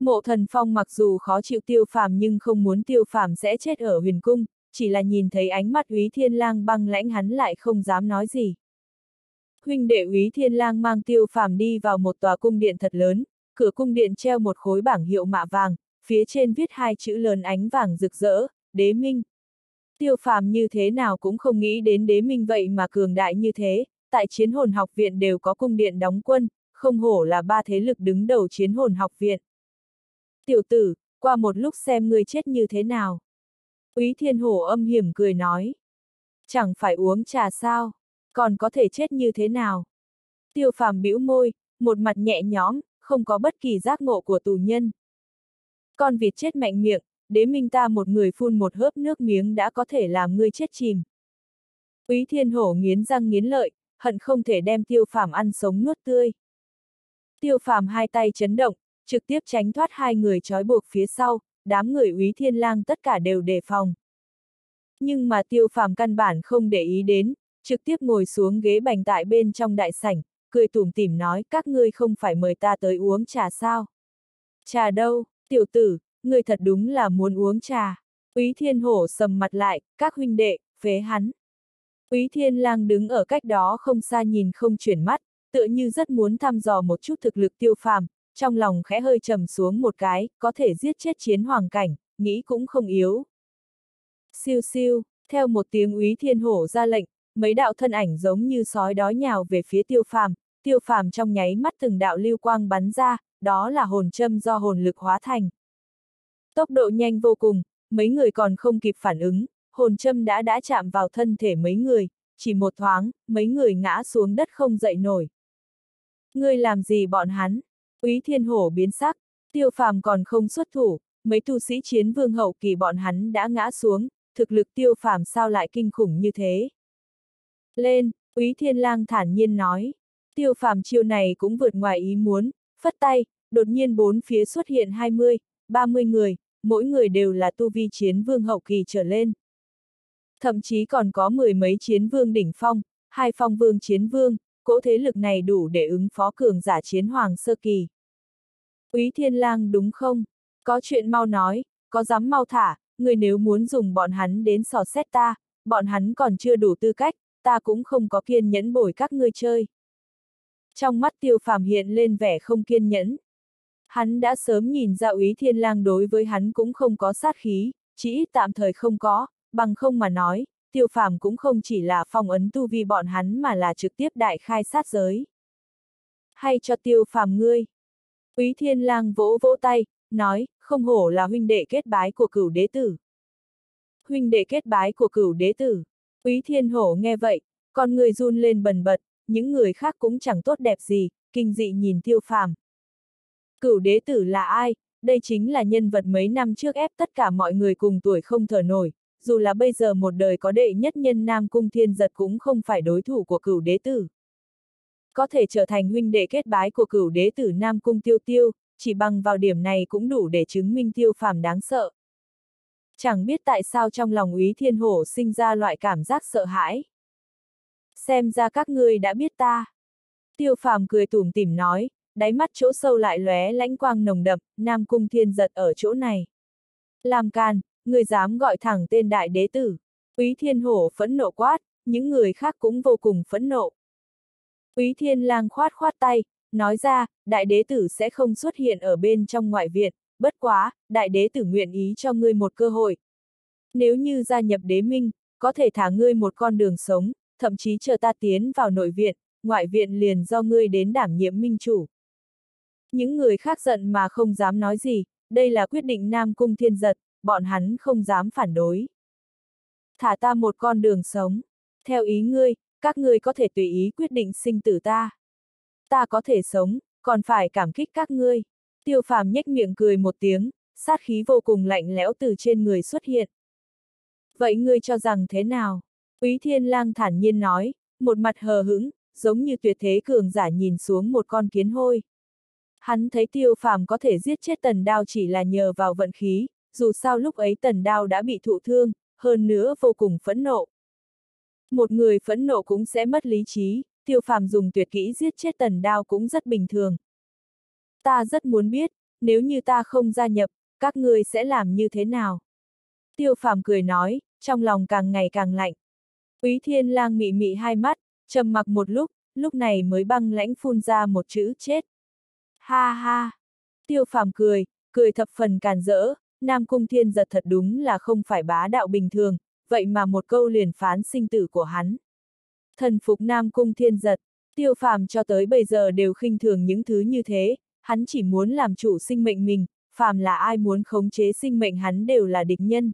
Mộ thần phong mặc dù khó chịu tiêu phàm nhưng không muốn tiêu phàm sẽ chết ở huyền cung, chỉ là nhìn thấy ánh mắt úy thiên lang băng lãnh hắn lại không dám nói gì. Huynh đệ úy thiên lang mang tiêu phàm đi vào một tòa cung điện thật lớn, cửa cung điện treo một khối bảng hiệu mạ vàng, phía trên viết hai chữ lớn ánh vàng rực rỡ, đế minh. Tiêu phàm như thế nào cũng không nghĩ đến đế minh vậy mà cường đại như thế, tại chiến hồn học viện đều có cung điện đóng quân, không hổ là ba thế lực đứng đầu chiến hồn học viện. Tiểu tử, qua một lúc xem ngươi chết như thế nào. Úy thiên hổ âm hiểm cười nói. Chẳng phải uống trà sao, còn có thể chết như thế nào. Tiêu phàm bĩu môi, một mặt nhẹ nhõm, không có bất kỳ giác ngộ của tù nhân. Con vịt chết mạnh miệng, đế minh ta một người phun một hớp nước miếng đã có thể làm ngươi chết chìm. Úy thiên hổ nghiến răng nghiến lợi, hận không thể đem tiêu phàm ăn sống nuốt tươi. Tiêu phàm hai tay chấn động, trực tiếp tránh thoát hai người trói buộc phía sau, đám người úy thiên lang tất cả đều đề phòng. Nhưng mà tiêu phàm căn bản không để ý đến, trực tiếp ngồi xuống ghế bành tại bên trong đại sảnh, cười tủm tỉm nói các ngươi không phải mời ta tới uống trà sao. Trà đâu, tiểu tử, ngươi thật đúng là muốn uống trà. Úy thiên hổ sầm mặt lại, các huynh đệ, phế hắn. Úy thiên lang đứng ở cách đó không xa nhìn không chuyển mắt, tựa như rất muốn thăm dò một chút thực lực tiêu phàm, trong lòng khẽ hơi trầm xuống một cái, có thể giết chết chiến hoàng cảnh, nghĩ cũng không yếu. Siêu siêu, theo một tiếng úy thiên hổ ra lệnh, mấy đạo thân ảnh giống như sói đói nhào về phía tiêu phàm, tiêu phàm trong nháy mắt từng đạo lưu quang bắn ra, đó là hồn châm do hồn lực hóa thành. Tốc độ nhanh vô cùng, mấy người còn không kịp phản ứng, hồn châm đã đã chạm vào thân thể mấy người, chỉ một thoáng, mấy người ngã xuống đất không dậy nổi. Ngươi làm gì bọn hắn? Úy thiên hổ biến sắc, tiêu phàm còn không xuất thủ, mấy tu sĩ chiến vương hậu kỳ bọn hắn đã ngã xuống, thực lực tiêu phàm sao lại kinh khủng như thế. Lên, Úy thiên lang thản nhiên nói, tiêu phàm chiêu này cũng vượt ngoài ý muốn, phất tay, đột nhiên bốn phía xuất hiện 20, 30 người, mỗi người đều là tu vi chiến vương hậu kỳ trở lên. Thậm chí còn có mười mấy chiến vương đỉnh phong, hai phong vương chiến vương, cỗ thế lực này đủ để ứng phó cường giả chiến hoàng sơ kỳ. Úy Thiên Lang đúng không? Có chuyện mau nói, có dám mau thả, người nếu muốn dùng bọn hắn đến sò xét ta, bọn hắn còn chưa đủ tư cách, ta cũng không có kiên nhẫn bồi các ngươi chơi. Trong mắt tiêu phàm hiện lên vẻ không kiên nhẫn. Hắn đã sớm nhìn ra úy thiên lang đối với hắn cũng không có sát khí, chỉ tạm thời không có, bằng không mà nói, tiêu phàm cũng không chỉ là phong ấn tu vi bọn hắn mà là trực tiếp đại khai sát giới. Hay cho tiêu phàm ngươi. Quý thiên lang vỗ vỗ tay, nói, không hổ là huynh đệ kết bái của cửu đế tử. Huynh đệ kết bái của cửu đế tử. Quý thiên hổ nghe vậy, con người run lên bần bật, những người khác cũng chẳng tốt đẹp gì, kinh dị nhìn tiêu phàm. Cửu đế tử là ai? Đây chính là nhân vật mấy năm trước ép tất cả mọi người cùng tuổi không thở nổi, dù là bây giờ một đời có đệ nhất nhân Nam Cung Thiên Giật cũng không phải đối thủ của cửu đế tử. có thể trở thành huynh đệ kết bái của cửu đế tử Nam Cung Tiêu Tiêu, chỉ bằng vào điểm này cũng đủ để chứng minh tiêu phàm đáng sợ. Chẳng biết tại sao trong lòng úy thiên hổ sinh ra loại cảm giác sợ hãi. Xem ra các ngươi đã biết ta. Tiêu phàm cười tủm tỉm nói, đáy mắt chỗ sâu lại lóe lãnh quang nồng đậm, Nam Cung Thiên giật ở chỗ này. Làm can, người dám gọi thẳng tên đại đế tử. Úy Thiên Hổ phẫn nộ quát, những người khác cũng vô cùng phẫn nộ. Úy Thiên Lang khoát khoát tay, nói ra, đại đế tử sẽ không xuất hiện ở bên trong ngoại viện, bất quá, đại đế tử nguyện ý cho ngươi một cơ hội. Nếu như gia nhập đế minh, có thể thả ngươi một con đường sống, thậm chí chờ ta tiến vào nội viện, ngoại viện liền do ngươi đến đảm nhiệm minh chủ. Những người khác giận mà không dám nói gì, đây là quyết định Nam Cung Thiên Giật, bọn hắn không dám phản đối. Thả ta một con đường sống. Theo ý ngươi, các ngươi có thể tùy ý quyết định sinh tử ta. Ta có thể sống, còn phải cảm kích các ngươi. Tiêu phàm nhếch miệng cười một tiếng, sát khí vô cùng lạnh lẽo từ trên người xuất hiện. Vậy ngươi cho rằng thế nào? Quý thiên lang thản nhiên nói, một mặt hờ hững, giống như tuyệt thế cường giả nhìn xuống một con kiến hôi. Hắn thấy tiêu phàm có thể giết chết tần đao chỉ là nhờ vào vận khí, dù sao lúc ấy tần đao đã bị thụ thương, hơn nữa vô cùng phẫn nộ. Một người phẫn nộ cũng sẽ mất lý trí, tiêu phàm dùng tuyệt kỹ giết chết tần đao cũng rất bình thường. Ta rất muốn biết, nếu như ta không gia nhập, các ngươi sẽ làm như thế nào? Tiêu phàm cười nói, trong lòng càng ngày càng lạnh. Quý thiên lang mị mị hai mắt, trầm mặc một lúc, lúc này mới băng lãnh phun ra một chữ chết. Ha ha! Tiêu phàm cười, cười thập phần càn rỡ, Nam Cung Thiên giật thật đúng là không phải bá đạo bình thường, vậy mà một câu liền phán sinh tử của hắn. Thần phục Nam Cung Thiên giật, tiêu phàm cho tới bây giờ đều khinh thường những thứ như thế, hắn chỉ muốn làm chủ sinh mệnh mình, phàm là ai muốn khống chế sinh mệnh hắn đều là địch nhân.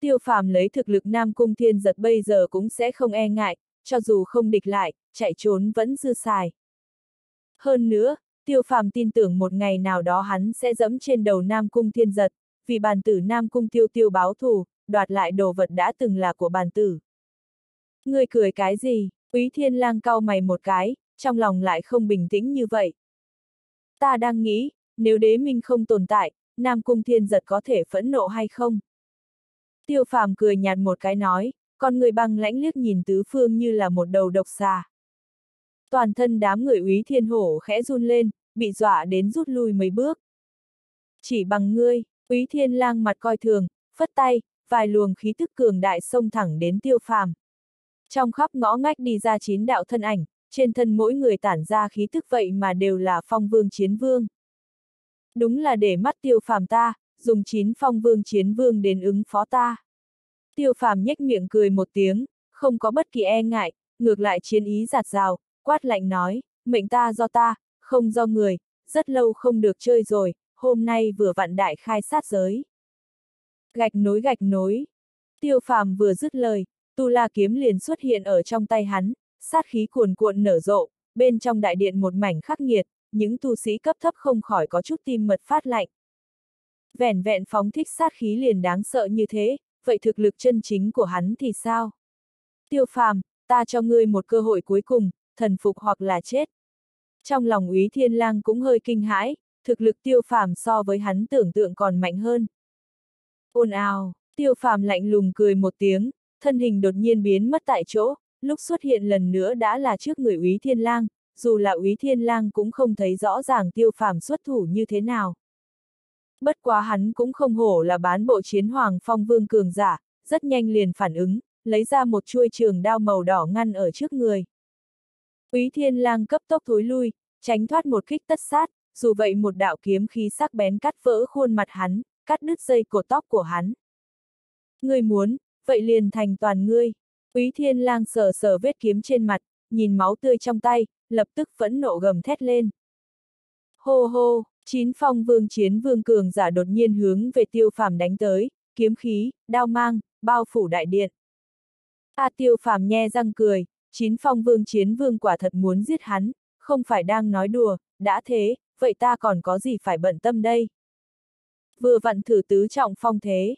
Tiêu phàm lấy thực lực Nam Cung Thiên giật bây giờ cũng sẽ không e ngại, cho dù không địch lại, chạy trốn vẫn dư xài. Hơn nữa, Tiêu phàm tin tưởng một ngày nào đó hắn sẽ dẫm trên đầu Nam Cung Thiên Giật, vì bàn tử Nam Cung Tiêu Tiêu báo thù, đoạt lại đồ vật đã từng là của bàn tử. Ngươi cười cái gì? Úy Thiên Lang cau mày một cái, trong lòng lại không bình tĩnh như vậy. Ta đang nghĩ, nếu đế minh không tồn tại, Nam Cung Thiên Giật có thể phẫn nộ hay không? Tiêu phàm cười nhạt một cái nói, con người băng lãnh liếc nhìn tứ phương như là một đầu độc xà. Toàn thân đám người úy thiên hổ khẽ run lên, bị dọa đến rút lui mấy bước. Chỉ bằng ngươi, úy thiên lang mặt coi thường, phất tay, vài luồng khí tức cường đại xông thẳng đến tiêu phàm. Trong khắp ngõ ngách đi ra chín đạo thân ảnh, trên thân mỗi người tản ra khí tức vậy mà đều là phong vương chiến vương. Đúng là để mắt tiêu phàm ta, dùng chín phong vương chiến vương đến ứng phó ta. Tiêu phàm nhếch miệng cười một tiếng, không có bất kỳ e ngại, ngược lại chiến ý giạt rào, quát lạnh nói, mệnh ta do ta, không do người, rất lâu không được chơi rồi, hôm nay vừa vặn đại khai sát giới. Gạch nối gạch nối. Tiêu phàm vừa dứt lời, tu la kiếm liền xuất hiện ở trong tay hắn, sát khí cuồn cuộn nở rộ, bên trong đại điện một mảnh khắc nghiệt, những tu sĩ cấp thấp không khỏi có chút tim mật phát lạnh. Vẻn vẹn phóng thích sát khí liền đáng sợ như thế, vậy thực lực chân chính của hắn thì sao? Tiêu phàm, ta cho ngươi một cơ hội cuối cùng, thần phục hoặc là chết. Trong lòng úy thiên lang cũng hơi kinh hãi, thực lực tiêu phàm so với hắn tưởng tượng còn mạnh hơn. Ôn ào, tiêu phàm lạnh lùng cười một tiếng, thân hình đột nhiên biến mất tại chỗ, lúc xuất hiện lần nữa đã là trước người úy thiên lang, dù là úy thiên lang cũng không thấy rõ ràng tiêu phàm xuất thủ như thế nào. Bất quá hắn cũng không hổ là bán bộ chiến hoàng phong vương cường giả, rất nhanh liền phản ứng, lấy ra một chuôi trường đao màu đỏ ngăn ở trước người. Úy Thiên Lang cấp tốc thối lui, tránh thoát một kích tất sát, dù vậy một đạo kiếm khí sắc bén cắt vỡ khuôn mặt hắn, cắt đứt dây cột tóc của hắn. Ngươi muốn, vậy liền thành toàn ngươi. Úy Thiên Lang sờ sờ vết kiếm trên mặt, nhìn máu tươi trong tay, lập tức phẫn nộ gầm thét lên. Hô hô, chín phong vương chiến vương cường giả đột nhiên hướng về tiêu phàm đánh tới, kiếm khí, đao mang, bao phủ đại điện. A tiêu phàm nhe răng cười, chín phong vương chiến vương quả thật muốn giết hắn, không phải đang nói đùa, đã thế, vậy ta còn có gì phải bận tâm đây? Vừa vặn thử tứ trọng phong thế.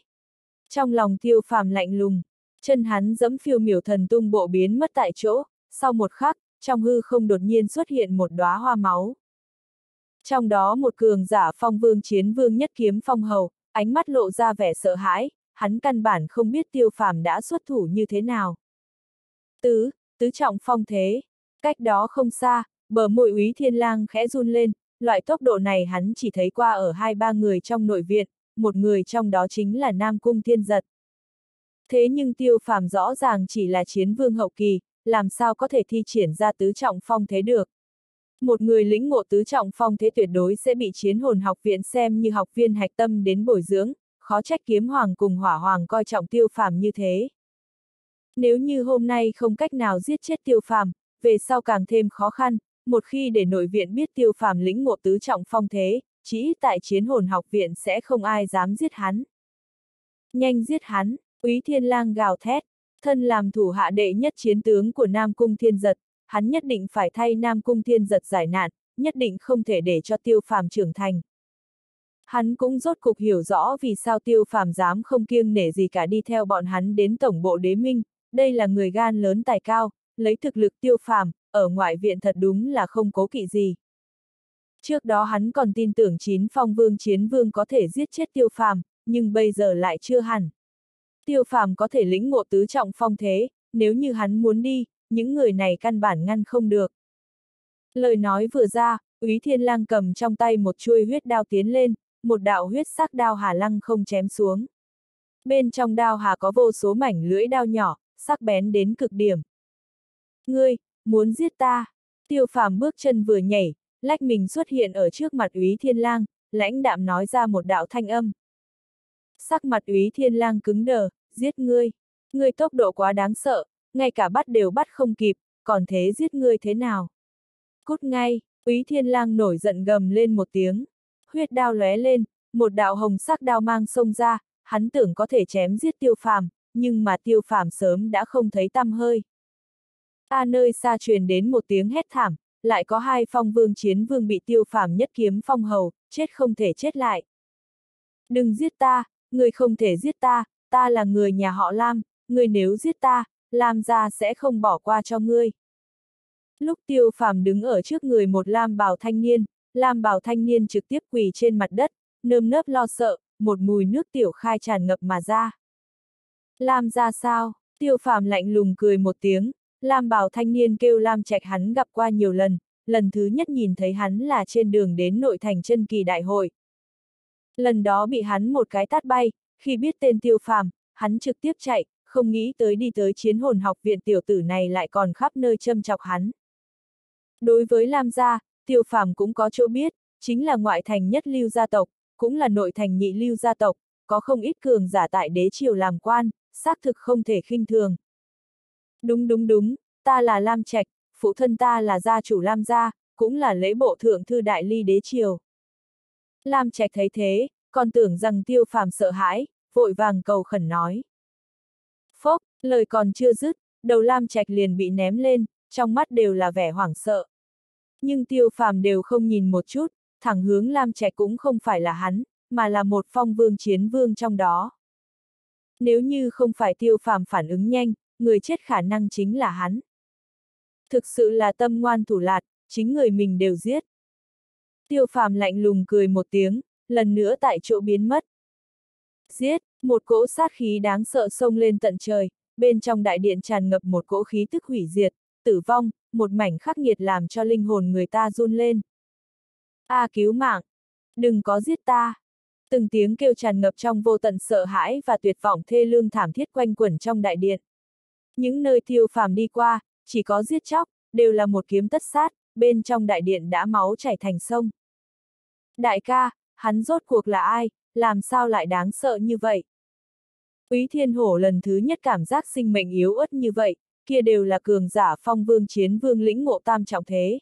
Trong lòng tiêu phàm lạnh lùng, chân hắn dẫm phiêu miểu thần tung bộ biến mất tại chỗ, sau một khắc, trong hư không đột nhiên xuất hiện một đóa hoa máu. Trong đó một cường giả phong vương chiến vương nhất kiếm phong hầu, ánh mắt lộ ra vẻ sợ hãi, hắn căn bản không biết tiêu phàm đã xuất thủ như thế nào. Tứ, tứ trọng phong thế, cách đó không xa, bờ môi úy thiên lang khẽ run lên, loại tốc độ này hắn chỉ thấy qua ở hai ba người trong nội viện, một người trong đó chính là Nam Cung Thiên Giật. Thế nhưng tiêu phàm rõ ràng chỉ là chiến vương hậu kỳ, làm sao có thể thi triển ra tứ trọng phong thế được. Một người lĩnh ngộ tứ trọng phong thế tuyệt đối sẽ bị chiến hồn học viện xem như học viên hạch tâm đến bồi dưỡng, khó trách kiếm hoàng cùng hỏa hoàng coi trọng tiêu phàm như thế. Nếu như hôm nay không cách nào giết chết tiêu phàm, về sau càng thêm khó khăn, một khi để nội viện biết tiêu phàm lĩnh ngộ tứ trọng phong thế, chỉ tại chiến hồn học viện sẽ không ai dám giết hắn. Nhanh giết hắn, úy thiên lang gào thét, thân làm thủ hạ đệ nhất chiến tướng của Nam Cung Thiên Giật, hắn nhất định phải thay Nam Cung Thiên Giật giải nạn, nhất định không thể để cho tiêu phàm trưởng thành. Hắn cũng rốt cục hiểu rõ vì sao tiêu phàm dám không kiêng nể gì cả đi theo bọn hắn đến tổng bộ đế minh, đây là người gan lớn tài cao, lấy thực lực tiêu phàm, ở ngoại viện thật đúng là không cố kỵ gì. Trước đó hắn còn tin tưởng chín phong vương chiến vương có thể giết chết tiêu phàm, nhưng bây giờ lại chưa hẳn. Tiêu phàm có thể lĩnh ngộ tứ trọng phong thế, nếu như hắn muốn đi, những người này căn bản ngăn không được. Lời nói vừa ra, Úy Thiên Lang cầm trong tay một chuôi huyết đao tiến lên, một đạo huyết sắc đao hà lăng không chém xuống. Bên trong đao hà có vô số mảnh lưỡi đao nhỏ, sắc bén đến cực điểm. Ngươi, muốn giết ta? Tiêu phàm bước chân vừa nhảy, lách mình xuất hiện ở trước mặt Úy Thiên Lang, lãnh đạm nói ra một đạo thanh âm. Sắc mặt Úy Thiên Lang cứng đờ, giết ngươi. Ngươi tốc độ quá đáng sợ, ngay cả bắt đều bắt không kịp, còn thế giết ngươi thế nào? Cút ngay, Úy Thiên Lang nổi giận gầm lên một tiếng. Huyết đao lóe lên, một đạo hồng sắc đao mang xông ra, hắn tưởng có thể chém giết tiêu phàm, nhưng mà tiêu phàm sớm đã không thấy tăm hơi. A nơi xa truyền đến một tiếng hét thảm, lại có hai phong vương chiến vương bị tiêu phàm nhất kiếm phong hầu, chết không thể chết lại. Đừng giết ta, người không thể giết ta, ta là người nhà họ Lam, người nếu giết ta, Lam gia sẽ không bỏ qua cho ngươi. Lúc tiêu phàm đứng ở trước người một Lam bào thanh niên, Lam bào thanh niên trực tiếp quỳ trên mặt đất, nơm nớp lo sợ, một mùi nước tiểu khai tràn ngập mà ra. Lam ra sao? Tiêu phàm lạnh lùng cười một tiếng, Lam bảo thanh niên kêu Lam Trạch hắn gặp qua nhiều lần, lần thứ nhất nhìn thấy hắn là trên đường đến nội thành chân kỳ đại hội. Lần đó bị hắn một cái tát bay, khi biết tên tiêu phàm, hắn trực tiếp chạy, không nghĩ tới đi tới chiến hồn học viện tiểu tử này lại còn khắp nơi châm chọc hắn. Đối với Lam gia, tiêu phàm cũng có chỗ biết, chính là ngoại thành nhất lưu gia tộc, cũng là nội thành nhị lưu gia tộc, có không ít cường giả tại đế triều làm quan, xác thực không thể khinh thường. Đúng đúng đúng, ta là Lam Trạch, phụ thân ta là gia chủ Lam gia, cũng là lễ bộ thượng thư đại ly đế triều. Lam Trạch thấy thế, còn tưởng rằng tiêu phàm sợ hãi, vội vàng cầu khẩn nói. Phốc, lời còn chưa dứt, đầu Lam Trạch liền bị ném lên, trong mắt đều là vẻ hoảng sợ. Nhưng tiêu phàm đều không nhìn một chút, thẳng hướng Lam Trạch cũng không phải là hắn, mà là một phong vương chiến vương trong đó. Nếu như không phải tiêu phàm phản ứng nhanh, người chết khả năng chính là hắn. Thực sự là tâm ngoan thủ lạt, chính người mình đều giết. Tiêu phàm lạnh lùng cười một tiếng, lần nữa tại chỗ biến mất. Giết, một cỗ sát khí đáng sợ xông lên tận trời, bên trong đại điện tràn ngập một cỗ khí tức hủy diệt, tử vong, một mảnh khắc nghiệt làm cho linh hồn người ta run lên. A à, cứu mạng! Đừng có giết ta! Từng tiếng kêu tràn ngập trong vô tận sợ hãi và tuyệt vọng thê lương thảm thiết quanh quẩn trong đại điện. Những nơi tiêu phàm đi qua, chỉ có giết chóc, đều là một kiếm tất sát, bên trong đại điện đã máu chảy thành sông. Đại ca, hắn rốt cuộc là ai, làm sao lại đáng sợ như vậy? Quý thiên hổ lần thứ nhất cảm giác sinh mệnh yếu ớt như vậy, kia đều là cường giả phong vương chiến vương lĩnh ngộ tam trọng thế.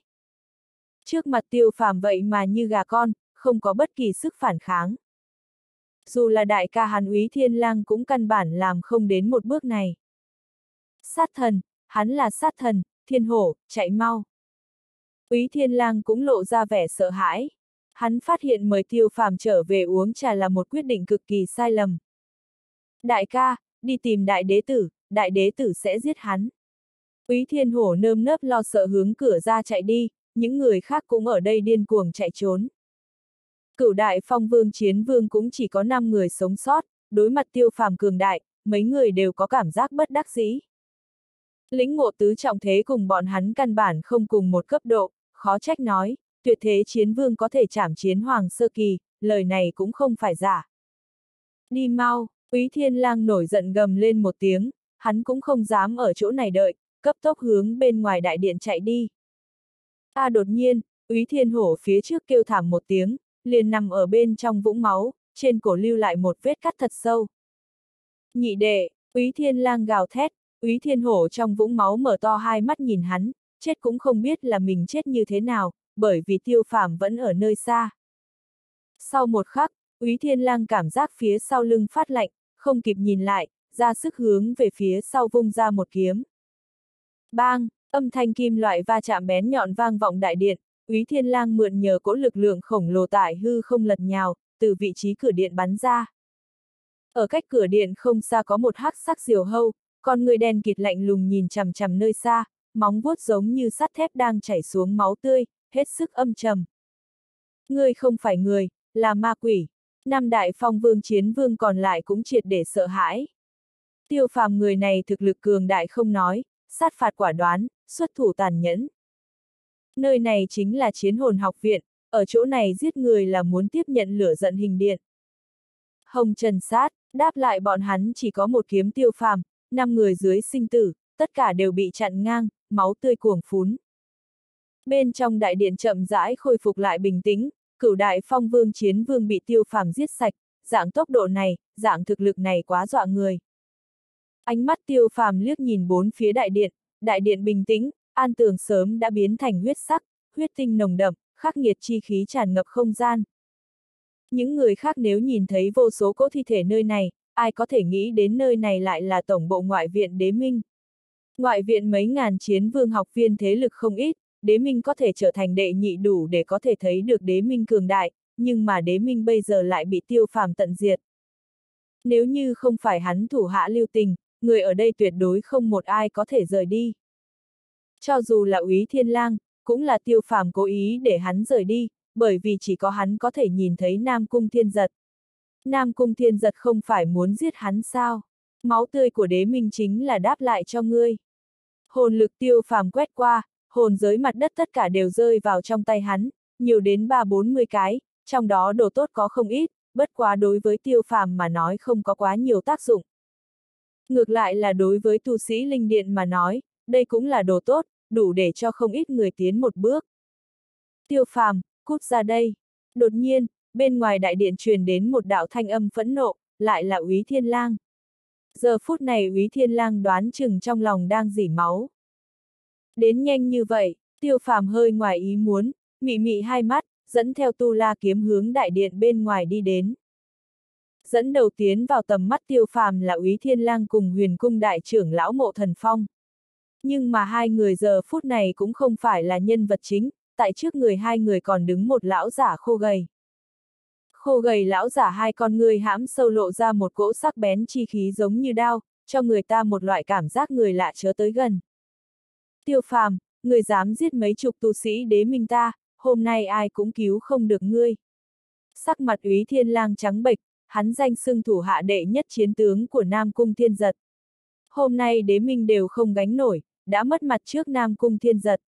Trước mặt tiêu phàm vậy mà như gà con, không có bất kỳ sức phản kháng. Dù là đại ca hàn úy thiên lang cũng căn bản làm không đến một bước này. Sát thần, hắn là sát thần, thiên hổ, chạy mau. Úy thiên lang cũng lộ ra vẻ sợ hãi. Hắn phát hiện mời tiêu phàm trở về uống trà là một quyết định cực kỳ sai lầm. Đại ca, đi tìm đại đế tử, đại đế tử sẽ giết hắn. Quý thiên hổ nơm nớp lo sợ hướng cửa ra chạy đi, những người khác cũng ở đây điên cuồng chạy trốn. Cửu đại phong vương chiến vương cũng chỉ có 5 người sống sót, đối mặt tiêu phàm cường đại, mấy người đều có cảm giác bất đắc dĩ. Lĩnh ngộ tứ trọng thế cùng bọn hắn căn bản không cùng một cấp độ, khó trách nói, tuyệt thế chiến vương có thể chảm chiến hoàng sơ kỳ, lời này cũng không phải giả. Đi mau, Quý Thiên Lang nổi giận gầm lên một tiếng, hắn cũng không dám ở chỗ này đợi, cấp tốc hướng bên ngoài đại điện chạy đi. A à, đột nhiên, Quý Thiên Hổ phía trước kêu thảm một tiếng, liền nằm ở bên trong vũng máu, trên cổ lưu lại một vết cắt thật sâu. Nhị đệ, úy Thiên Lang gào thét, úy Thiên Hổ trong vũng máu mở to hai mắt nhìn hắn, chết cũng không biết là mình chết như thế nào, bởi vì tiêu phàm vẫn ở nơi xa. Sau một khắc, úy Thiên Lang cảm giác phía sau lưng phát lạnh, không kịp nhìn lại, ra sức hướng về phía sau vung ra một kiếm. Bang, âm thanh kim loại va chạm bén nhọn vang vọng đại điện, Quý Thiên Lang mượn nhờ cỗ lực lượng khổng lồ tại hư không lật nhào, từ vị trí cửa điện bắn ra. Ở cách cửa điện không xa có một hắc sắc diều hâu, con người đen kịt lạnh lùng nhìn chằm chằm nơi xa, móng vuốt giống như sắt thép đang chảy xuống máu tươi, hết sức âm trầm. Ngươi không phải người, là ma quỷ. Năm đại phong vương chiến vương còn lại cũng triệt để sợ hãi. Tiêu phàm người này thực lực cường đại không nói, sát phạt quả đoán, xuất thủ tàn nhẫn. Nơi này chính là chiến hồn học viện, ở chỗ này giết người là muốn tiếp nhận lửa giận hình điện. Hồng Trần Sát, đáp lại bọn hắn chỉ có một kiếm tiêu phàm, năm người dưới sinh tử, tất cả đều bị chặn ngang, máu tươi cuồng phún. Bên trong đại điện chậm rãi khôi phục lại bình tĩnh, cửu đại phong vương chiến vương bị tiêu phàm giết sạch, dạng tốc độ này, dạng thực lực này quá dọa người. Ánh mắt tiêu phàm liếc nhìn bốn phía đại điện, đại điện bình tĩnh, an tường sớm đã biến thành huyết sắc, huyết tinh nồng đậm, khắc nghiệt chi khí tràn ngập không gian. Những người khác nếu nhìn thấy vô số cỗ thi thể nơi này, ai có thể nghĩ đến nơi này lại là tổng bộ ngoại viện đế minh. Ngoại viện mấy ngàn chiến vương học viên thế lực không ít, đế minh có thể trở thành đệ nhị đủ để có thể thấy được đế minh cường đại, nhưng mà đế minh bây giờ lại bị tiêu phàm tận diệt. Nếu như không phải hắn thủ hạ lưu tình, người ở đây tuyệt đối không một ai có thể rời đi. Cho dù là úy thiên lang, cũng là tiêu phàm cố ý để hắn rời đi, bởi vì chỉ có hắn có thể nhìn thấy Nam Cung Thiên Giật. Nam Cung Thiên Giật không phải muốn giết hắn sao? Máu tươi của đế minh chính là đáp lại cho ngươi. Hồn lực tiêu phàm quét qua, hồn giới mặt đất tất cả đều rơi vào trong tay hắn, nhiều đến ba bốn mươi cái, trong đó đồ tốt có không ít, bất quá đối với tiêu phàm mà nói không có quá nhiều tác dụng. Ngược lại là đối với tu sĩ linh điện mà nói, đây cũng là đồ tốt, đủ để cho không ít người tiến một bước. Tiêu phàm, cút ra đây. Đột nhiên, bên ngoài đại điện truyền đến một đạo thanh âm phẫn nộ, lại là úy thiên lang. Giờ phút này úy thiên lang đoán chừng trong lòng đang dỉ máu. Đến nhanh như vậy, tiêu phàm hơi ngoài ý muốn, mị mị hai mắt, dẫn theo tu la kiếm hướng đại điện bên ngoài đi đến. Dẫn đầu tiến vào tầm mắt tiêu phàm là úy thiên lang cùng huyền cung đại trưởng lão mộ thần phong. Nhưng mà hai người giờ phút này cũng không phải là nhân vật chính, tại trước người hai người còn đứng một lão giả khô gầy. Khô gầy lão giả hai con người hãm sâu lộ ra một cỗ sắc bén chi khí giống như đao, cho người ta một loại cảm giác người lạ chớ tới gần. Tiêu phàm, người dám giết mấy chục tu sĩ đế minh ta, hôm nay ai cũng cứu không được ngươi. Sắc mặt úy thiên lang trắng bệch, hắn danh xưng thủ hạ đệ nhất chiến tướng của Nam Cung Thiên Giật. Hôm nay đế minh đều không gánh nổi, đã mất mặt trước Nam Cung Thiên Giật.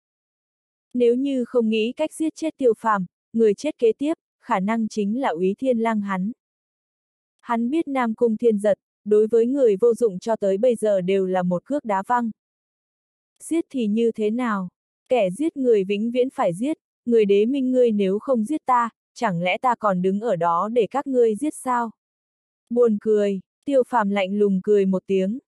Nếu như không nghĩ cách giết chết tiêu phàm, người chết kế tiếp, khả năng chính là úy thiên lang hắn. Hắn biết Nam Cung Thiên Giật, đối với người vô dụng cho tới bây giờ đều là một cước đá văng. Giết thì như thế nào? Kẻ giết người vĩnh viễn phải giết, người đế minh ngươi nếu không giết ta, chẳng lẽ ta còn đứng ở đó để các ngươi giết sao? Buồn cười, tiêu phàm lạnh lùng cười một tiếng.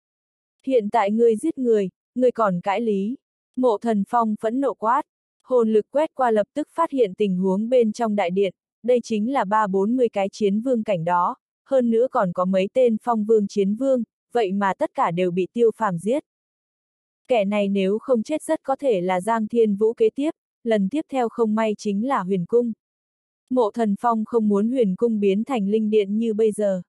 Hiện tại ngươi giết người, ngươi còn cãi lý. Mộ thần phong phẫn nộ quát. Hồn lực quét qua lập tức phát hiện tình huống bên trong đại điện, đây chính là ba bốn mươi cái chiến vương cảnh đó, hơn nữa còn có mấy tên phong vương chiến vương, vậy mà tất cả đều bị tiêu phàm giết. Kẻ này nếu không chết rất có thể là Giang Thiên Vũ kế tiếp, lần tiếp theo không may chính là huyền cung. Mộ thần phong không muốn huyền cung biến thành linh điện như bây giờ.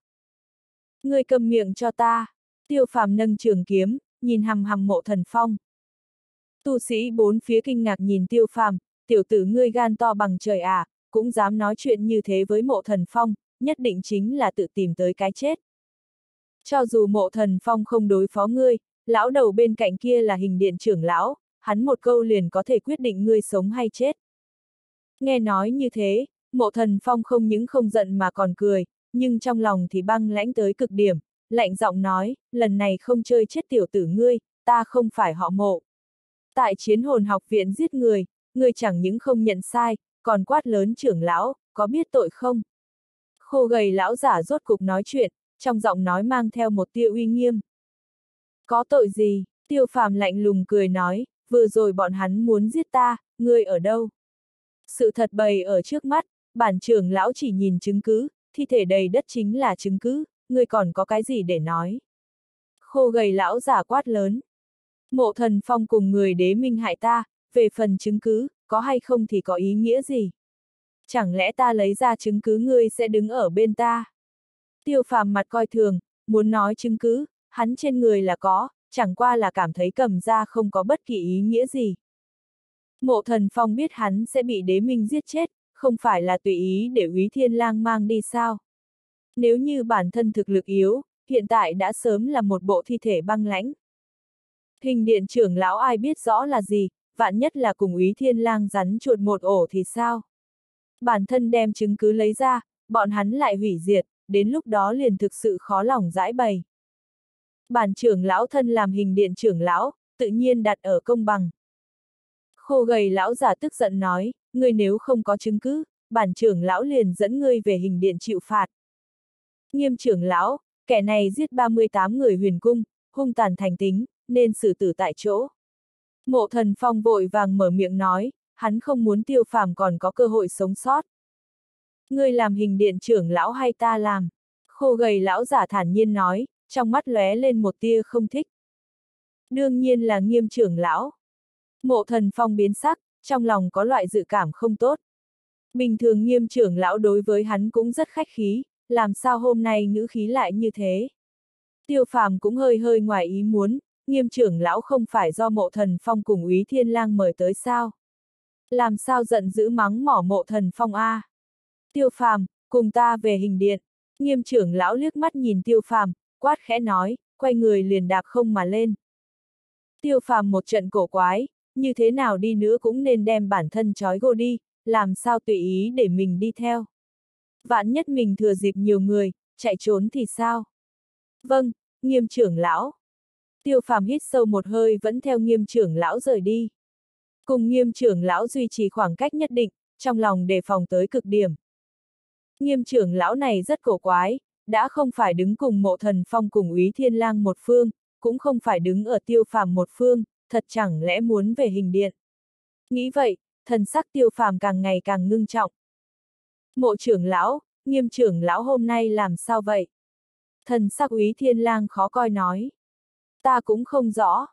Người cầm miệng cho ta. Tiêu phàm nâng trường kiếm, nhìn hầm hầm mộ thần phong. Tu sĩ bốn phía kinh ngạc nhìn tiêu phàm, tiểu tử ngươi gan to bằng trời à, cũng dám nói chuyện như thế với mộ thần phong, nhất định chính là tự tìm tới cái chết. Cho dù mộ thần phong không đối phó ngươi, lão đầu bên cạnh kia là hình điện trưởng lão, hắn một câu liền có thể quyết định ngươi sống hay chết. Nghe nói như thế, mộ thần phong không những không giận mà còn cười, nhưng trong lòng thì băng lãnh tới cực điểm, lạnh giọng nói, lần này không chơi chết tiểu tử ngươi, ta không phải họ mộ. Tại chiến hồn học viện giết người, ngươi chẳng những không nhận sai, còn quát lớn trưởng lão, có biết tội không? Khô gầy lão giả rốt cục nói chuyện, trong giọng nói mang theo một tia uy nghiêm. Có tội gì? Tiêu phàm lạnh lùng cười nói, vừa rồi bọn hắn muốn giết ta, ngươi ở đâu? Sự thật bày ở trước mắt, bản trưởng lão chỉ nhìn chứng cứ, thi thể đầy đất chính là chứng cứ, ngươi còn có cái gì để nói? Khô gầy lão giả quát lớn. Mộ thần phong cùng người đế minh hại ta, về phần chứng cứ, có hay không thì có ý nghĩa gì? Chẳng lẽ ta lấy ra chứng cứ ngươi sẽ đứng ở bên ta? Tiêu phàm mặt coi thường, muốn nói chứng cứ, hắn trên người là có, chẳng qua là cảm thấy cầm ra không có bất kỳ ý nghĩa gì. Mộ thần phong biết hắn sẽ bị đế minh giết chết, không phải là tùy ý để úy thiên lang mang đi sao. Nếu như bản thân thực lực yếu, hiện tại đã sớm là một bộ thi thể băng lãnh. Hình điện trưởng lão ai biết rõ là gì, vạn nhất là cùng ý thiên lang rắn chuột một ổ thì sao? Bản thân đem chứng cứ lấy ra, bọn hắn lại hủy diệt, đến lúc đó liền thực sự khó lòng giải bày. Bản trưởng lão thân làm hình điện trưởng lão, tự nhiên đặt ở công bằng. Khô gầy lão giả tức giận nói, ngươi nếu không có chứng cứ, bản trưởng lão liền dẫn ngươi về hình điện chịu phạt. Nghiêm trưởng lão, kẻ này giết 38 người huyền cung, hung tàn thành tính, nên xử tử tại chỗ. Mộ thần phong vội vàng mở miệng nói, hắn không muốn tiêu phàm còn có cơ hội sống sót. Ngươi làm hình điện trưởng lão hay ta làm? Khô gầy lão giả thản nhiên nói, trong mắt lóe lên một tia không thích. Đương nhiên là nghiêm trưởng lão. Mộ thần phong biến sắc, trong lòng có loại dự cảm không tốt. Bình thường nghiêm trưởng lão đối với hắn cũng rất khách khí, làm sao hôm nay ngữ khí lại như thế. Tiêu phàm cũng hơi hơi ngoài ý muốn, nghiêm trưởng lão không phải do mộ thần phong cùng úy thiên lang mời tới sao. Làm sao giận dữ mắng mỏ mộ thần phong A. Tiêu phàm, cùng ta về hình điện. Nghiêm trưởng lão liếc mắt nhìn tiêu phàm, quát khẽ nói, quay người liền đạp không mà lên. Tiêu phàm một trận cổ quái, như thế nào đi nữa cũng nên đem bản thân trói gô đi, làm sao tùy ý để mình đi theo. Vạn nhất mình thừa dịp nhiều người, chạy trốn thì sao? Vâng, nghiêm trưởng lão. Tiêu phàm hít sâu một hơi vẫn theo nghiêm trưởng lão rời đi. Cùng nghiêm trưởng lão duy trì khoảng cách nhất định, trong lòng đề phòng tới cực điểm. Nghiêm trưởng lão này rất cổ quái, đã không phải đứng cùng mộ thần phong cùng úy thiên lang một phương, cũng không phải đứng ở tiêu phàm một phương, thật chẳng lẽ muốn về hình điện. Nghĩ vậy, thần sắc tiêu phàm càng ngày càng ngưng trọng. Mộ trưởng lão, nghiêm trưởng lão hôm nay làm sao vậy? Thần sắc úy thiên lang khó coi nói. Ta cũng không rõ.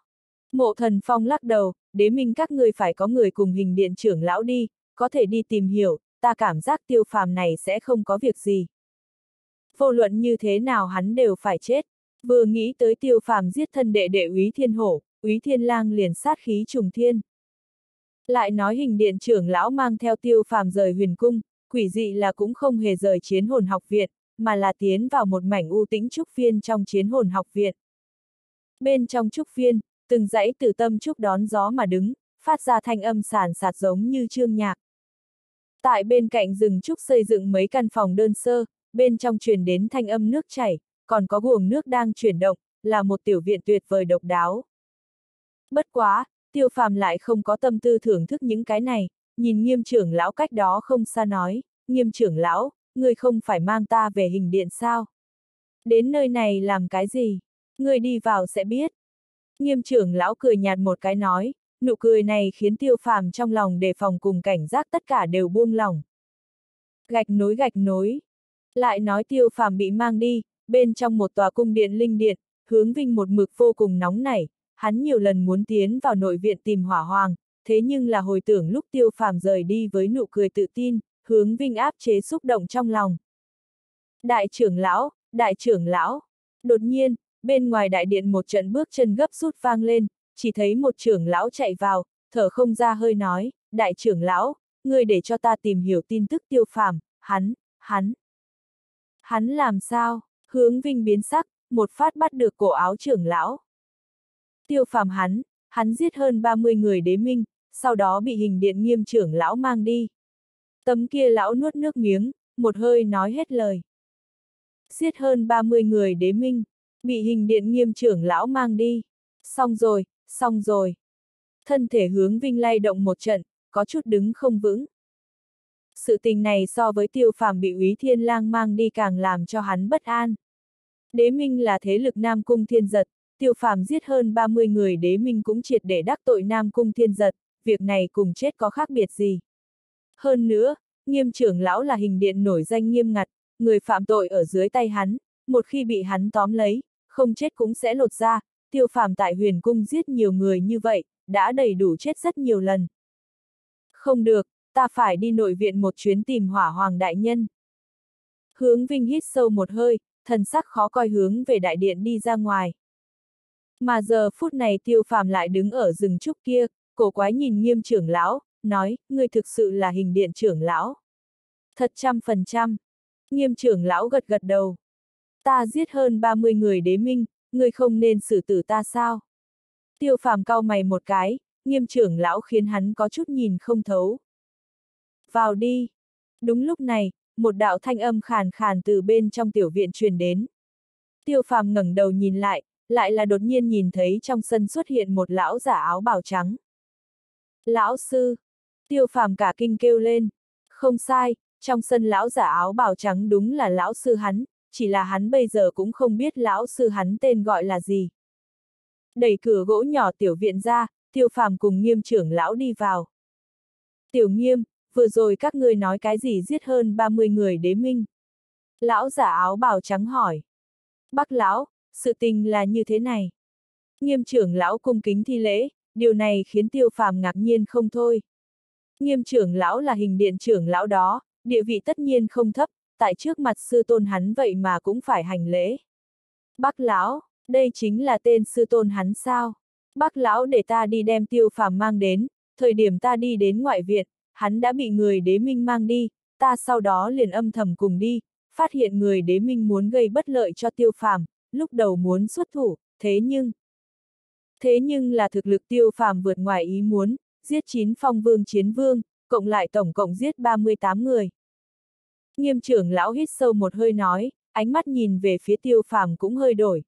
Mộ thần phong lắc đầu, đế minh các người phải có người cùng hình điện trưởng lão đi, có thể đi tìm hiểu, ta cảm giác tiêu phàm này sẽ không có việc gì. Vô luận như thế nào hắn đều phải chết. Vừa nghĩ tới tiêu phàm giết thân đệ đệ úy thiên hổ, úy thiên lang liền sát khí trùng thiên. Lại nói hình điện trưởng lão mang theo tiêu phàm rời huyền cung, quỷ dị là cũng không hề rời chiến hồn học viện, mà là tiến vào một mảnh u tĩnh trúc viên trong chiến hồn học viện. Bên trong trúc viên, từng dãy từ tâm trúc đón gió mà đứng, phát ra thanh âm sàn sạt giống như trương nhạc. Tại bên cạnh rừng trúc xây dựng mấy căn phòng đơn sơ, bên trong truyền đến thanh âm nước chảy, còn có guồng nước đang chuyển động, là một tiểu viện tuyệt vời độc đáo. Bất quá, tiêu phàm lại không có tâm tư thưởng thức những cái này, nhìn nghiêm trưởng lão cách đó không xa nói, nghiêm trưởng lão, người không phải mang ta về hình điện sao? Đến nơi này làm cái gì? Người đi vào sẽ biết. Nghiêm trưởng lão cười nhạt một cái nói, nụ cười này khiến tiêu phàm trong lòng đề phòng cùng cảnh giác tất cả đều buông lỏng. Gạch nối gạch nối. Lại nói tiêu phàm bị mang đi, bên trong một tòa cung điện linh điện, hướng vinh một mực vô cùng nóng nảy, hắn nhiều lần muốn tiến vào nội viện tìm hỏa hoàng, thế nhưng là hồi tưởng lúc tiêu phàm rời đi với nụ cười tự tin, hướng vinh áp chế xúc động trong lòng. Đại trưởng lão, đại trưởng lão, đột nhiên, bên ngoài đại điện một trận bước chân gấp rút vang lên, chỉ thấy một trưởng lão chạy vào, thở không ra hơi nói, đại trưởng lão, người để cho ta tìm hiểu tin tức tiêu phàm, hắn, hắn. Hắn làm sao? Hướng Vinh biến sắc, một phát bắt được cổ áo trưởng lão. Tiêu phàm hắn, hắn giết hơn 30 người đế minh, sau đó bị hình điện nghiêm trưởng lão mang đi. Tấm kia lão nuốt nước miếng, một hơi nói hết lời. Giết hơn 30 người đế minh, bị hình điện nghiêm trưởng lão mang đi. Xong rồi, xong rồi. Thân thể hướng vinh lay động một trận, có chút đứng không vững. Sự tình này so với tiêu phàm bị úy thiên lang mang đi càng làm cho hắn bất an. Đế minh là thế lực Nam Cung Thiên Giật, tiêu phàm giết hơn 30 người đế minh cũng triệt để đắc tội Nam Cung Thiên Giật, việc này cùng chết có khác biệt gì. Hơn nữa, nghiêm trưởng lão là hình điện nổi danh nghiêm ngặt, người phạm tội ở dưới tay hắn, một khi bị hắn tóm lấy, không chết cũng sẽ lột ra, tiêu phàm tại huyền cung giết nhiều người như vậy, đã đầy đủ chết rất nhiều lần. Không được, ta phải đi nội viện một chuyến tìm hỏa hoàng đại nhân. Hướng Vinh hít sâu một hơi, thần sắc khó coi hướng về đại điện đi ra ngoài. Mà giờ phút này tiêu phàm lại đứng ở rừng trúc kia, cổ quái nhìn nghiêm trưởng lão, nói, ngươi thực sự là hình điện trưởng lão. Thật trăm phần trăm. Nghiêm trưởng lão gật gật đầu. Ta giết hơn 30 người đế minh, ngươi không nên xử tử ta sao? Tiêu phàm cau mày một cái, nghiêm trưởng lão khiến hắn có chút nhìn không thấu. Vào đi. Đúng lúc này, một đạo thanh âm khàn khàn từ bên trong tiểu viện truyền đến. Tiêu phàm ngẩng đầu nhìn lại, lại là đột nhiên nhìn thấy trong sân xuất hiện một lão giả áo bào trắng. Lão sư! Tiêu phàm cả kinh kêu lên. Không sai, trong sân lão giả áo bào trắng đúng là lão sư hắn, chỉ là hắn bây giờ cũng không biết lão sư hắn tên gọi là gì. Đẩy cửa gỗ nhỏ tiểu viện ra, tiêu phàm cùng nghiêm trưởng lão đi vào. Tiểu nghiêm, vừa rồi các ngươi nói cái gì giết hơn 30 người đế minh. Lão giả áo bào trắng hỏi. Bác lão, sự tình là như thế này. Nghiêm trưởng lão cung kính thi lễ, điều này khiến tiêu phàm ngạc nhiên không thôi. Nghiêm trưởng lão là hình điện trưởng lão đó, địa vị tất nhiên không thấp, tại trước mặt sư tôn hắn vậy mà cũng phải hành lễ. Bác lão, đây chính là tên sư tôn hắn sao? Bác lão để ta đi đem tiêu phàm mang đến, thời điểm ta đi đến ngoại viện, hắn đã bị người đế minh mang đi, ta sau đó liền âm thầm cùng đi, phát hiện người đế minh muốn gây bất lợi cho tiêu phàm, lúc đầu muốn xuất thủ, thế nhưng... Thế nhưng là thực lực tiêu phàm vượt ngoài ý muốn, giết 9 phong vương chiến vương, cộng lại tổng cộng giết 38 người. Nghiêm trưởng lão hít sâu một hơi nói, ánh mắt nhìn về phía tiêu phàm cũng hơi đổi.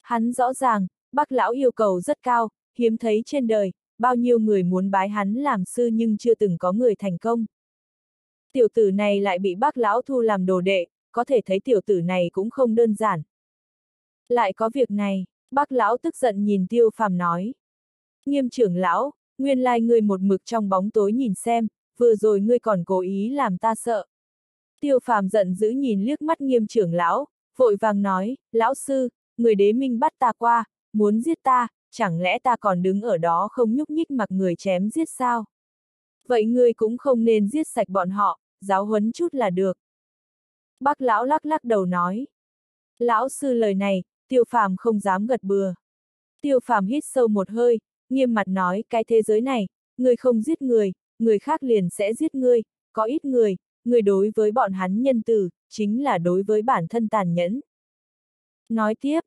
Hắn rõ ràng, bác lão yêu cầu rất cao, hiếm thấy trên đời, bao nhiêu người muốn bái hắn làm sư nhưng chưa từng có người thành công. Tiểu tử này lại bị bác lão thu làm đồ đệ, có thể thấy tiểu tử này cũng không đơn giản. Lại có việc này, bác lão tức giận nhìn tiêu phàm nói. Nghiêm trưởng lão, nguyên lai ngươi một mực trong bóng tối nhìn xem, vừa rồi ngươi còn cố ý làm ta sợ. Tiêu phàm giận dữ nhìn liếc mắt nghiêm trưởng lão, vội vàng nói, lão sư, người đế minh bắt ta qua, muốn giết ta, chẳng lẽ ta còn đứng ở đó không nhúc nhích mặc người chém giết sao? Vậy ngươi cũng không nên giết sạch bọn họ, giáo huấn chút là được. Bác lão lắc lắc đầu nói. Lão sư lời này, tiêu phàm không dám gật bừa. Tiêu phàm hít sâu một hơi, nghiêm mặt nói cái thế giới này, người không giết người, người khác liền sẽ giết ngươi, có ít người, người đối với bọn hắn nhân từ, chính là đối với bản thân tàn nhẫn. Nói tiếp,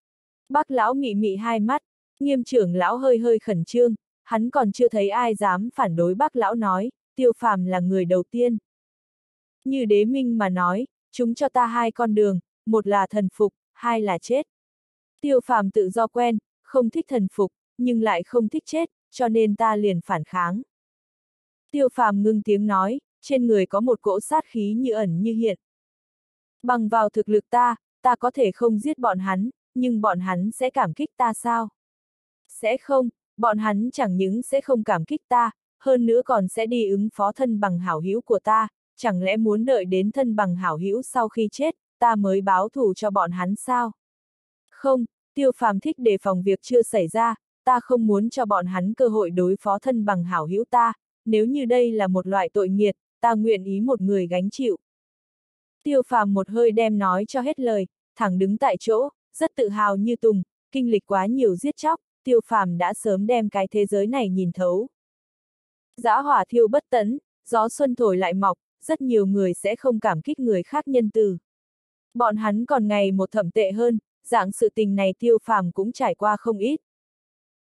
bác lão mị mị hai mắt, nghiêm trưởng lão hơi hơi khẩn trương, hắn còn chưa thấy ai dám phản đối bác lão nói, tiêu phàm là người đầu tiên. Như đế minh mà nói, chúng cho ta hai con đường, một là thần phục, hai là chết. Tiêu phàm tự do quen, không thích thần phục, nhưng lại không thích chết, cho nên ta liền phản kháng. Tiêu phàm ngưng tiếng nói, trên người có một cỗ sát khí như ẩn như hiện. Bằng vào thực lực ta, ta có thể không giết bọn hắn, nhưng bọn hắn sẽ cảm kích ta sao? Sẽ không, bọn hắn chẳng những sẽ không cảm kích ta, hơn nữa còn sẽ đi ứng phó thân bằng hảo hữu của ta, chẳng lẽ muốn đợi đến thân bằng hảo hữu sau khi chết, ta mới báo thù cho bọn hắn sao? Không, tiêu phàm thích đề phòng việc chưa xảy ra, ta không muốn cho bọn hắn cơ hội đối phó thân bằng hảo hữu ta, nếu như đây là một loại tội nghiệt, ta nguyện ý một người gánh chịu. Tiêu phàm một hơi đem nói cho hết lời, thẳng đứng tại chỗ, rất tự hào như tùng, kinh lịch quá nhiều giết chóc, tiêu phàm đã sớm đem cái thế giới này nhìn thấu. Giã hỏa thiêu bất tấn, gió xuân thổi lại mọc, rất nhiều người sẽ không cảm kích người khác nhân từ. Bọn hắn còn ngày một thẩm tệ hơn, dạng sự tình này tiêu phàm cũng trải qua không ít.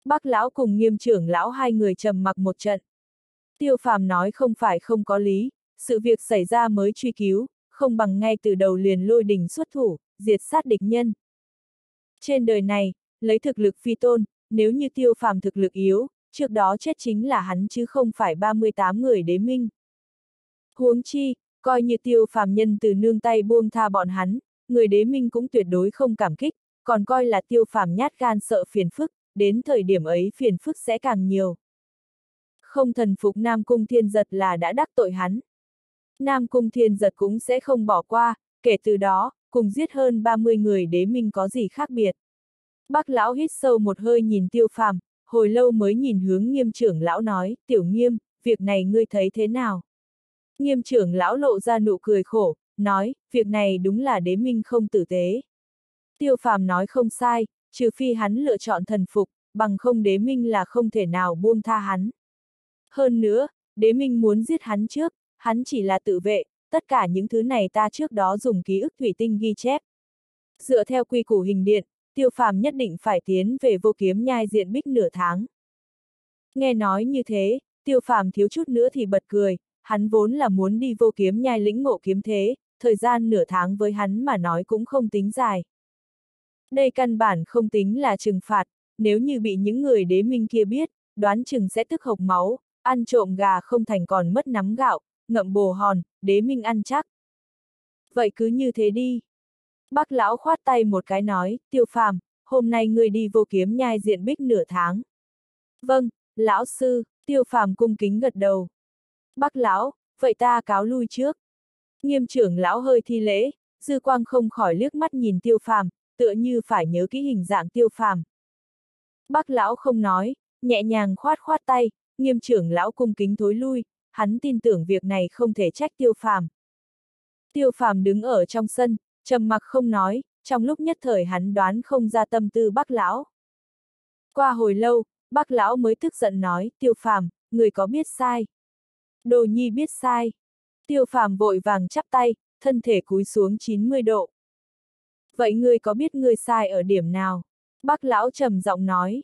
Bác lão cùng nghiêm trưởng lão hai người trầm mặc một trận. Tiêu phàm nói không phải không có lý, sự việc xảy ra mới truy cứu, không bằng ngay từ đầu liền lôi đình xuất thủ, diệt sát địch nhân. Trên đời này, lấy thực lực phi tôn, nếu như tiêu phàm thực lực yếu, trước đó chết chính là hắn chứ không phải 38 người đế minh. Huống chi, coi như tiêu phàm nhân từ nương tay buông tha bọn hắn, người đế minh cũng tuyệt đối không cảm kích, còn coi là tiêu phàm nhát gan sợ phiền phức, đến thời điểm ấy phiền phức sẽ càng nhiều. Không thần phục Nam Cung Thiên Giật là đã đắc tội hắn. Nam Cung Thiên Giật cũng sẽ không bỏ qua, kể từ đó, cùng giết hơn 30 người đế minh có gì khác biệt. Bác lão hít sâu một hơi nhìn tiêu phàm, hồi lâu mới nhìn hướng nghiêm trưởng lão nói, tiểu nghiêm, việc này ngươi thấy thế nào? Nghiêm trưởng lão lộ ra nụ cười khổ, nói, việc này đúng là đế minh không tử tế. Tiêu phàm nói không sai, trừ phi hắn lựa chọn thần phục, bằng không đế minh là không thể nào buông tha hắn. Hơn nữa, đế minh muốn giết hắn trước, hắn chỉ là tự vệ, tất cả những thứ này ta trước đó dùng ký ức thủy tinh ghi chép. Dựa theo quy củ hình điện, tiêu phàm nhất định phải tiến về vô kiếm nhai diện bích nửa tháng. Nghe nói như thế, tiêu phàm thiếu chút nữa thì bật cười, hắn vốn là muốn đi vô kiếm nhai lĩnh ngộ kiếm thế, thời gian nửa tháng với hắn mà nói cũng không tính dài. Đây căn bản không tính là trừng phạt, nếu như bị những người đế minh kia biết, đoán chừng sẽ tức hộc máu, ăn trộm gà không thành còn mất nắm gạo, ngậm bồ hòn, đế minh ăn chắc. Vậy cứ như thế đi. Bác lão khoát tay một cái nói, tiêu phàm, hôm nay người đi vô kiếm nhai diện bích nửa tháng. Vâng, lão sư, tiêu phàm cung kính gật đầu. Bác lão, vậy ta cáo lui trước. Nghiêm trưởng lão hơi thi lễ, dư quang không khỏi liếc mắt nhìn tiêu phàm, tựa như phải nhớ kỹ hình dạng tiêu phàm. Bác lão không nói, nhẹ nhàng khoát khoát tay, nghiêm trưởng lão cung kính thối lui, hắn tin tưởng việc này không thể trách tiêu phàm. Tiêu phàm đứng ở trong sân, trầm mặc không nói, trong lúc nhất thời hắn đoán không ra tâm tư bác lão. Qua hồi lâu, bác lão mới tức giận nói, tiêu phàm, người có biết sai. Đồ nhi biết sai. Tiêu phàm vội vàng chắp tay, thân thể cúi xuống 90 độ. Vậy ngươi có biết ngươi sai ở điểm nào? Bác lão trầm giọng nói.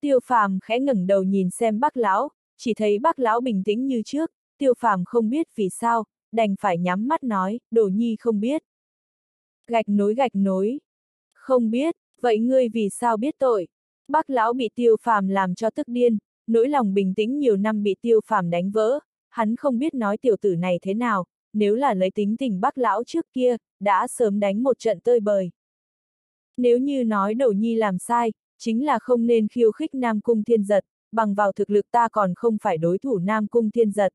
Tiêu phàm khẽ ngẩng đầu nhìn xem bác lão, chỉ thấy bác lão bình tĩnh như trước, tiêu phàm không biết vì sao, đành phải nhắm mắt nói, đồ nhi không biết. Gạch nối gạch nối. Không biết, vậy ngươi vì sao biết tội? Bác lão bị tiêu phàm làm cho tức điên, nỗi lòng bình tĩnh nhiều năm bị tiêu phàm đánh vỡ, hắn không biết nói tiểu tử này thế nào, nếu là lấy tính tình bác lão trước kia, đã sớm đánh một trận tơi bời. Nếu như nói đầu nhi làm sai, chính là không nên khiêu khích Nam Cung Thiên Giật, bằng vào thực lực ta còn không phải đối thủ Nam Cung Thiên Giật.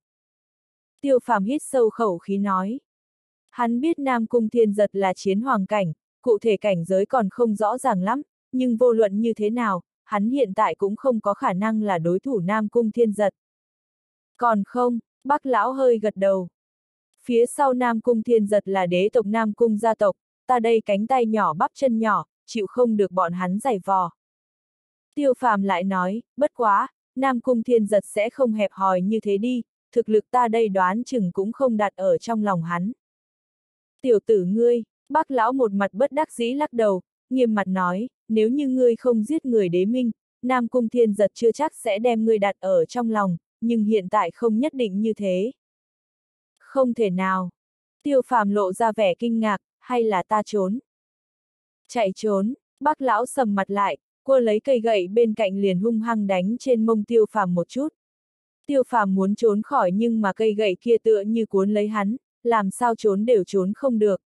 Tiêu phàm hít sâu khẩu khí nói. Hắn biết Nam Cung Thiên Giật là chiến hoàng cảnh, cụ thể cảnh giới còn không rõ ràng lắm, nhưng vô luận như thế nào, hắn hiện tại cũng không có khả năng là đối thủ Nam Cung Thiên Giật. Còn không, bác lão hơi gật đầu. Phía sau Nam Cung Thiên Giật là đế tộc Nam Cung gia tộc, ta đây cánh tay nhỏ bắp chân nhỏ, chịu không được bọn hắn giày vò. Tiêu phàm lại nói, bất quá, Nam Cung Thiên Giật sẽ không hẹp hòi như thế đi, thực lực ta đây đoán chừng cũng không đặt ở trong lòng hắn. Tiểu tử ngươi, bác lão một mặt bất đắc dĩ lắc đầu, nghiêm mặt nói, nếu như ngươi không giết người đế minh, Nam Cung Thiên Giật chưa chắc sẽ đem ngươi đặt ở trong lòng, nhưng hiện tại không nhất định như thế. Không thể nào. Tiêu phàm lộ ra vẻ kinh ngạc, hay là ta trốn? Chạy trốn, bác lão sầm mặt lại, cô lấy cây gậy bên cạnh liền hung hăng đánh trên mông tiêu phàm một chút. Tiêu phàm muốn trốn khỏi nhưng mà cây gậy kia tựa như cuốn lấy hắn, làm sao trốn đều trốn không được.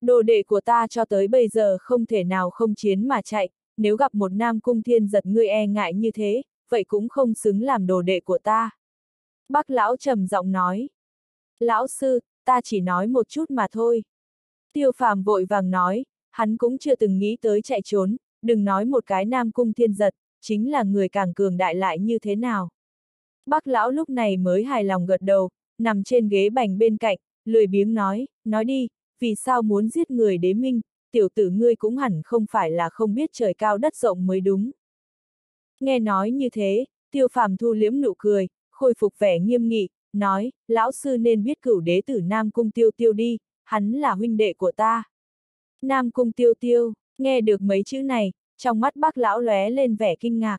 Đồ đệ của ta cho tới bây giờ không thể nào không chiến mà chạy, nếu gặp một nam cung thiên giật ngươi e ngại như thế, vậy cũng không xứng làm đồ đệ của ta. Bác lão trầm giọng nói. Lão sư, ta chỉ nói một chút mà thôi. Tiêu phàm vội vàng nói, hắn cũng chưa từng nghĩ tới chạy trốn, đừng nói một cái nam cung thiên giật, chính là người càng cường đại lại như thế nào. Bác lão lúc này mới hài lòng gật đầu, nằm trên ghế bành bên cạnh, lười biếng nói, nói đi, vì sao muốn giết người đế minh, tiểu tử ngươi cũng hẳn không phải là không biết trời cao đất rộng mới đúng. Nghe nói như thế, tiêu phàm thu liễm nụ cười, khôi phục vẻ nghiêm nghị, nói, lão sư nên biết cửu đế tử Nam Cung tiêu tiêu đi, hắn là huynh đệ của ta. Nam Cung tiêu tiêu, nghe được mấy chữ này, trong mắt bác lão lóe lên vẻ kinh ngạc.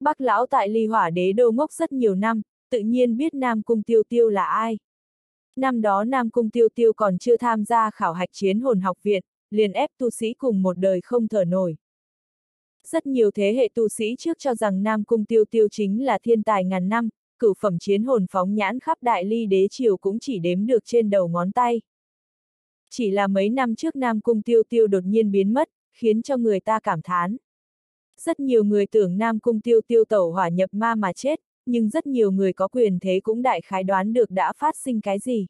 Bác lão tại ly hỏa đế đô ngốc rất nhiều năm, tự nhiên biết Nam Cung tiêu tiêu là ai. Năm đó Nam Cung tiêu tiêu còn chưa tham gia khảo hạch chiến hồn học viện, liền ép tu sĩ cùng một đời không thở nổi. Rất nhiều thế hệ tu sĩ trước cho rằng Nam Cung Tiêu Tiêu chính là thiên tài ngàn năm, cửu phẩm chiến hồn phóng nhãn khắp đại ly đế triều cũng chỉ đếm được trên đầu ngón tay. Chỉ là mấy năm trước Nam Cung Tiêu Tiêu đột nhiên biến mất, khiến cho người ta cảm thán. Rất nhiều người tưởng Nam Cung Tiêu Tiêu tẩu hỏa nhập ma mà chết, nhưng rất nhiều người có quyền thế cũng đại khái đoán được đã phát sinh cái gì.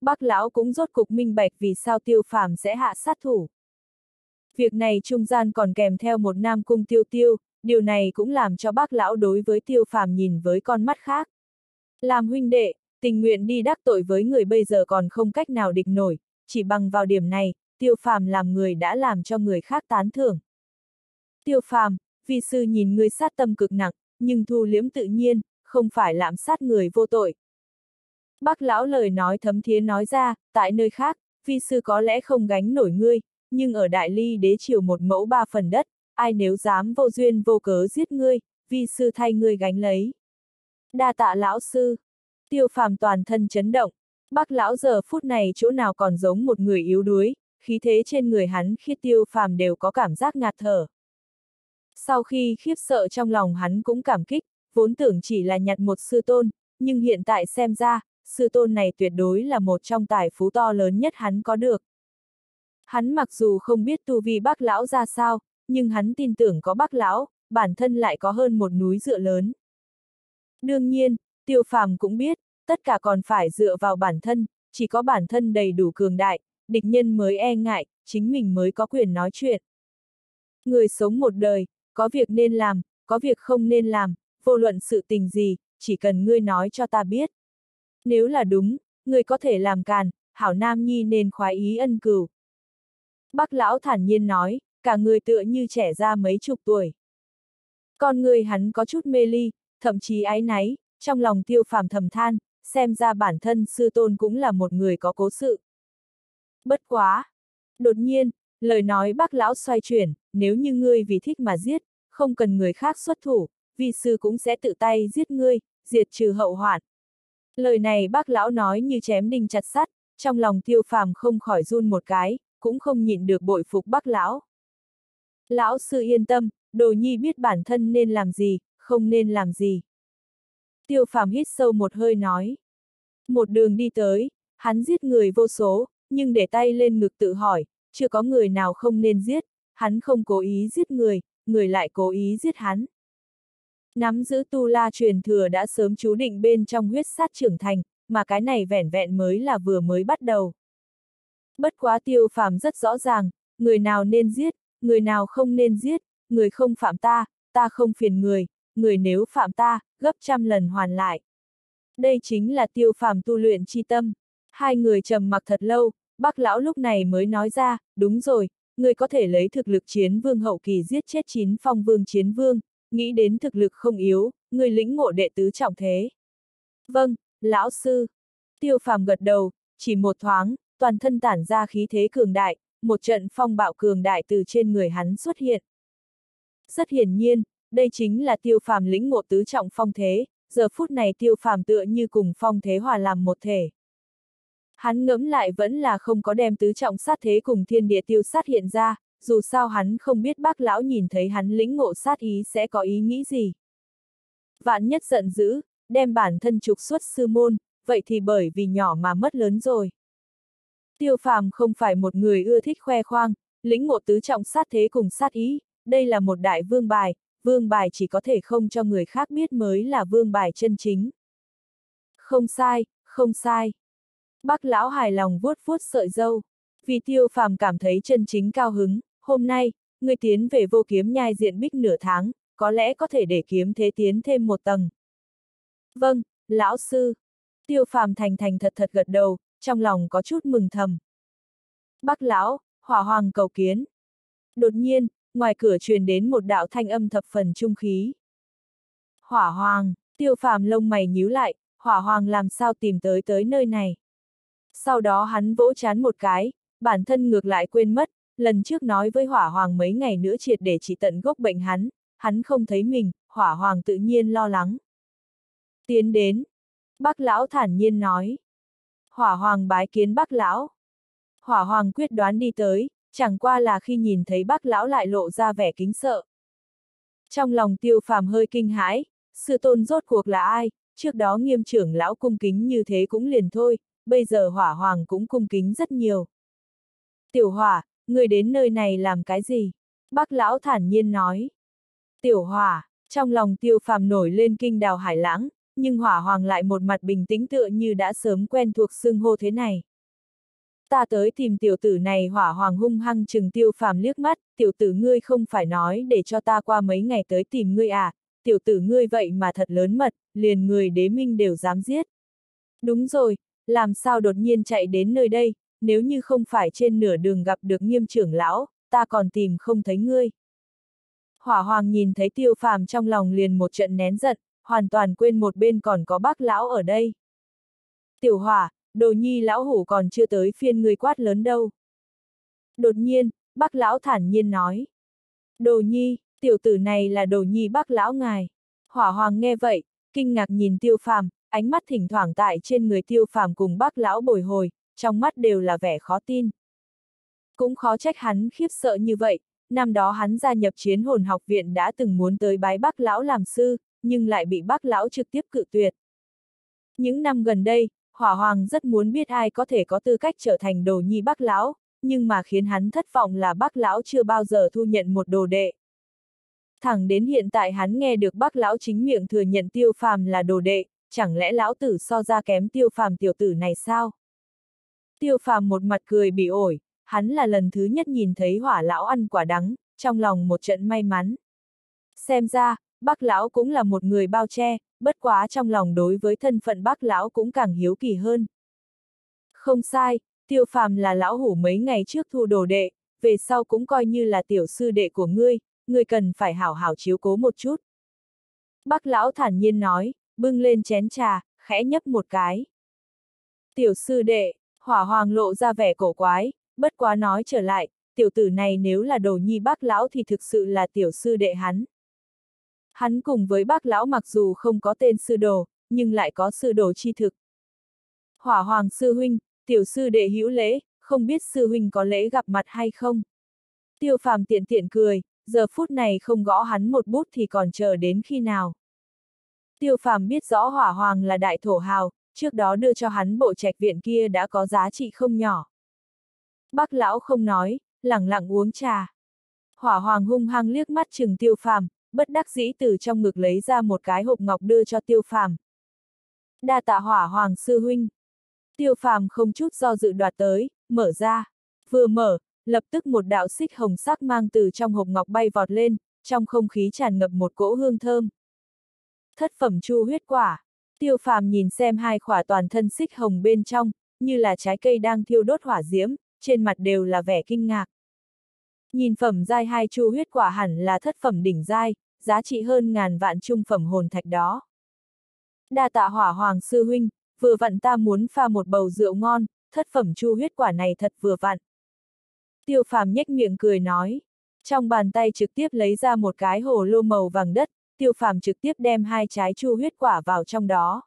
Bác lão cũng rốt cục minh bạch vì sao tiêu phàm sẽ hạ sát thủ. Việc này trung gian còn kèm theo một nam cung tiêu tiêu, điều này cũng làm cho bác lão đối với tiêu phàm nhìn với con mắt khác. Làm huynh đệ, tình nguyện đi đắc tội với người bây giờ còn không cách nào địch nổi, chỉ bằng vào điểm này, tiêu phàm làm người đã làm cho người khác tán thưởng. Tiêu phàm, vi sư nhìn người sát tâm cực nặng, nhưng thu liễm tự nhiên, không phải lạm sát người vô tội. Bác lão lời nói thấm thiế nói ra, tại nơi khác, vi sư có lẽ không gánh nổi ngươi, nhưng ở đại ly đế triều một mẫu ba phần đất, ai nếu dám vô duyên vô cớ giết ngươi, vi sư thay ngươi gánh lấy. Đa tạ lão sư. Tiêu phàm toàn thân chấn động, bác lão giờ phút này chỗ nào còn giống một người yếu đuối, khí thế trên người hắn khi tiêu phàm đều có cảm giác ngạt thở. Sau khi khiếp sợ trong lòng hắn cũng cảm kích, vốn tưởng chỉ là nhặt một sư tôn, nhưng hiện tại xem ra, sư tôn này tuyệt đối là một trong tài phú to lớn nhất hắn có được. Hắn mặc dù không biết tu vi bác lão ra sao, nhưng hắn tin tưởng có bác lão, bản thân lại có hơn một núi dựa lớn. Đương nhiên, tiêu phàm cũng biết, tất cả còn phải dựa vào bản thân, chỉ có bản thân đầy đủ cường đại, địch nhân mới e ngại, chính mình mới có quyền nói chuyện. Người sống một đời, có việc nên làm, có việc không nên làm, vô luận sự tình gì, chỉ cần ngươi nói cho ta biết. Nếu là đúng, ngươi có thể làm càn, hảo nam nhi nên khoái ý ân cừu. Bác lão thản nhiên nói, cả người tựa như trẻ ra mấy chục tuổi. Con người hắn có chút mê ly, thậm chí ái náy, trong lòng tiêu phàm thầm than, xem ra bản thân sư tôn cũng là một người có cố sự. Bất quá! Đột nhiên, lời nói bác lão xoay chuyển, nếu như ngươi vì thích mà giết, không cần người khác xuất thủ, vi sư cũng sẽ tự tay giết ngươi, diệt trừ hậu hoạn. Lời này bác lão nói như chém đinh chặt sắt, trong lòng tiêu phàm không khỏi run một cái, cũng không nhịn được bội phục bác lão. Lão sư yên tâm, đồ nhi biết bản thân nên làm gì, không nên làm gì. Tiêu phàm hít sâu một hơi nói. Một đường đi tới, hắn giết người vô số, nhưng để tay lên ngực tự hỏi, chưa có người nào không nên giết, hắn không cố ý giết người, người lại cố ý giết hắn. Nắm giữ tu la truyền thừa đã sớm chú định bên trong huyết sát trưởng thành, mà cái này vẻn vẹn mới là vừa mới bắt đầu. Bất quá tiêu phàm rất rõ ràng, người nào nên giết, người nào không nên giết, người không phạm ta, ta không phiền người, người nếu phạm ta, gấp trăm lần hoàn lại. Đây chính là tiêu phàm tu luyện chi tâm. Hai người trầm mặc thật lâu, bác lão lúc này mới nói ra, đúng rồi, người có thể lấy thực lực chiến vương hậu kỳ giết chết chín phong vương chiến vương, nghĩ đến thực lực không yếu, người lĩnh ngộ đệ tứ trọng thế. Vâng, lão sư. Tiêu phàm gật đầu, chỉ một thoáng, toàn thân tản ra khí thế cường đại, một trận phong bạo cường đại từ trên người hắn xuất hiện. Rất hiển nhiên, đây chính là tiêu phàm lĩnh ngộ tứ trọng phong thế, giờ phút này tiêu phàm tựa như cùng phong thế hòa làm một thể. Hắn ngẫm lại vẫn là không có đem tứ trọng sát thế cùng thiên địa tiêu sát hiện ra, dù sao hắn không biết bác lão nhìn thấy hắn lĩnh ngộ sát ý sẽ có ý nghĩ gì. Vạn nhất giận dữ, đem bản thân trục xuất sư môn, vậy thì bởi vì nhỏ mà mất lớn rồi. Tiêu phàm không phải một người ưa thích khoe khoang, lĩnh ngộ tứ trọng sát thế cùng sát ý, đây là một đại vương bài, vương bài chỉ có thể không cho người khác biết mới là vương bài chân chính. Không sai, không sai. Bác lão hài lòng vuốt vuốt sợi dâu. Vì tiêu phàm cảm thấy chân chính cao hứng, hôm nay, người tiến về vô kiếm nhai diện bích nửa tháng, có lẽ có thể để kiếm thế tiến thêm một tầng. Vâng, lão sư. Tiêu phàm thành thành thật thật gật đầu, trong lòng có chút mừng thầm. Bác lão, hỏa hoàng cầu kiến. Đột nhiên, ngoài cửa truyền đến một đạo thanh âm thập phần trung khí. Hỏa hoàng, tiêu phàm lông mày nhíu lại, hỏa hoàng làm sao tìm tới tới nơi này. Sau đó hắn vỗ chán một cái, bản thân ngược lại quên mất, lần trước nói với hỏa hoàng mấy ngày nữa triệt để chỉ tận gốc bệnh hắn, hắn không thấy mình, hỏa hoàng tự nhiên lo lắng. Tiến đến. Bác lão thản nhiên nói. Hỏa hoàng bái kiến bác lão. Hỏa hoàng quyết đoán đi tới, chẳng qua là khi nhìn thấy bác lão lại lộ ra vẻ kính sợ. Trong lòng tiêu phàm hơi kinh hãi, sư tôn rốt cuộc là ai, trước đó nghiêm trưởng lão cung kính như thế cũng liền thôi, bây giờ hỏa hoàng cũng cung kính rất nhiều. Tiểu hỏa, người đến nơi này làm cái gì? Bác lão thản nhiên nói. Tiểu hỏa, trong lòng tiêu phàm nổi lên kinh đào hải lãng, nhưng hỏa hoàng lại một mặt bình tĩnh tựa như đã sớm quen thuộc xưng hô thế này. Ta tới tìm tiểu tử này hỏa hoàng hung hăng chừng tiêu phàm liếc mắt, tiểu tử ngươi không phải nói để cho ta qua mấy ngày tới tìm ngươi à, tiểu tử ngươi vậy mà thật lớn mật, liền người đế minh đều dám giết. Đúng rồi, làm sao đột nhiên chạy đến nơi đây, nếu như không phải trên nửa đường gặp được nghiêm trưởng lão, ta còn tìm không thấy ngươi. Hỏa hoàng nhìn thấy tiêu phàm trong lòng liền một trận nén giận, hoàn toàn quên một bên còn có bác lão ở đây. Tiểu hỏa, đồ nhi lão hủ còn chưa tới phiên người quát lớn đâu. Đột nhiên, bác lão thản nhiên nói. Đồ nhi, tiểu tử này là đồ nhi bác lão ngài. Hỏa hoàng nghe vậy, kinh ngạc nhìn tiêu phàm, ánh mắt thỉnh thoảng tại trên người tiêu phàm cùng bác lão bồi hồi, trong mắt đều là vẻ khó tin. Cũng khó trách hắn khiếp sợ như vậy, năm đó hắn gia nhập chiến hồn học viện đã từng muốn tới bái bác lão làm sư, nhưng lại bị bác lão trực tiếp cự tuyệt. Những năm gần đây, Hỏa Hoàng rất muốn biết ai có thể có tư cách trở thành đồ nhi bác lão, nhưng mà khiến hắn thất vọng là bác lão chưa bao giờ thu nhận một đồ đệ. Thẳng đến hiện tại hắn nghe được bác lão chính miệng thừa nhận tiêu phàm là đồ đệ, chẳng lẽ lão tử so ra kém tiêu phàm tiểu tử này sao? Tiêu phàm một mặt cười bị ổi, hắn là lần thứ nhất nhìn thấy hỏa lão ăn quả đắng, trong lòng một trận may mắn. Xem ra, bác lão cũng là một người bao che, bất quá trong lòng đối với thân phận bác lão cũng càng hiếu kỳ hơn. Không sai, tiêu phàm là lão hủ mấy ngày trước thu đồ đệ, về sau cũng coi như là tiểu sư đệ của ngươi, ngươi cần phải hảo hảo chiếu cố một chút. Bác lão thản nhiên nói, bưng lên chén trà, khẽ nhấp một cái. Tiểu sư đệ, hỏa hoàng lộ ra vẻ cổ quái, bất quá nói trở lại, tiểu tử này nếu là đồ nhi bác lão thì thực sự là tiểu sư đệ hắn. Hắn cùng với bác lão mặc dù không có tên sư đồ, nhưng lại có sư đồ chi thực. Hỏa hoàng sư huynh, tiểu sư đệ hữu lễ, không biết sư huynh có lễ gặp mặt hay không. Tiêu phàm tiện tiện cười, giờ phút này không gõ hắn một bút thì còn chờ đến khi nào. Tiêu phàm biết rõ hỏa hoàng là đại thổ hào, trước đó đưa cho hắn bộ trạch viện kia đã có giá trị không nhỏ. Bác lão không nói, lặng lặng uống trà. Hỏa hoàng hung hăng liếc mắt chừng tiêu phàm, bất đắc dĩ từ trong ngực lấy ra một cái hộp ngọc đưa cho tiêu phàm. Đa tạ hỏa hoàng sư huynh. Tiêu phàm không chút do dự đoạt tới, mở ra. Vừa mở, lập tức một đạo xích hồng sắc mang từ trong hộp ngọc bay vọt lên, trong không khí tràn ngập một cỗ hương thơm. Thất phẩm chu huyết quả. Tiêu phàm nhìn xem hai khỏa toàn thân xích hồng bên trong, như là trái cây đang thiêu đốt hỏa diễm, trên mặt đều là vẻ kinh ngạc. Nhìn phẩm giai hai chu huyết quả hẳn là thất phẩm đỉnh giai, giá trị hơn ngàn vạn trung phẩm hồn thạch đó. Đa tạ hỏa hoàng sư huynh, vừa vặn ta muốn pha một bầu rượu ngon, thất phẩm chu huyết quả này thật vừa vặn. Tiêu phàm nhếch miệng cười nói. Trong bàn tay trực tiếp lấy ra một cái hồ lô màu vàng đất, tiêu phàm trực tiếp đem hai trái chu huyết quả vào trong đó.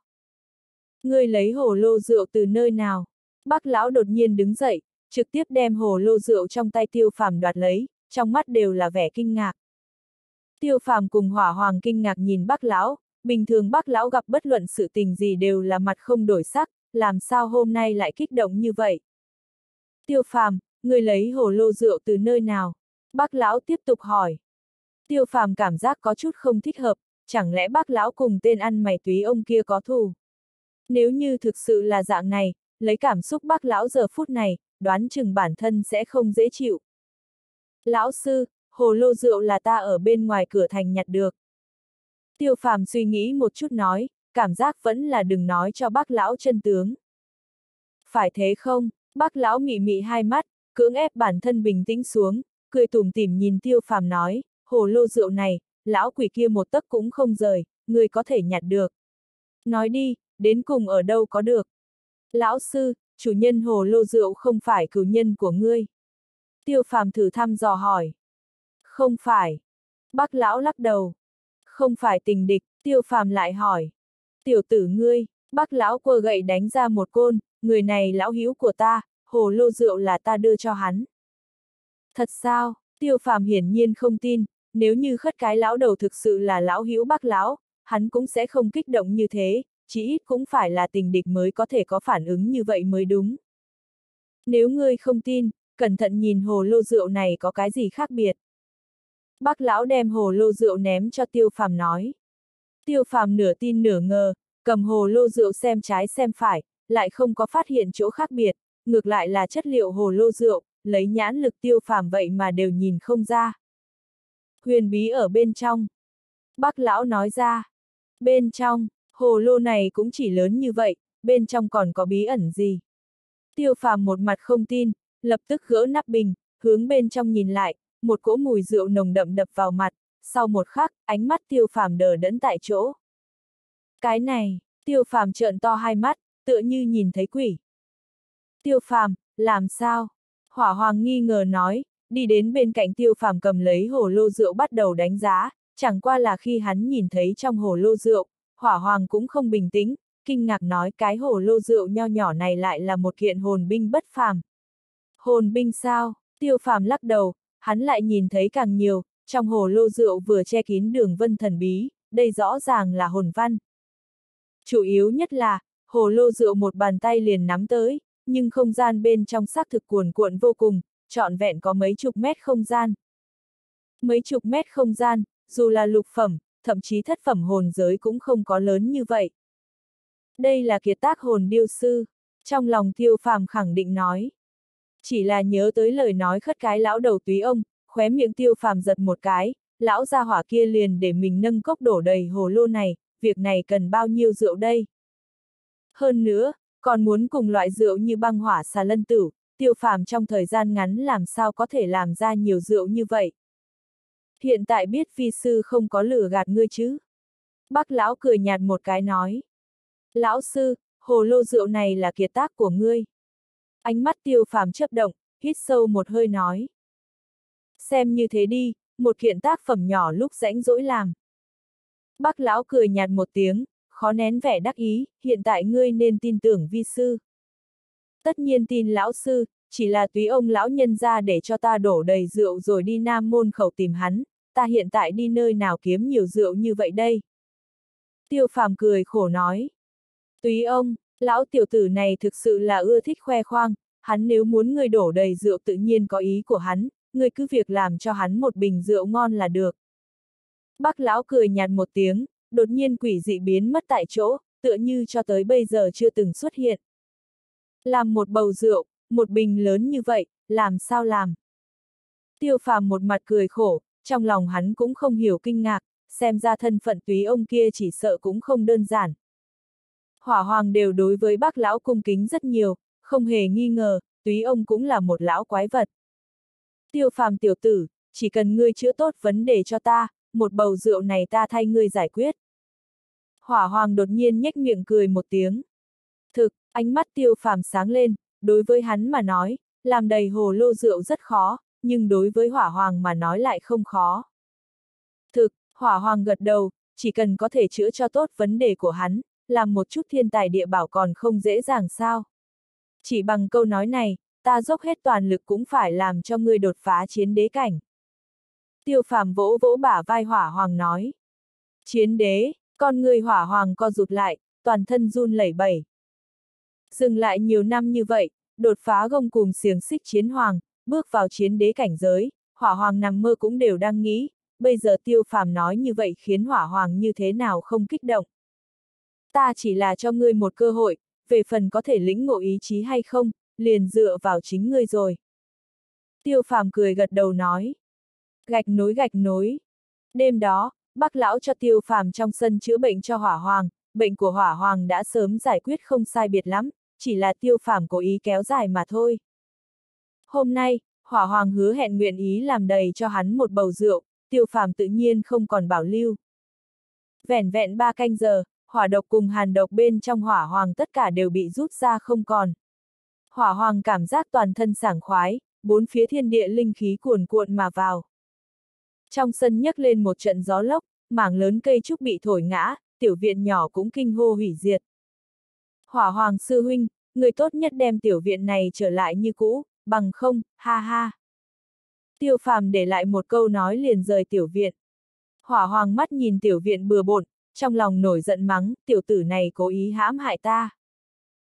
Ngươi lấy hồ lô rượu từ nơi nào? Bác lão đột nhiên đứng dậy, trực tiếp đem hồ lô rượu trong tay tiêu phàm đoạt lấy, trong mắt đều là vẻ kinh ngạc. Tiêu phàm cùng hỏa hoàng kinh ngạc nhìn bác lão, bình thường bác lão gặp bất luận sự tình gì đều là mặt không đổi sắc, làm sao hôm nay lại kích động như vậy. Tiêu phàm, người lấy hồ lô rượu từ nơi nào? Bác lão tiếp tục hỏi. Tiêu phàm cảm giác có chút không thích hợp, chẳng lẽ bác lão cùng tên ăn mày túy ông kia có thù? Nếu như thực sự là dạng này, lấy cảm xúc bác lão giờ phút này, đoán chừng bản thân sẽ không dễ chịu. Lão sư, hồ lô rượu là ta ở bên ngoài cửa thành nhặt được. Tiêu phàm suy nghĩ một chút nói, cảm giác vẫn là đừng nói cho bác lão chân tướng. Phải thế không? Bác lão mị mị hai mắt, cưỡng ép bản thân bình tĩnh xuống, cười tủm tỉm nhìn tiêu phàm nói, hồ lô rượu này, lão quỷ kia một tấc cũng không rời, người có thể nhặt được. Nói đi, đến cùng ở đâu có được. Lão sư, chủ nhân hồ lô rượu không phải cửu nhân của ngươi. Tiêu phàm thử thăm dò hỏi. Không phải. Bác lão lắc đầu. Không phải tình địch, tiêu phàm lại hỏi. Tiểu tử ngươi, bác lão quơ gậy đánh ra một côn, người này lão hữu của ta, hồ lô rượu là ta đưa cho hắn. Thật sao, tiêu phàm hiển nhiên không tin, nếu như khất cái lão đầu thực sự là lão hữu bác lão, hắn cũng sẽ không kích động như thế, chỉ ít cũng phải là tình địch mới có thể có phản ứng như vậy mới đúng. Nếu ngươi không tin, cẩn thận nhìn hồ lô rượu này có cái gì khác biệt. Bác lão đem hồ lô rượu ném cho tiêu phàm nói. Tiêu phàm nửa tin nửa ngờ, cầm hồ lô rượu xem trái xem phải, lại không có phát hiện chỗ khác biệt, ngược lại là chất liệu hồ lô rượu, lấy nhãn lực tiêu phàm vậy mà đều nhìn không ra. Huyền bí ở bên trong. Bác lão nói ra. Bên trong, hồ lô này cũng chỉ lớn như vậy, bên trong còn có bí ẩn gì. Tiêu phàm một mặt không tin, lập tức gỡ nắp bình, hướng bên trong nhìn lại, một cỗ mùi rượu nồng đậm đập vào mặt, sau một khắc, ánh mắt tiêu phàm đờ đẫn tại chỗ. Cái này, tiêu phàm trợn to hai mắt, tựa như nhìn thấy quỷ. Tiêu phàm, làm sao? Hỏa hoàng nghi ngờ nói, đi đến bên cạnh tiêu phàm cầm lấy hồ lô rượu bắt đầu đánh giá, chẳng qua là khi hắn nhìn thấy trong hồ lô rượu, hỏa hoàng cũng không bình tĩnh, kinh ngạc nói cái hồ lô rượu nho nhỏ này lại là một kiện hồn binh bất phàm. Hồn binh sao? Tiêu phàm lắc đầu, hắn lại nhìn thấy càng nhiều, trong hồ lô rượu vừa che kín đường vân thần bí, đây rõ ràng là hồn văn. Chủ yếu nhất là, hồ lô rượu một bàn tay liền nắm tới, nhưng không gian bên trong xác thực cuồn cuộn vô cùng, trọn vẹn có mấy chục mét không gian. Mấy chục mét không gian, dù là lục phẩm, thậm chí thất phẩm hồn giới cũng không có lớn như vậy. Đây là kiệt tác hồn điêu sư, trong lòng tiêu phàm khẳng định nói. Chỉ là nhớ tới lời nói khất cái lão đầu túy ông, khóe miệng tiêu phàm giật một cái, lão gia hỏa kia liền để mình nâng cốc đổ đầy hồ lô này, việc này cần bao nhiêu rượu đây? Hơn nữa, còn muốn cùng loại rượu như băng hỏa xà lân tử, tiêu phàm trong thời gian ngắn làm sao có thể làm ra nhiều rượu như vậy? Hiện tại biết phi sư không có lửa gạt ngươi chứ? Bác lão cười nhạt một cái nói. Lão sư, hồ lô rượu này là kiệt tác của ngươi. Ánh mắt tiêu phàm chấp động, hít sâu một hơi nói. Xem như thế đi, một kiện tác phẩm nhỏ lúc rãnh rỗi làm. Bác lão cười nhạt một tiếng, khó nén vẻ đắc ý, hiện tại ngươi nên tin tưởng vi sư. Tất nhiên tin lão sư, chỉ là túy ông lão nhân ra để cho ta đổ đầy rượu rồi đi nam môn khẩu tìm hắn, ta hiện tại đi nơi nào kiếm nhiều rượu như vậy đây. Tiêu phàm cười khổ nói. Túy ông, lão tiểu tử này thực sự là ưa thích khoe khoang, hắn nếu muốn người đổ đầy rượu tự nhiên có ý của hắn, người cứ việc làm cho hắn một bình rượu ngon là được. Bác lão cười nhạt một tiếng, đột nhiên quỷ dị biến mất tại chỗ, tựa như cho tới bây giờ chưa từng xuất hiện. Làm một bầu rượu, một bình lớn như vậy, làm sao làm? Tiêu phàm một mặt cười khổ, trong lòng hắn cũng không hiểu kinh ngạc, xem ra thân phận túy ông kia chỉ sợ cũng không đơn giản. Hỏa hoàng đều đối với bác lão cung kính rất nhiều, không hề nghi ngờ, túy ông cũng là một lão quái vật. Tiêu phàm tiểu tử, chỉ cần ngươi chữa tốt vấn đề cho ta, một bầu rượu này ta thay ngươi giải quyết. Hỏa hoàng đột nhiên nhếch miệng cười một tiếng. Thực, ánh mắt tiêu phàm sáng lên, đối với hắn mà nói, làm đầy hồ lô rượu rất khó, nhưng đối với hỏa hoàng mà nói lại không khó. Thực, hỏa hoàng gật đầu, chỉ cần có thể chữa cho tốt vấn đề của hắn, làm một chút thiên tài địa bảo còn không dễ dàng sao. Chỉ bằng câu nói này, ta dốc hết toàn lực cũng phải làm cho ngươi đột phá chiến đế cảnh. Tiêu phàm vỗ vỗ bả vai hỏa hoàng nói. Chiến đế, con người hỏa hoàng co rụt lại, toàn thân run lẩy bẩy. Dừng lại nhiều năm như vậy, đột phá gông cùng xiềng xích chiến hoàng, bước vào chiến đế cảnh giới, hỏa hoàng nằm mơ cũng đều đang nghĩ, bây giờ tiêu phàm nói như vậy khiến hỏa hoàng như thế nào không kích động. Ta chỉ là cho ngươi một cơ hội, về phần có thể lĩnh ngộ ý chí hay không, liền dựa vào chính ngươi rồi. Tiêu phàm cười gật đầu nói. Gạch nối gạch nối. Đêm đó, bác lão cho tiêu phàm trong sân chữa bệnh cho hỏa hoàng, bệnh của hỏa hoàng đã sớm giải quyết không sai biệt lắm, chỉ là tiêu phàm cố ý kéo dài mà thôi. Hôm nay, Hỏa hoàng hứa hẹn nguyện ý làm đầy cho hắn một bầu rượu, tiêu phàm tự nhiên không còn bảo lưu. Vẻn vẹn ba canh giờ, hỏa độc cùng hàn độc bên trong hỏa hoàng tất cả đều bị rút ra không còn. Hỏa hoàng cảm giác toàn thân sảng khoái, bốn phía thiên địa linh khí cuồn cuộn mà vào. Trong sân nhấc lên một trận gió lốc, mảng lớn cây trúc bị thổi ngã, tiểu viện nhỏ cũng kinh hô hủy diệt. Hỏa hoàng sư huynh, người tốt nhất đem tiểu viện này trở lại như cũ, bằng không, ha ha. Tiêu phàm để lại một câu nói liền rời tiểu viện. Hỏa hoàng mắt nhìn tiểu viện bừa bộn, trong lòng nổi giận mắng, tiểu tử này cố ý hãm hại ta.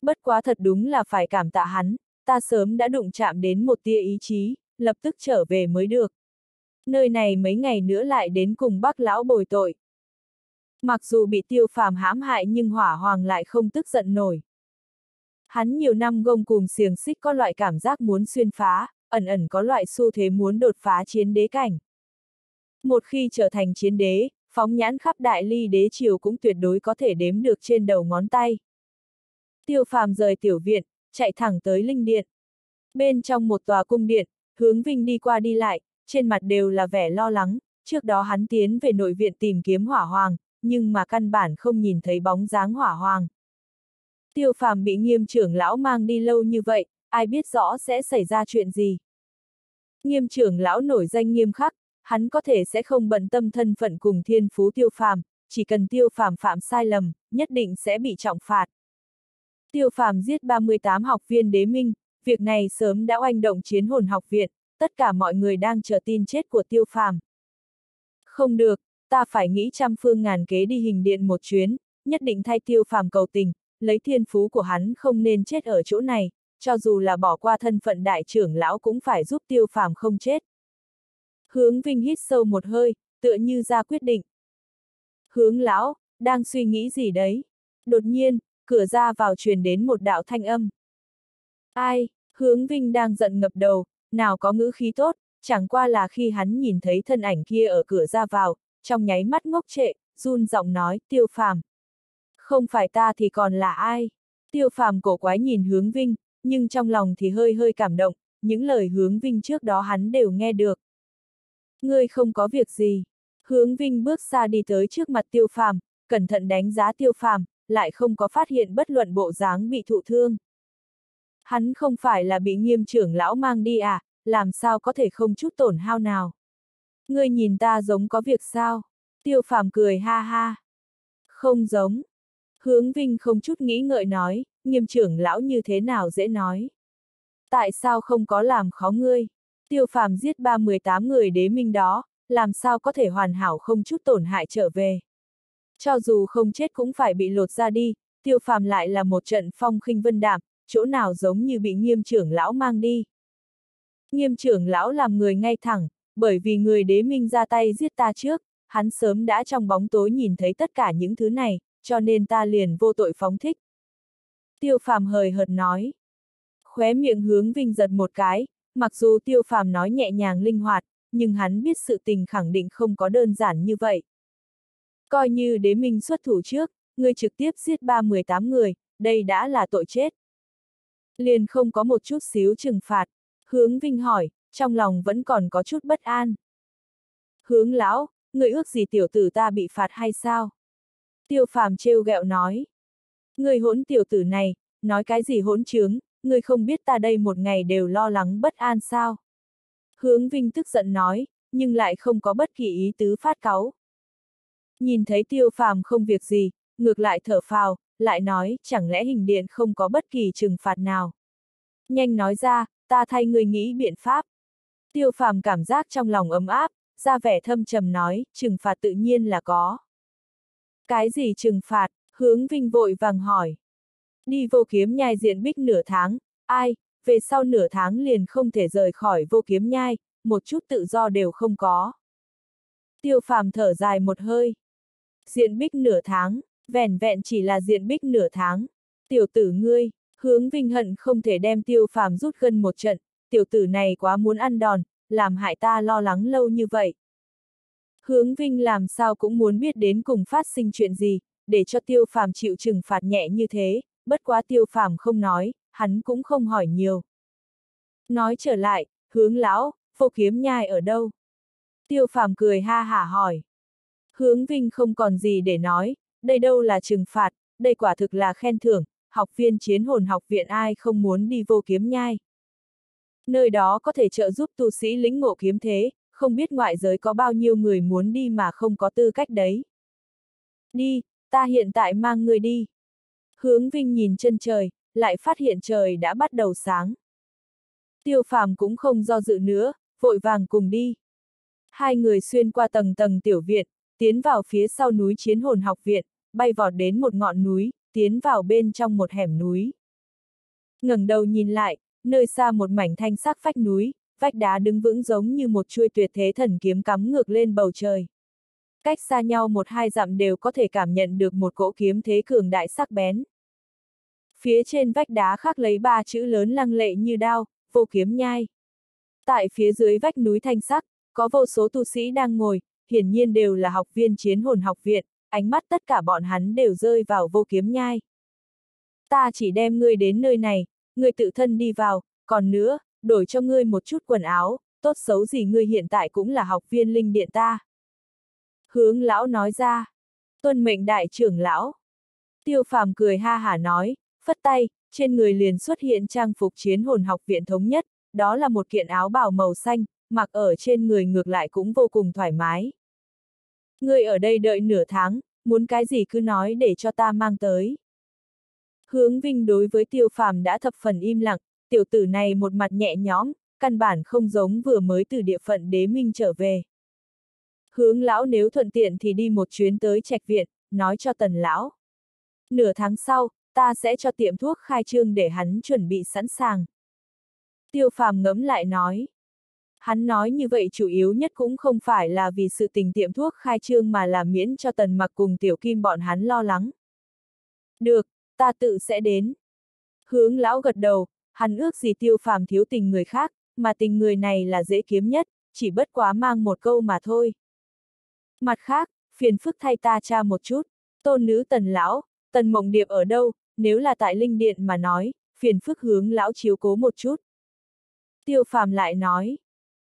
Bất quá thật đúng là phải cảm tạ hắn, ta sớm đã đụng chạm đến một tia ý chí, lập tức trở về mới được. Nơi này mấy ngày nữa lại đến cùng bác lão bồi tội. Mặc dù bị tiêu phàm hãm hại nhưng hỏa hoàng lại không tức giận nổi. Hắn nhiều năm gông cùng xiềng xích có loại cảm giác muốn xuyên phá, ẩn ẩn có loại xu thế muốn đột phá chiến đế cảnh. Một khi trở thành chiến đế, phóng nhãn khắp đại ly đế triều cũng tuyệt đối có thể đếm được trên đầu ngón tay. Tiêu phàm rời tiểu viện, chạy thẳng tới linh điện. Bên trong một tòa cung điện, hướng vinh đi qua đi lại, trên mặt đều là vẻ lo lắng, trước đó hắn tiến về nội viện tìm kiếm hỏa hoàng, nhưng mà căn bản không nhìn thấy bóng dáng hỏa hoàng. Tiêu phàm bị nghiêm trưởng lão mang đi lâu như vậy, ai biết rõ sẽ xảy ra chuyện gì. Nghiêm trưởng lão nổi danh nghiêm khắc, hắn có thể sẽ không bận tâm thân phận cùng thiên phú tiêu phàm, chỉ cần tiêu phàm phạm sai lầm, nhất định sẽ bị trọng phạt. Tiêu phàm giết 38 học viên đế minh, việc này sớm đã oanh động chiến hồn học viện, tất cả mọi người đang chờ tin chết của tiêu phàm. Không được, ta phải nghĩ trăm phương ngàn kế đi hình điện một chuyến, nhất định thay tiêu phàm cầu tình, lấy thiên phú của hắn không nên chết ở chỗ này, cho dù là bỏ qua thân phận đại trưởng lão cũng phải giúp tiêu phàm không chết. Hướng Vinh hít sâu một hơi, tựa như ra quyết định. Hướng lão, đang suy nghĩ gì đấy? Đột nhiên, cửa ra vào truyền đến một đạo thanh âm. Ai, hướng Vinh đang giận ngập đầu, nào có ngữ khí tốt, chẳng qua là khi hắn nhìn thấy thân ảnh kia ở cửa ra vào, trong nháy mắt ngốc trệ, run giọng nói, tiêu phàm. Không phải ta thì còn là ai? Tiêu phàm cổ quái nhìn hướng Vinh, nhưng trong lòng thì hơi hơi cảm động, những lời hướng Vinh trước đó hắn đều nghe được. Ngươi không có việc gì. Hướng Vinh bước xa đi tới trước mặt tiêu phàm, cẩn thận đánh giá tiêu phàm, lại không có phát hiện bất luận bộ dáng bị thụ thương. Hắn không phải là bị nghiêm trưởng lão mang đi à, làm sao có thể không chút tổn hao nào. Ngươi nhìn ta giống có việc sao? Tiêu phàm cười ha ha. Không giống. Hướng Vinh không chút nghĩ ngợi nói, nghiêm trưởng lão như thế nào dễ nói. Tại sao không có làm khó ngươi? Tiêu phàm giết ba mười tám người đế minh đó, làm sao có thể hoàn hảo không chút tổn hại trở về. Cho dù không chết cũng phải bị lột ra đi, tiêu phàm lại là một trận phong khinh vân đạm, chỗ nào giống như bị nghiêm trưởng lão mang đi. Nghiêm trưởng lão làm người ngay thẳng, bởi vì người đế minh ra tay giết ta trước, hắn sớm đã trong bóng tối nhìn thấy tất cả những thứ này, cho nên ta liền vô tội phóng thích. Tiêu phàm hời hợt nói. Khóe miệng hướng vinh giật một cái, mặc dù tiêu phàm nói nhẹ nhàng linh hoạt, nhưng hắn biết sự tình khẳng định không có đơn giản như vậy. Coi như đế minh xuất thủ trước, người trực tiếp giết ba mười tám người, đây đã là tội chết. Liền không có một chút xíu trừng phạt, hướng vinh hỏi, trong lòng vẫn còn có chút bất an. Hướng lão, người ước gì tiểu tử ta bị phạt hay sao? Tiêu phàm trêu ghẹo nói. Người hỗn tiểu tử này, nói cái gì hỗn trướng, người không biết ta đây một ngày đều lo lắng bất an sao? Hướng Vinh tức giận nói, nhưng lại không có bất kỳ ý tứ phát cáu. Nhìn thấy tiêu phàm không việc gì, ngược lại thở phào, lại nói, chẳng lẽ hình điện không có bất kỳ trừng phạt nào. Nhanh nói ra, ta thay người nghĩ biện pháp. Tiêu phàm cảm giác trong lòng ấm áp, ra vẻ thâm trầm nói, trừng phạt tự nhiên là có. Cái gì trừng phạt, hướng vinh vội vàng hỏi. Đi vô kiếm nhai diện bích nửa tháng, ai, về sau nửa tháng liền không thể rời khỏi vô kiếm nhai, một chút tự do đều không có. Tiêu phàm thở dài một hơi. Diện bích nửa tháng, vẻn vẹn chỉ là diện bích nửa tháng. Tiểu tử ngươi, hướng vinh hận không thể đem tiêu phàm rút gân một trận, tiểu tử này quá muốn ăn đòn, làm hại ta lo lắng lâu như vậy. Hướng Vinh làm sao cũng muốn biết đến cùng phát sinh chuyện gì, để cho tiêu phàm chịu trừng phạt nhẹ như thế, bất quá tiêu phàm không nói, hắn cũng không hỏi nhiều. Nói trở lại, hướng lão, vô kiếm nhai ở đâu? Tiêu phàm cười ha hả hỏi. Hướng Vinh không còn gì để nói, đây đâu là trừng phạt, đây quả thực là khen thưởng, học viên chiến hồn học viện ai không muốn đi vô kiếm nhai. Nơi đó có thể trợ giúp tu sĩ lĩnh ngộ kiếm thế, không biết ngoại giới có bao nhiêu người muốn đi mà không có tư cách đấy. Đi, ta hiện tại mang người đi. Hướng Vinh nhìn chân trời, lại phát hiện trời đã bắt đầu sáng. Tiêu phàm cũng không do dự nữa, vội vàng cùng đi. Hai người xuyên qua tầng tầng tiểu viện, tiến vào phía sau núi chiến hồn học viện, bay vọt đến một ngọn núi, tiến vào bên trong một hẻm núi. ngẩng đầu nhìn lại, nơi xa một mảnh thanh sắc vách núi, vách đá đứng vững giống như một chuôi tuyệt thế thần kiếm cắm ngược lên bầu trời. Cách xa nhau một hai dặm đều có thể cảm nhận được một cỗ kiếm thế cường đại sắc bén. Phía trên vách đá khắc lấy ba chữ lớn lăng lệ như đao, vô kiếm nhai. Tại phía dưới vách núi thanh sắc, có vô số tu sĩ đang ngồi, hiển nhiên đều là học viên chiến hồn học viện, ánh mắt tất cả bọn hắn đều rơi vào vô kiếm nhai. Ta chỉ đem ngươi đến nơi này, ngươi tự thân đi vào, còn nữa, đổi cho ngươi một chút quần áo, tốt xấu gì ngươi hiện tại cũng là học viên linh điện ta. Hướng lão nói ra, tuân mệnh đại trưởng lão. Tiêu phàm cười ha hả nói, phất tay, trên người liền xuất hiện trang phục chiến hồn học viện thống nhất, đó là một kiện áo bào màu xanh, mặc ở trên người ngược lại cũng vô cùng thoải mái. Ngươi ở đây đợi nửa tháng, muốn cái gì cứ nói để cho ta mang tới. Hướng Vinh đối với tiêu phàm đã thập phần im lặng, tiểu tử này một mặt nhẹ nhõm, căn bản không giống vừa mới từ địa phận đế minh trở về. Hướng lão nếu thuận tiện thì đi một chuyến tới trạch viện, nói cho tần lão. Nửa tháng sau, ta sẽ cho tiệm thuốc khai trương để hắn chuẩn bị sẵn sàng. Tiêu phàm ngẫm lại nói. Hắn nói như vậy chủ yếu nhất cũng không phải là vì sự tình tiệm thuốc khai trương mà là miễn cho tần mặc cùng tiểu kim bọn hắn lo lắng. Được, ta tự sẽ đến. Hướng lão gật đầu, hắn ước gì tiêu phàm thiếu tình người khác, mà tình người này là dễ kiếm nhất, chỉ bất quá mang một câu mà thôi. Mặt khác, phiền phức thay ta cha một chút, tôn nữ tần lão, tần mộng điệp ở đâu, nếu là tại linh điện mà nói, phiền phức hướng lão chiếu cố một chút. Tiêu phàm lại nói.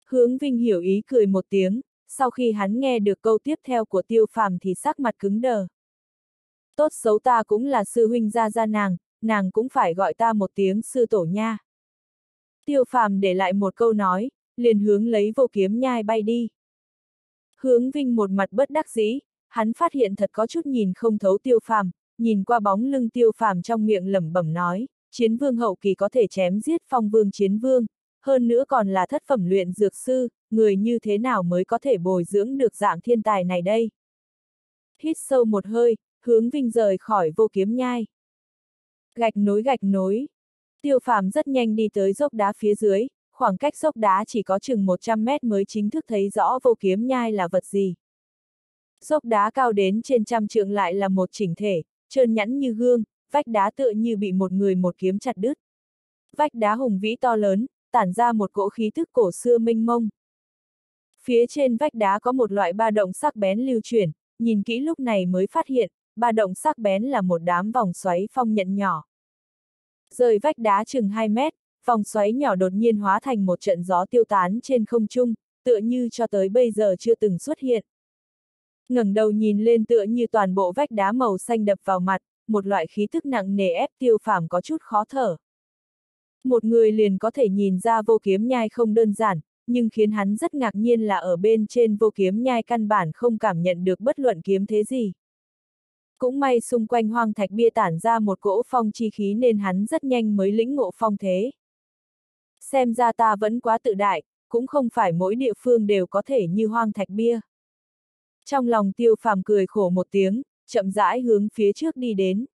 Hướng Vinh hiểu ý cười một tiếng, sau khi hắn nghe được câu tiếp theo của tiêu phàm thì sắc mặt cứng đờ. Tốt xấu ta cũng là sư huynh gia gia nàng, nàng cũng phải gọi ta một tiếng sư tổ nha. Tiêu phàm để lại một câu nói, liền hướng lấy vô kiếm nhai bay đi. Hướng Vinh một mặt bất đắc dĩ, hắn phát hiện thật có chút nhìn không thấu tiêu phàm, nhìn qua bóng lưng tiêu phàm trong miệng lẩm bẩm nói, chiến vương hậu kỳ có thể chém giết phong vương chiến vương, hơn nữa còn là thất phẩm luyện dược sư, người như thế nào mới có thể bồi dưỡng được dạng thiên tài này đây? Hít sâu một hơi, hướng vinh rời khỏi vô kiếm nhai. Gạch nối gạch nối. Tiêu phàm rất nhanh đi tới dốc đá phía dưới, khoảng cách dốc đá chỉ có chừng 100 mét mới chính thức thấy rõ vô kiếm nhai là vật gì. Dốc đá cao đến trên trăm trượng lại là một chỉnh thể, trơn nhẵn như gương, vách đá tựa như bị một người một kiếm chặt đứt. Vách đá hùng vĩ to lớn, tản ra một cỗ khí thức cổ xưa mênh mông. Phía trên vách đá có một loại ba động sắc bén lưu chuyển, nhìn kỹ lúc này mới phát hiện, ba động sắc bén là một đám vòng xoáy phong nhận nhỏ. Rời vách đá chừng 2 mét, vòng xoáy nhỏ đột nhiên hóa thành một trận gió tiêu tán trên không trung, tựa như cho tới bây giờ chưa từng xuất hiện. ngẩng đầu nhìn lên tựa như toàn bộ vách đá màu xanh đập vào mặt, một loại khí thức nặng nề ép tiêu phàm có chút khó thở. Một người liền có thể nhìn ra vô kiếm nhai không đơn giản, nhưng khiến hắn rất ngạc nhiên là ở bên trên vô kiếm nhai căn bản không cảm nhận được bất luận kiếm thế gì. Cũng may xung quanh hoang thạch bia tản ra một cỗ phong chi khí nên hắn rất nhanh mới lĩnh ngộ phong thế. Xem ra ta vẫn quá tự đại, cũng không phải mỗi địa phương đều có thể như hoang thạch bia. Trong lòng tiêu phàm cười khổ một tiếng, chậm rãi hướng phía trước đi đến.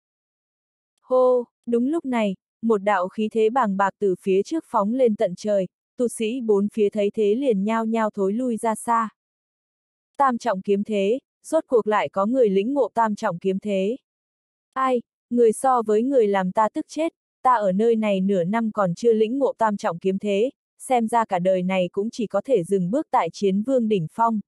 Hô, đúng lúc này, một đạo khí thế bàng bạc từ phía trước phóng lên tận trời, tu sĩ bốn phía thấy thế liền nhao nhao thối lui ra xa. Tam trọng kiếm thế, rốt cuộc lại có người lĩnh ngộ tam trọng kiếm thế. Ai, người so với người làm ta tức chết, ta ở nơi này nửa năm còn chưa lĩnh ngộ tam trọng kiếm thế, xem ra cả đời này cũng chỉ có thể dừng bước tại chiến vương đỉnh phong.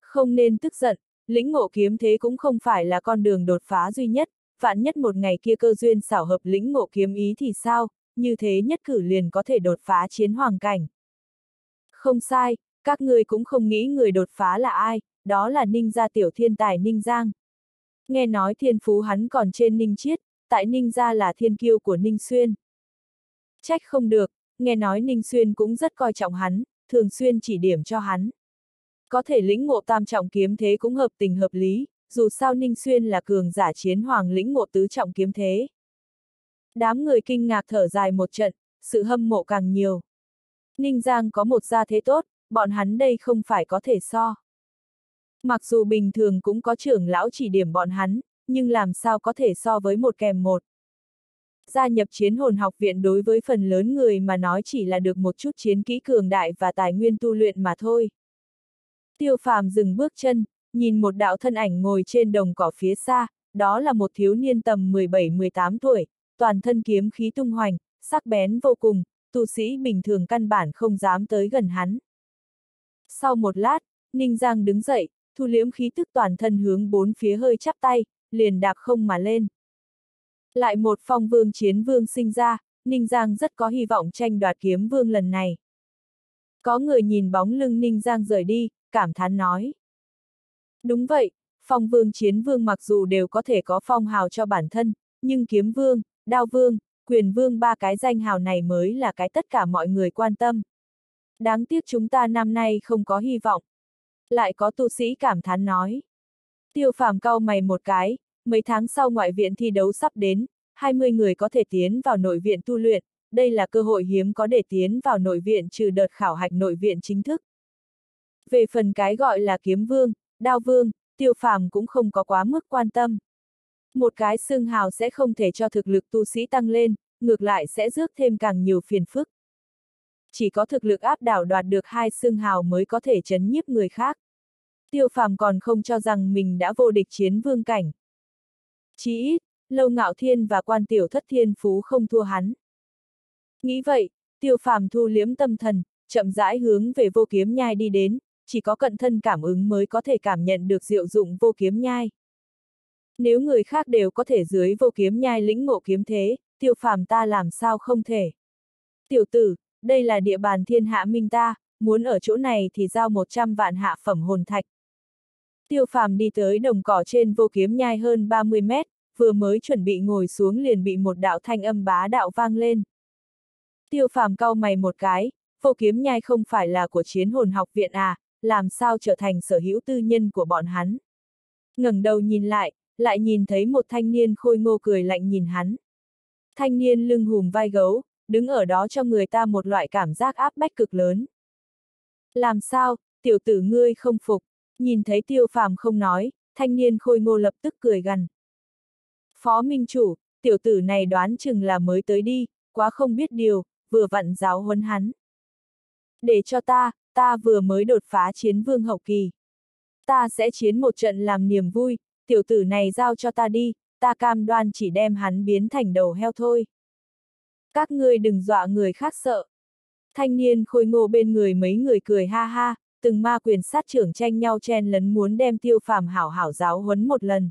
Không nên tức giận, lĩnh ngộ kiếm thế cũng không phải là con đường đột phá duy nhất, vạn nhất một ngày kia cơ duyên xảo hợp lĩnh ngộ kiếm ý thì sao, như thế nhất cử liền có thể đột phá chiến hoàng cảnh. Không sai, các ngươi cũng không nghĩ người đột phá là ai, đó là ninh gia tiểu thiên tài ninh giang. Nghe nói thiên phú hắn còn trên ninh chiết, tại ninh gia là thiên kiêu của ninh xuyên. Trách không được, nghe nói ninh xuyên cũng rất coi trọng hắn, thường xuyên chỉ điểm cho hắn. Có thể lĩnh ngộ tam trọng kiếm thế cũng hợp tình hợp lý, dù sao ninh xuyên là cường giả chiến hoàng lĩnh ngộ tứ trọng kiếm thế. Đám người kinh ngạc thở dài một trận, sự hâm mộ càng nhiều. Ninh Giang có một gia thế tốt, bọn hắn đây không phải có thể so. Mặc dù bình thường cũng có trưởng lão chỉ điểm bọn hắn, nhưng làm sao có thể so với một kèm một. Gia nhập chiến hồn học viện đối với phần lớn người mà nói chỉ là được một chút chiến kỹ cường đại và tài nguyên tu luyện mà thôi. Tiêu phàm dừng bước chân, nhìn một đạo thân ảnh ngồi trên đồng cỏ phía xa, đó là một thiếu niên tầm 17-18 tuổi, toàn thân kiếm khí tung hoành, sắc bén vô cùng, tu sĩ bình thường căn bản không dám tới gần hắn. Sau một lát, Ninh Giang đứng dậy, thu liễm khí tức toàn thân hướng bốn phía hơi chắp tay, liền đạp không mà lên. Lại một phong vương chiến vương sinh ra, Ninh Giang rất có hy vọng tranh đoạt kiếm vương lần này. Có người nhìn bóng lưng Ninh Giang rời đi, cảm thán nói. Đúng vậy, phong vương chiến vương mặc dù đều có thể có phong hào cho bản thân, nhưng kiếm vương, đao vương, quyền vương ba cái danh hào này mới là cái tất cả mọi người quan tâm. Đáng tiếc chúng ta năm nay không có hy vọng. Lại có tu sĩ cảm thán nói. Tiêu phàm cau mày một cái, mấy tháng sau ngoại viện thi đấu sắp đến, 20 người có thể tiến vào nội viện tu luyện, đây là cơ hội hiếm có để tiến vào nội viện trừ đợt khảo hạch nội viện chính thức. Về phần cái gọi là kiếm vương, đao vương, tiêu phàm cũng không có quá mức quan tâm. Một cái xương hào sẽ không thể cho thực lực tu sĩ tăng lên, ngược lại sẽ rước thêm càng nhiều phiền phức. Chỉ có thực lực áp đảo đoạt được hai xương hào mới có thể chấn nhiếp người khác. Tiêu phàm còn không cho rằng mình đã vô địch chiến vương cảnh. Chí ít, lâu ngạo thiên và quan tiểu thất thiên phú không thua hắn. Nghĩ vậy, tiêu phàm thu liếm tâm thần, chậm rãi hướng về vô kiếm nhai đi đến, chỉ có cận thân cảm ứng mới có thể cảm nhận được diệu dụng vô kiếm nhai. Nếu người khác đều có thể dưới vô kiếm nhai lĩnh ngộ kiếm thế, tiêu phàm ta làm sao không thể. Tiểu tử, đây là địa bàn thiên hạ minh ta, muốn ở chỗ này thì giao 100 vạn hạ phẩm hồn thạch. Tiêu phàm đi tới đồng cỏ trên vô kiếm nhai hơn 30 mét, vừa mới chuẩn bị ngồi xuống liền bị một đạo thanh âm bá đạo vang lên. Tiêu phàm cau mày một cái, vô kiếm nhai không phải là của chiến hồn học viện à, làm sao trở thành sở hữu tư nhân của bọn hắn. ngẩng đầu nhìn lại, lại nhìn thấy một thanh niên khôi ngô cười lạnh nhìn hắn. Thanh niên lưng hùm vai gấu, đứng ở đó cho người ta một loại cảm giác áp bách cực lớn. Làm sao, tiểu tử ngươi không phục, nhìn thấy tiêu phàm không nói, thanh niên khôi ngô lập tức cười gần. Phó Minh Chủ, tiểu tử này đoán chừng là mới tới đi, quá không biết điều, vừa vặn giáo huấn hắn. Để cho ta, ta vừa mới đột phá chiến vương hậu kỳ. Ta sẽ chiến một trận làm niềm vui, tiểu tử này giao cho ta đi, ta cam đoan chỉ đem hắn biến thành đầu heo thôi. Các ngươi đừng dọa người khác sợ. Thanh niên khôi ngô bên người mấy người cười ha ha, từng ma quyền sát trưởng tranh nhau chen lấn muốn đem tiêu phàm hảo hảo giáo huấn một lần.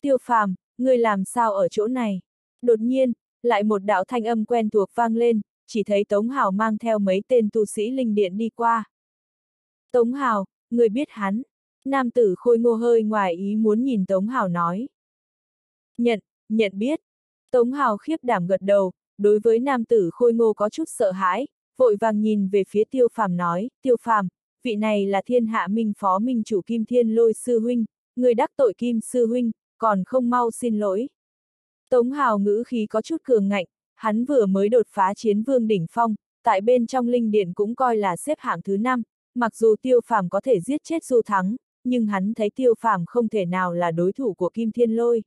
Tiêu phàm, ngươi làm sao ở chỗ này? Đột nhiên, lại một đạo thanh âm quen thuộc vang lên, chỉ thấy Tống Hào mang theo mấy tên tu sĩ linh điện đi qua. Tống Hào, người biết hắn. Nam tử khôi ngô hơi ngoài ý muốn nhìn Tống Hào nói. Nhận, nhận biết. Tống Hào khiếp đảm gật đầu, đối với nam tử khôi ngô có chút sợ hãi, vội vàng nhìn về phía tiêu phàm nói, tiêu phàm, vị này là thiên hạ minh phó minh chủ kim thiên lôi sư huynh, người đắc tội kim sư huynh, còn không mau xin lỗi. Tống Hào ngữ khí có chút cường ngạnh, hắn vừa mới đột phá chiến vương đỉnh phong, tại bên trong linh điện cũng coi là xếp hạng thứ năm, mặc dù tiêu phàm có thể giết chết du thắng, nhưng hắn thấy tiêu phàm không thể nào là đối thủ của Kim Thiên Lôi.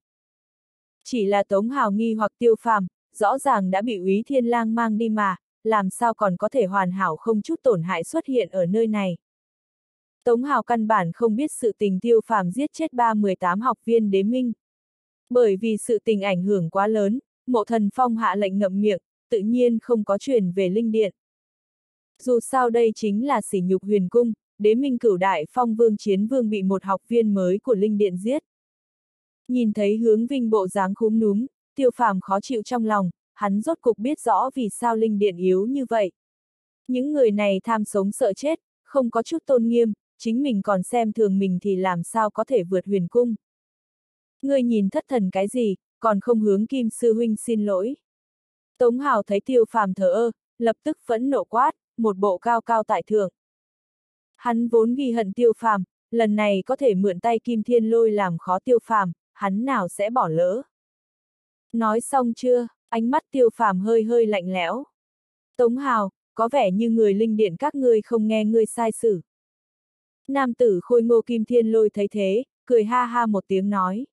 Chỉ là Tống Hào nghi hoặc tiêu phàm, rõ ràng đã bị úy thiên lang mang đi mà, làm sao còn có thể hoàn hảo không chút tổn hại xuất hiện ở nơi này. Tống Hào căn bản không biết sự tình tiêu phàm giết chết 318 học viên đế minh. Bởi vì sự tình ảnh hưởng quá lớn, mộ thần phong hạ lệnh ngậm miệng, tự nhiên không có truyền về linh điện. Dù sao đây chính là sỉ nhục huyền cung, đế minh cửu đại phong vương chiến vương bị một học viên mới của linh điện giết. Nhìn thấy hướng vinh bộ dáng khúm núm, tiêu phàm khó chịu trong lòng, hắn rốt cục biết rõ vì sao linh điện yếu như vậy. Những người này tham sống sợ chết, không có chút tôn nghiêm, chính mình còn xem thường mình thì làm sao có thể vượt huyền cung. Ngươi nhìn thất thần cái gì, còn không hướng Kim Sư Huynh xin lỗi. Tống Hào thấy tiêu phàm thờ ơ, lập tức phẫn nộ quát, một bộ cao cao tại thượng. Hắn vốn ghi hận tiêu phàm, lần này có thể mượn tay Kim Thiên Lôi làm khó tiêu phàm, hắn nào sẽ bỏ lỡ. Nói xong chưa, ánh mắt tiêu phàm hơi hơi lạnh lẽo. Tống Hào, có vẻ như người linh điện các ngươi không nghe ngươi sai sử. Nam tử khôi ngô Kim Thiên Lôi thấy thế, cười ha ha một tiếng nói.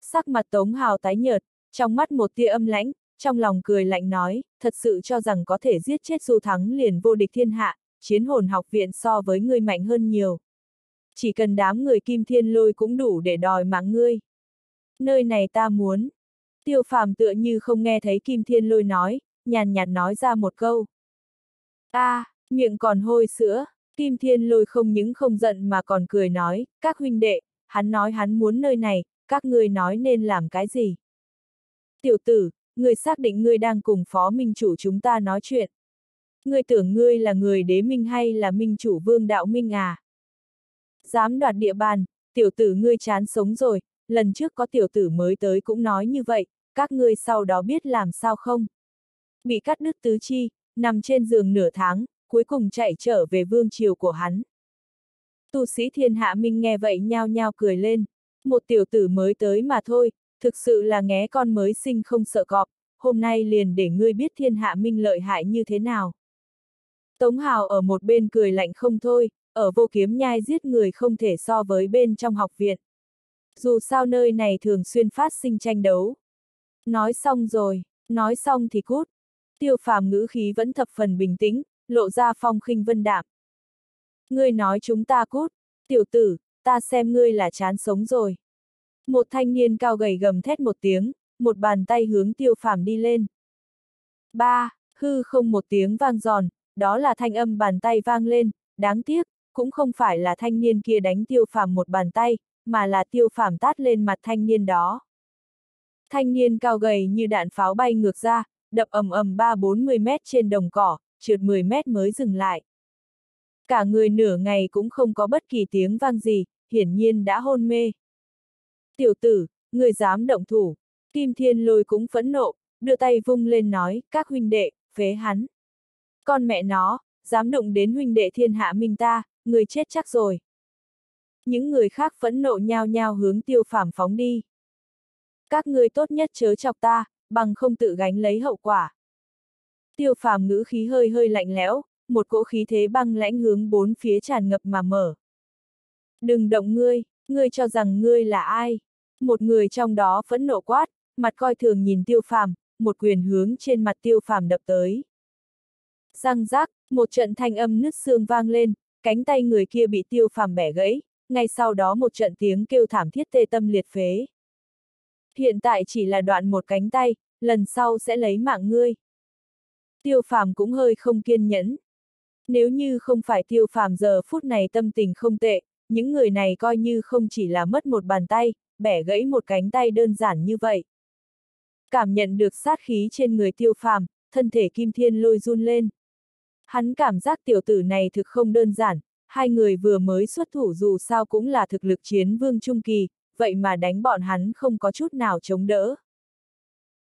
Sắc mặt Tống Hào tái nhợt, trong mắt một tia âm lãnh, trong lòng cười lạnh nói, thật sự cho rằng có thể giết chết Du Thắng liền vô địch thiên hạ, chiến hồn học viện so với ngươi mạnh hơn nhiều. Chỉ cần đám người Kim Thiên Lôi cũng đủ để đòi mạng ngươi. Nơi này ta muốn. Tiêu phàm tựa như không nghe thấy Kim Thiên Lôi nói, nhàn nhạt nói ra một câu. a à, miệng còn hôi sữa, Kim Thiên Lôi không những không giận mà còn cười nói, các huynh đệ, hắn nói hắn muốn nơi này, các ngươi nói nên làm cái gì? Tiểu tử, ngươi xác định ngươi đang cùng phó minh chủ chúng ta nói chuyện. Ngươi tưởng ngươi là người đế minh hay là minh chủ vương đạo minh à? Dám đoạt địa bàn, tiểu tử ngươi chán sống rồi, lần trước có tiểu tử mới tới cũng nói như vậy, các ngươi sau đó biết làm sao không? Bị cắt đứt tứ chi, nằm trên giường nửa tháng, cuối cùng chạy trở về vương triều của hắn. Tu sĩ thiên hạ minh nghe vậy nhao nhao cười lên, một tiểu tử mới tới mà thôi, thực sự là nghé con mới sinh không sợ cọp, hôm nay liền để ngươi biết thiên hạ minh lợi hại như thế nào. Tống Hào ở một bên cười lạnh không thôi, ở vô kiếm nhai giết người không thể so với bên trong học viện. Dù sao nơi này thường xuyên phát sinh tranh đấu. Nói xong rồi, nói xong thì cút. Tiêu phàm ngữ khí vẫn thập phần bình tĩnh, lộ ra phong khinh vân đạm. Ngươi nói chúng ta cút, tiểu tử, ta xem ngươi là chán sống rồi. Một thanh niên cao gầy gầm thét một tiếng, một bàn tay hướng tiêu phàm đi lên. Ba, hư không một tiếng vang giòn, đó là thanh âm bàn tay vang lên, đáng tiếc, cũng không phải là thanh niên kia đánh tiêu phàm một bàn tay, mà là tiêu phàm tát lên mặt thanh niên đó. Thanh niên cao gầy như đạn pháo bay ngược ra, đập ầm ầm 3-40 mét trên đồng cỏ, trượt 10 mét mới dừng lại. Cả người nửa ngày cũng không có bất kỳ tiếng vang gì, hiển nhiên đã hôn mê. Tiểu tử, người dám động thủ. Kim Thiên lôi cũng phẫn nộ, đưa tay vung lên nói, các huynh đệ, phế hắn. Con mẹ nó, dám đụng đến huynh đệ thiên hạ minh ta, người chết chắc rồi. Những người khác phẫn nộ nhao nhao hướng tiêu phàm phóng đi. Các người tốt nhất chớ chọc ta, bằng không tự gánh lấy hậu quả. Tiêu phàm ngữ khí hơi hơi lạnh lẽo, một cỗ khí thế băng lãnh hướng bốn phía tràn ngập mà mở. Đừng động ngươi, ngươi cho rằng ngươi là ai? Một người trong đó phẫn nộ quát, mặt coi thường nhìn tiêu phàm, một quyền hướng trên mặt tiêu phàm đập tới. Răng rác, một trận thanh âm nứt xương vang lên, cánh tay người kia bị tiêu phàm bẻ gãy, ngay sau đó một trận tiếng kêu thảm thiết tê tâm liệt phế. Hiện tại chỉ là đoạn một cánh tay, lần sau sẽ lấy mạng ngươi. Tiêu phàm cũng hơi không kiên nhẫn. Nếu như không phải tiêu phàm giờ phút này tâm tình không tệ, những người này coi như không chỉ là mất một bàn tay, bẻ gãy một cánh tay đơn giản như vậy. Cảm nhận được sát khí trên người tiêu phàm, thân thể kim thiên lôi run lên. Hắn cảm giác tiểu tử này thực không đơn giản, hai người vừa mới xuất thủ dù sao cũng là thực lực chiến vương trung kỳ, vậy mà đánh bọn hắn không có chút nào chống đỡ.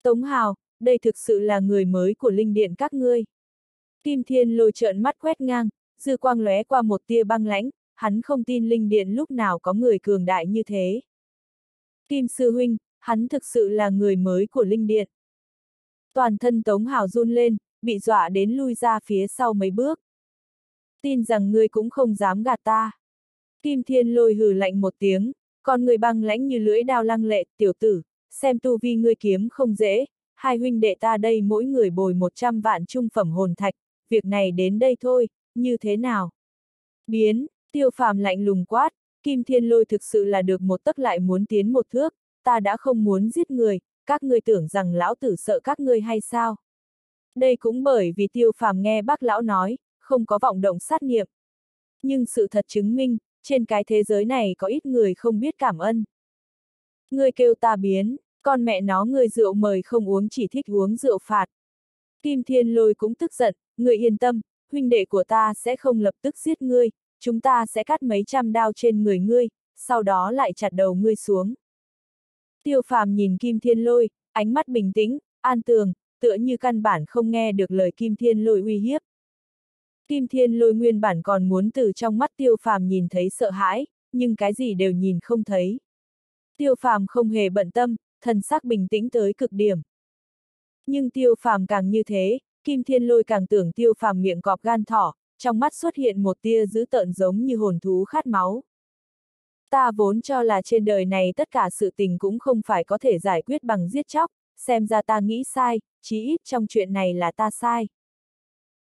Tống Hào, đây thực sự là người mới của linh điện các ngươi. Kim Thiên lôi trợn mắt quét ngang, dư quang lóe qua một tia băng lãnh, hắn không tin linh điện lúc nào có người cường đại như thế. Kim Sư Huynh, hắn thực sự là người mới của linh điện. Toàn thân Tống Hào run lên, bị dọa đến lui ra phía sau mấy bước. Tin rằng ngươi cũng không dám gạt ta. Kim Thiên lôi hừ lạnh một tiếng, con người băng lãnh như lưỡi đao lăng lệ, tiểu tử, xem tu vi ngươi kiếm không dễ, hai huynh đệ ta đây mỗi người bồi 100 vạn trung phẩm hồn thạch, việc này đến đây thôi, như thế nào? Biến, tiêu phàm lạnh lùng quát, Kim Thiên Lôi thực sự là được một tấc lại muốn tiến một thước, ta đã không muốn giết người, các ngươi tưởng rằng lão tử sợ các ngươi hay sao? Đây cũng bởi vì tiêu phàm nghe bác lão nói, không có vọng động sát niệm. Nhưng sự thật chứng minh, trên cái thế giới này có ít người không biết cảm ơn. Ngươi kêu ta biến, con mẹ nó người rượu mời không uống chỉ thích uống rượu phạt. Kim Thiên Lôi cũng tức giận, người yên tâm, huynh đệ của ta sẽ không lập tức giết ngươi, chúng ta sẽ cắt mấy trăm đao trên người ngươi, sau đó lại chặt đầu ngươi xuống. Tiêu phàm nhìn Kim Thiên Lôi, ánh mắt bình tĩnh, an tường, tựa như căn bản không nghe được lời Kim Thiên Lôi uy hiếp. Kim Thiên Lôi nguyên bản còn muốn từ trong mắt tiêu phàm nhìn thấy sợ hãi, nhưng cái gì đều nhìn không thấy. Tiêu phàm không hề bận tâm, thần sắc bình tĩnh tới cực điểm. Nhưng tiêu phàm càng như thế, Kim Thiên Lôi càng tưởng tiêu phàm miệng cọp gan thỏ, trong mắt xuất hiện một tia dữ tợn giống như hồn thú khát máu. Ta vốn cho là trên đời này tất cả sự tình cũng không phải có thể giải quyết bằng giết chóc, xem ra ta nghĩ sai, chí ít trong chuyện này là ta sai.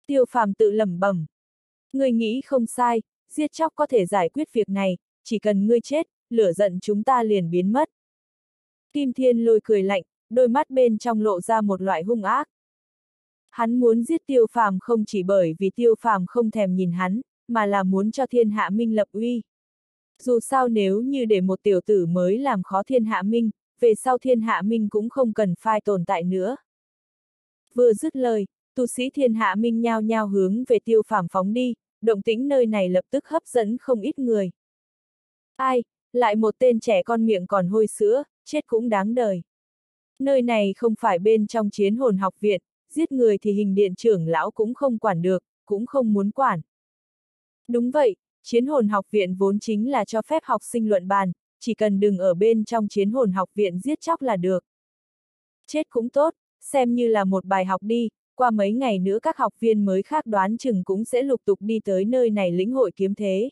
Tiêu phàm tự lẩm bẩm. Ngươi nghĩ không sai, giết chóc có thể giải quyết việc này, chỉ cần ngươi chết, lửa giận chúng ta liền biến mất. Kim Thiên lôi cười lạnh, đôi mắt bên trong lộ ra một loại hung ác. Hắn muốn giết tiêu phàm không chỉ bởi vì tiêu phàm không thèm nhìn hắn, mà là muốn cho thiên hạ minh lập uy. Dù sao nếu như để một tiểu tử mới làm khó thiên hạ minh, về sau thiên hạ minh cũng không cần phai tồn tại nữa. Vừa dứt lời, tu sĩ thiên hạ minh nhao nhao hướng về tiêu phàm phóng đi, động tĩnh nơi này lập tức hấp dẫn không ít người. Ai, lại một tên trẻ con miệng còn hôi sữa, chết cũng đáng đời. Nơi này không phải bên trong chiến hồn học viện, giết người thì hình điện trưởng lão cũng không quản được, cũng không muốn quản. Đúng vậy, chiến hồn học viện vốn chính là cho phép học sinh luận bàn, chỉ cần đừng ở bên trong chiến hồn học viện giết chóc là được. Chết cũng tốt, xem như là một bài học đi, qua mấy ngày nữa các học viên mới khác đoán chừng cũng sẽ lục tục đi tới nơi này lĩnh hội kiếm thế.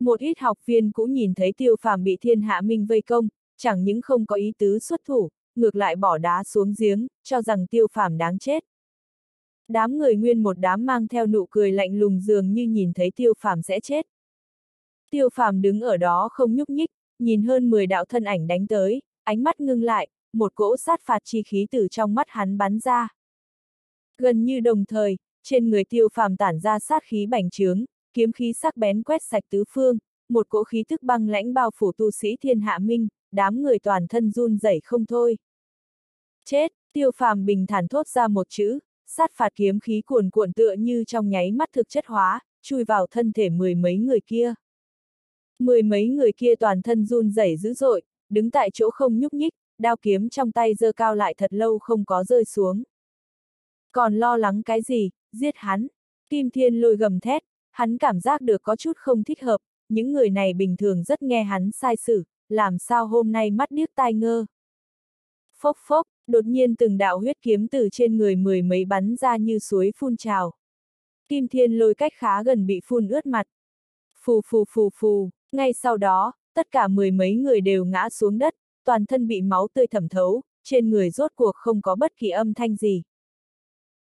Một ít học viên cũng nhìn thấy tiêu phàm bị thiên hạ minh vây công, chẳng những không có ý tứ xuất thủ, ngược lại bỏ đá xuống giếng, cho rằng tiêu phàm đáng chết. Đám người nguyên một đám mang theo nụ cười lạnh lùng dường như nhìn thấy tiêu phàm sẽ chết. Tiêu phàm đứng ở đó không nhúc nhích, nhìn hơn 10 đạo thân ảnh đánh tới, ánh mắt ngưng lại, một cỗ sát phạt chi khí từ trong mắt hắn bắn ra. Gần như đồng thời, trên người tiêu phàm tản ra sát khí bành trướng, kiếm khí sắc bén quét sạch tứ phương, một cỗ khí thức băng lãnh bao phủ tu sĩ thiên hạ minh, đám người toàn thân run rẩy không thôi. Chết, tiêu phàm bình thản thốt ra một chữ, sát phạt kiếm khí cuồn cuộn tựa như trong nháy mắt thực chất hóa, chui vào thân thể mười mấy người kia. Mười mấy người kia toàn thân run rẩy dữ dội, đứng tại chỗ không nhúc nhích, đao kiếm trong tay giơ cao lại thật lâu không có rơi xuống. Còn lo lắng cái gì, giết hắn. Kim Thiên lôi gầm thét, hắn cảm giác được có chút không thích hợp, những người này bình thường rất nghe hắn sai xử, làm sao hôm nay mắt điếc tai ngơ. Phốc phốc, đột nhiên từng đạo huyết kiếm từ trên người mười mấy bắn ra như suối phun trào. Kim Thiên lôi cách khá gần bị phun ướt mặt. Phù phù phù phù, ngay sau đó, tất cả mười mấy người đều ngã xuống đất, toàn thân bị máu tươi thẩm thấu, trên người rốt cuộc không có bất kỳ âm thanh gì.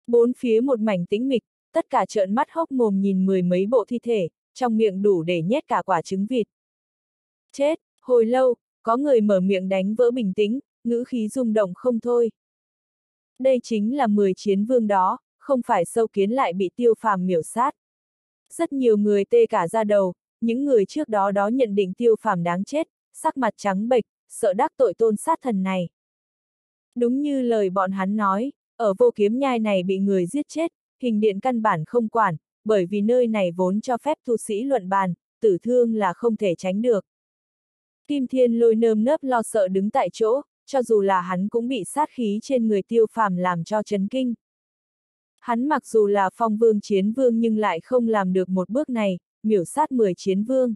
Bốn phía một mảnh tĩnh mịch, tất cả trợn mắt hốc mồm nhìn mười mấy bộ thi thể, trong miệng đủ để nhét cả quả trứng vịt. Chết, hồi lâu, có người mở miệng đánh vỡ bình tĩnh, ngữ khí rung động không thôi. Đây chính là 10 chiến vương đó, không phải sâu kiến lại bị tiêu phàm miểu sát. Rất nhiều người tê cả ra đầu, những người trước đó đó nhận định tiêu phàm đáng chết, sắc mặt trắng bệch, sợ đắc tội tôn sát thần này. Đúng như lời bọn hắn nói, ở vô kiếm nhai này bị người giết chết, hình điện căn bản không quản, bởi vì nơi này vốn cho phép tu sĩ luận bàn, tử thương là không thể tránh được. Kim Thiên lôi nơm nớp lo sợ đứng tại chỗ, cho dù là hắn cũng bị sát khí trên người tiêu phàm làm cho chấn kinh. Hắn mặc dù là phong vương chiến vương nhưng lại không làm được một bước này, miểu sát 10 chiến vương.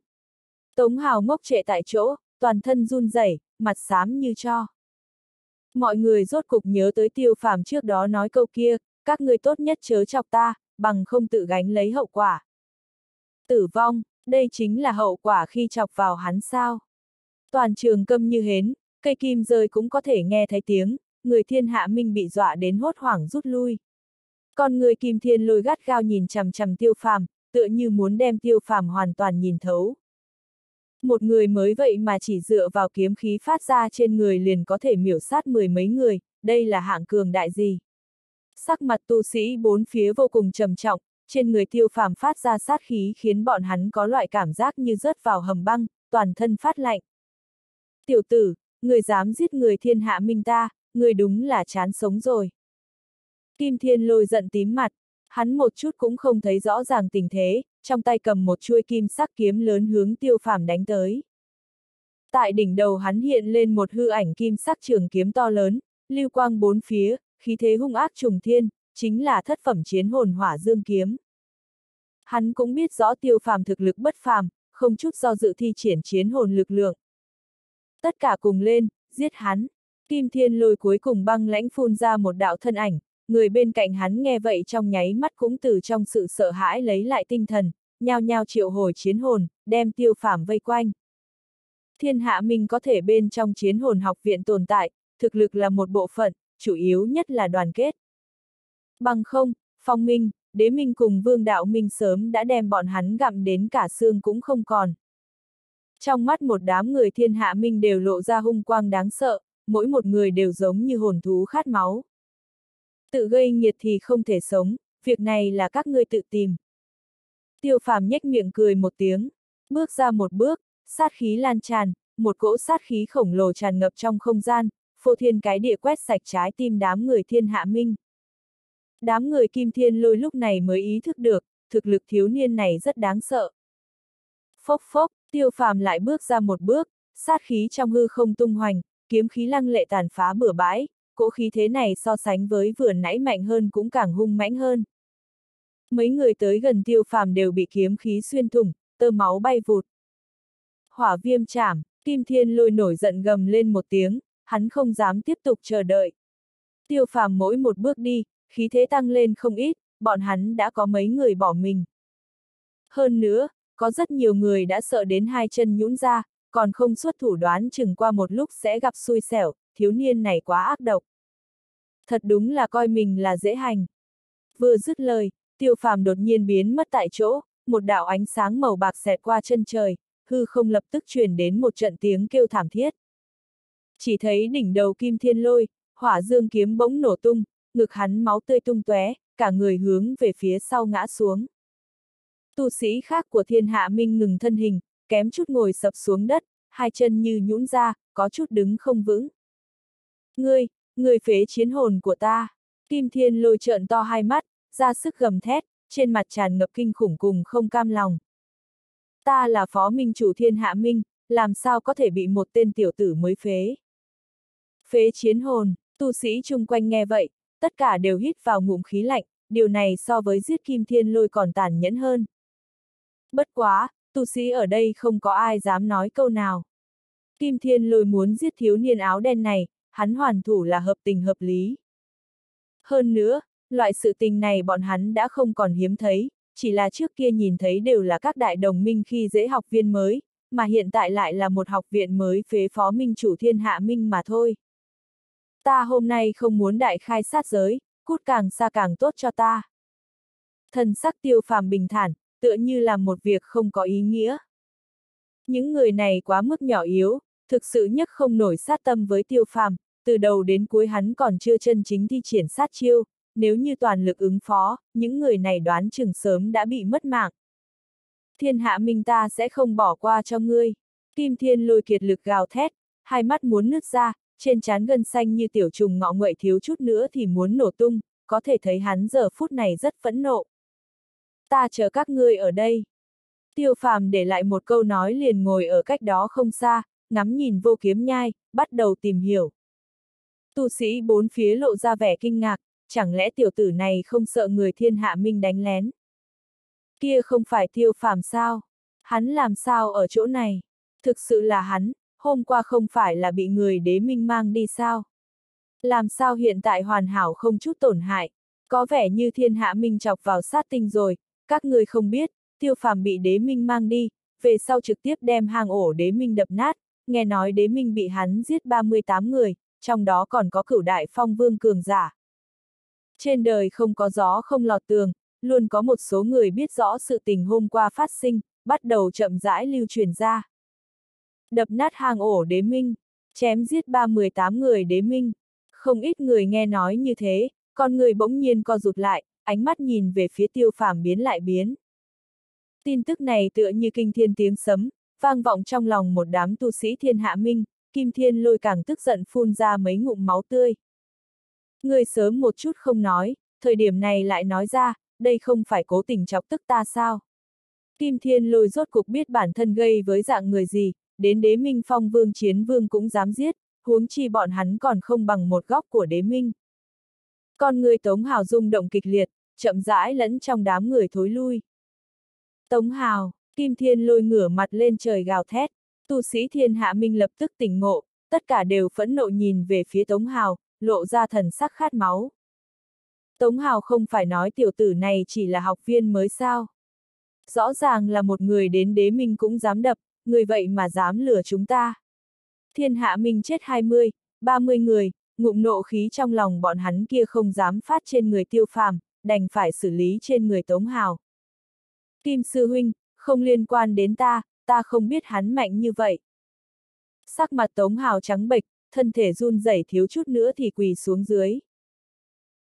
Tống hào ngốc trệ tại chỗ, toàn thân run rẩy, mặt xám như cho. Mọi người rốt cục nhớ tới tiêu phàm trước đó nói câu kia, các người tốt nhất chớ chọc ta, bằng không tự gánh lấy hậu quả. Tử vong, đây chính là hậu quả khi chọc vào hắn sao. Toàn trường câm như hến, cây kim rơi cũng có thể nghe thấy tiếng, người thiên hạ minh bị dọa đến hốt hoảng rút lui. Còn người kim thiên lôi gắt gao nhìn chằm chằm tiêu phàm, tựa như muốn đem tiêu phàm hoàn toàn nhìn thấu. Một người mới vậy mà chỉ dựa vào kiếm khí phát ra trên người liền có thể miểu sát mười mấy người, đây là hạng cường đại gì? Sắc mặt tu sĩ bốn phía vô cùng trầm trọng, trên người tiêu phàm phát ra sát khí khiến bọn hắn có loại cảm giác như rớt vào hầm băng, toàn thân phát lạnh. Tiểu tử, người dám giết người thiên hạ minh ta, người đúng là chán sống rồi. Kim Thiên lôi giận tím mặt, Hắn một chút cũng không thấy rõ ràng tình thế, trong tay cầm một chuôi kim sắc kiếm lớn hướng tiêu phàm đánh tới. Tại đỉnh đầu hắn hiện lên một hư ảnh kim sắc trường kiếm to lớn, lưu quang bốn phía, khí thế hung ác trùng thiên, chính là thất phẩm chiến hồn hỏa dương kiếm. Hắn cũng biết rõ tiêu phàm thực lực bất phàm, không chút do dự thi triển chiến hồn lực lượng. Tất cả cùng lên, giết hắn. Kim thiên lôi cuối cùng băng lãnh phun ra một đạo thân ảnh, người bên cạnh hắn nghe vậy trong nháy mắt cũng từ trong sự sợ hãi lấy lại tinh thần, nhao nhao triệu hồi chiến hồn, đem tiêu phàm vây quanh. Thiên hạ minh có thể bên trong chiến hồn học viện tồn tại, thực lực là một bộ phận, chủ yếu nhất là đoàn kết. Bằng không, phong minh, đế minh cùng vương đạo minh sớm đã đem bọn hắn gặm đến cả xương cũng không còn. Trong mắt một đám người thiên hạ minh đều lộ ra hung quang đáng sợ, mỗi một người đều giống như hồn thú khát máu. Tự gây nghiệt thì không thể sống, việc này là các ngươi tự tìm. Tiêu phàm nhếch miệng cười một tiếng, bước ra một bước, sát khí lan tràn, một cỗ sát khí khổng lồ tràn ngập trong không gian, phô thiên cái địa quét sạch trái tim đám người thiên hạ minh. Đám người kim thiên lôi lúc này mới ý thức được, thực lực thiếu niên này rất đáng sợ. Phốc phốc, tiêu phàm lại bước ra một bước, sát khí trong hư không tung hoành, kiếm khí lăng lệ tàn phá bừa bãi, cỗ khí thế này so sánh với vừa nãy mạnh hơn cũng càng hung mãnh hơn. Mấy người tới gần tiêu phàm đều bị kiếm khí xuyên thủng, tơ máu bay vụt. Hỏa viêm chảm, kim thiên lôi nổi giận gầm lên một tiếng, hắn không dám tiếp tục chờ đợi. Tiêu phàm mỗi một bước đi, khí thế tăng lên không ít, bọn hắn đã có mấy người bỏ mình. Hơn nữa, có rất nhiều người đã sợ đến hai chân nhũn ra, còn không xuất thủ đoán chừng qua một lúc sẽ gặp xui xẻo, thiếu niên này quá ác độc. Thật đúng là coi mình là dễ hành. Vừa dứt lời, tiêu phàm đột nhiên biến mất tại chỗ, một đạo ánh sáng màu bạc xẹt qua chân trời, hư không lập tức truyền đến một trận tiếng kêu thảm thiết. Chỉ thấy đỉnh đầu kim thiên lôi, hỏa dương kiếm bỗng nổ tung, ngực hắn máu tươi tung tóe, cả người hướng về phía sau ngã xuống. Tu sĩ khác của thiên hạ minh ngừng thân hình, kém chút ngồi sập xuống đất, hai chân như nhũn ra, có chút đứng không vững. Ngươi, ngươi phế chiến hồn của ta. Kim thiên lôi trợn to hai mắt, ra sức gầm thét, trên mặt tràn ngập kinh khủng cùng không cam lòng. Ta là phó minh chủ thiên hạ minh, làm sao có thể bị một tên tiểu tử mới phế. Phế chiến hồn, tu sĩ chung quanh nghe vậy, tất cả đều hít vào ngụm khí lạnh, điều này so với giết kim thiên lôi còn tàn nhẫn hơn. Bất quá, tu sĩ ở đây không có ai dám nói câu nào. Kim thiên lôi muốn giết thiếu niên áo đen này, hắn hoàn thủ là hợp tình hợp lý. Hơn nữa, loại sự tình này bọn hắn đã không còn hiếm thấy, chỉ là trước kia nhìn thấy đều là các đại đồng minh khi dễ học viên mới, mà hiện tại lại là một học viện mới phế phó minh chủ thiên hạ minh mà thôi. Ta hôm nay không muốn đại khai sát giới, cút càng xa càng tốt cho ta. Thần sắc tiêu phàm bình thản, tựa như là một việc không có ý nghĩa. Những người này quá mức nhỏ yếu, thực sự nhất không nổi sát tâm với tiêu phàm, từ đầu đến cuối hắn còn chưa chân chính thi triển sát chiêu, nếu như toàn lực ứng phó, những người này đoán chừng sớm đã bị mất mạng. Thiên hạ minh ta sẽ không bỏ qua cho ngươi. Kim thiên lôi kiệt lực gào thét, hai mắt muốn nứt ra, trên trán gân xanh như tiểu trùng ngọ nguậy thiếu chút nữa thì muốn nổ tung, có thể thấy hắn giờ phút này rất phẫn nộ. Ta chờ các ngươi ở đây. Tiêu phàm để lại một câu nói liền ngồi ở cách đó không xa, ngắm nhìn vô kiếm nhai, bắt đầu tìm hiểu. Tu sĩ bốn phía lộ ra vẻ kinh ngạc, chẳng lẽ tiểu tử này không sợ người thiên hạ minh đánh lén? Kia không phải tiêu phàm sao? Hắn làm sao ở chỗ này? Thực sự là hắn, hôm qua không phải là bị người đế minh mang đi sao? Làm sao hiện tại hoàn hảo không chút tổn hại? Có vẻ như thiên hạ minh chọc vào sát tinh rồi, các người không biết, tiêu phàm bị đế minh mang đi, về sau trực tiếp đem hang ổ đế minh đập nát, nghe nói đế minh bị hắn giết 38 người, trong đó còn có cửu đại phong vương cường giả. Trên đời không có gió không lọt tường, luôn có một số người biết rõ sự tình hôm qua phát sinh, bắt đầu chậm rãi lưu truyền ra. Đập nát hang ổ đế minh, chém giết 318 người đế minh. Không ít người nghe nói như thế, con người bỗng nhiên co rụt lại, ánh mắt nhìn về phía tiêu phàm biến lại biến. Tin tức này tựa như kinh thiên tiếng sấm, vang vọng trong lòng một đám tu sĩ thiên hạ minh, kim thiên lôi càng tức giận phun ra mấy ngụm máu tươi. Người sớm một chút không nói, thời điểm này lại nói ra, đây không phải cố tình chọc tức ta sao? Kim Thiên lôi rốt cục biết bản thân gây với dạng người gì, đến đế minh phong vương chiến vương cũng dám giết, huống chi bọn hắn còn không bằng một góc của đế minh. Con người Tống Hào rung động kịch liệt, chậm rãi lẫn trong đám người thối lui. Tống Hào, Kim Thiên lôi ngửa mặt lên trời gào thét, tu sĩ thiên hạ minh lập tức tỉnh ngộ, tất cả đều phẫn nộ nhìn về phía Tống Hào, lộ ra thần sắc khát máu. Tống Hào không phải nói tiểu tử này chỉ là học viên mới sao. Rõ ràng là một người đến đế minh cũng dám đập, người vậy mà dám lừa chúng ta. Thiên hạ minh chết 20, 30 người, ngụm nộ khí trong lòng bọn hắn kia không dám phát trên người tiêu phàm, đành phải xử lý trên người Tống Hào. Kim Sư Huynh, không liên quan đến ta, ta không biết hắn mạnh như vậy. Sắc mặt Tống Hào trắng bệch, thân thể run rẩy thiếu chút nữa thì quỳ xuống dưới.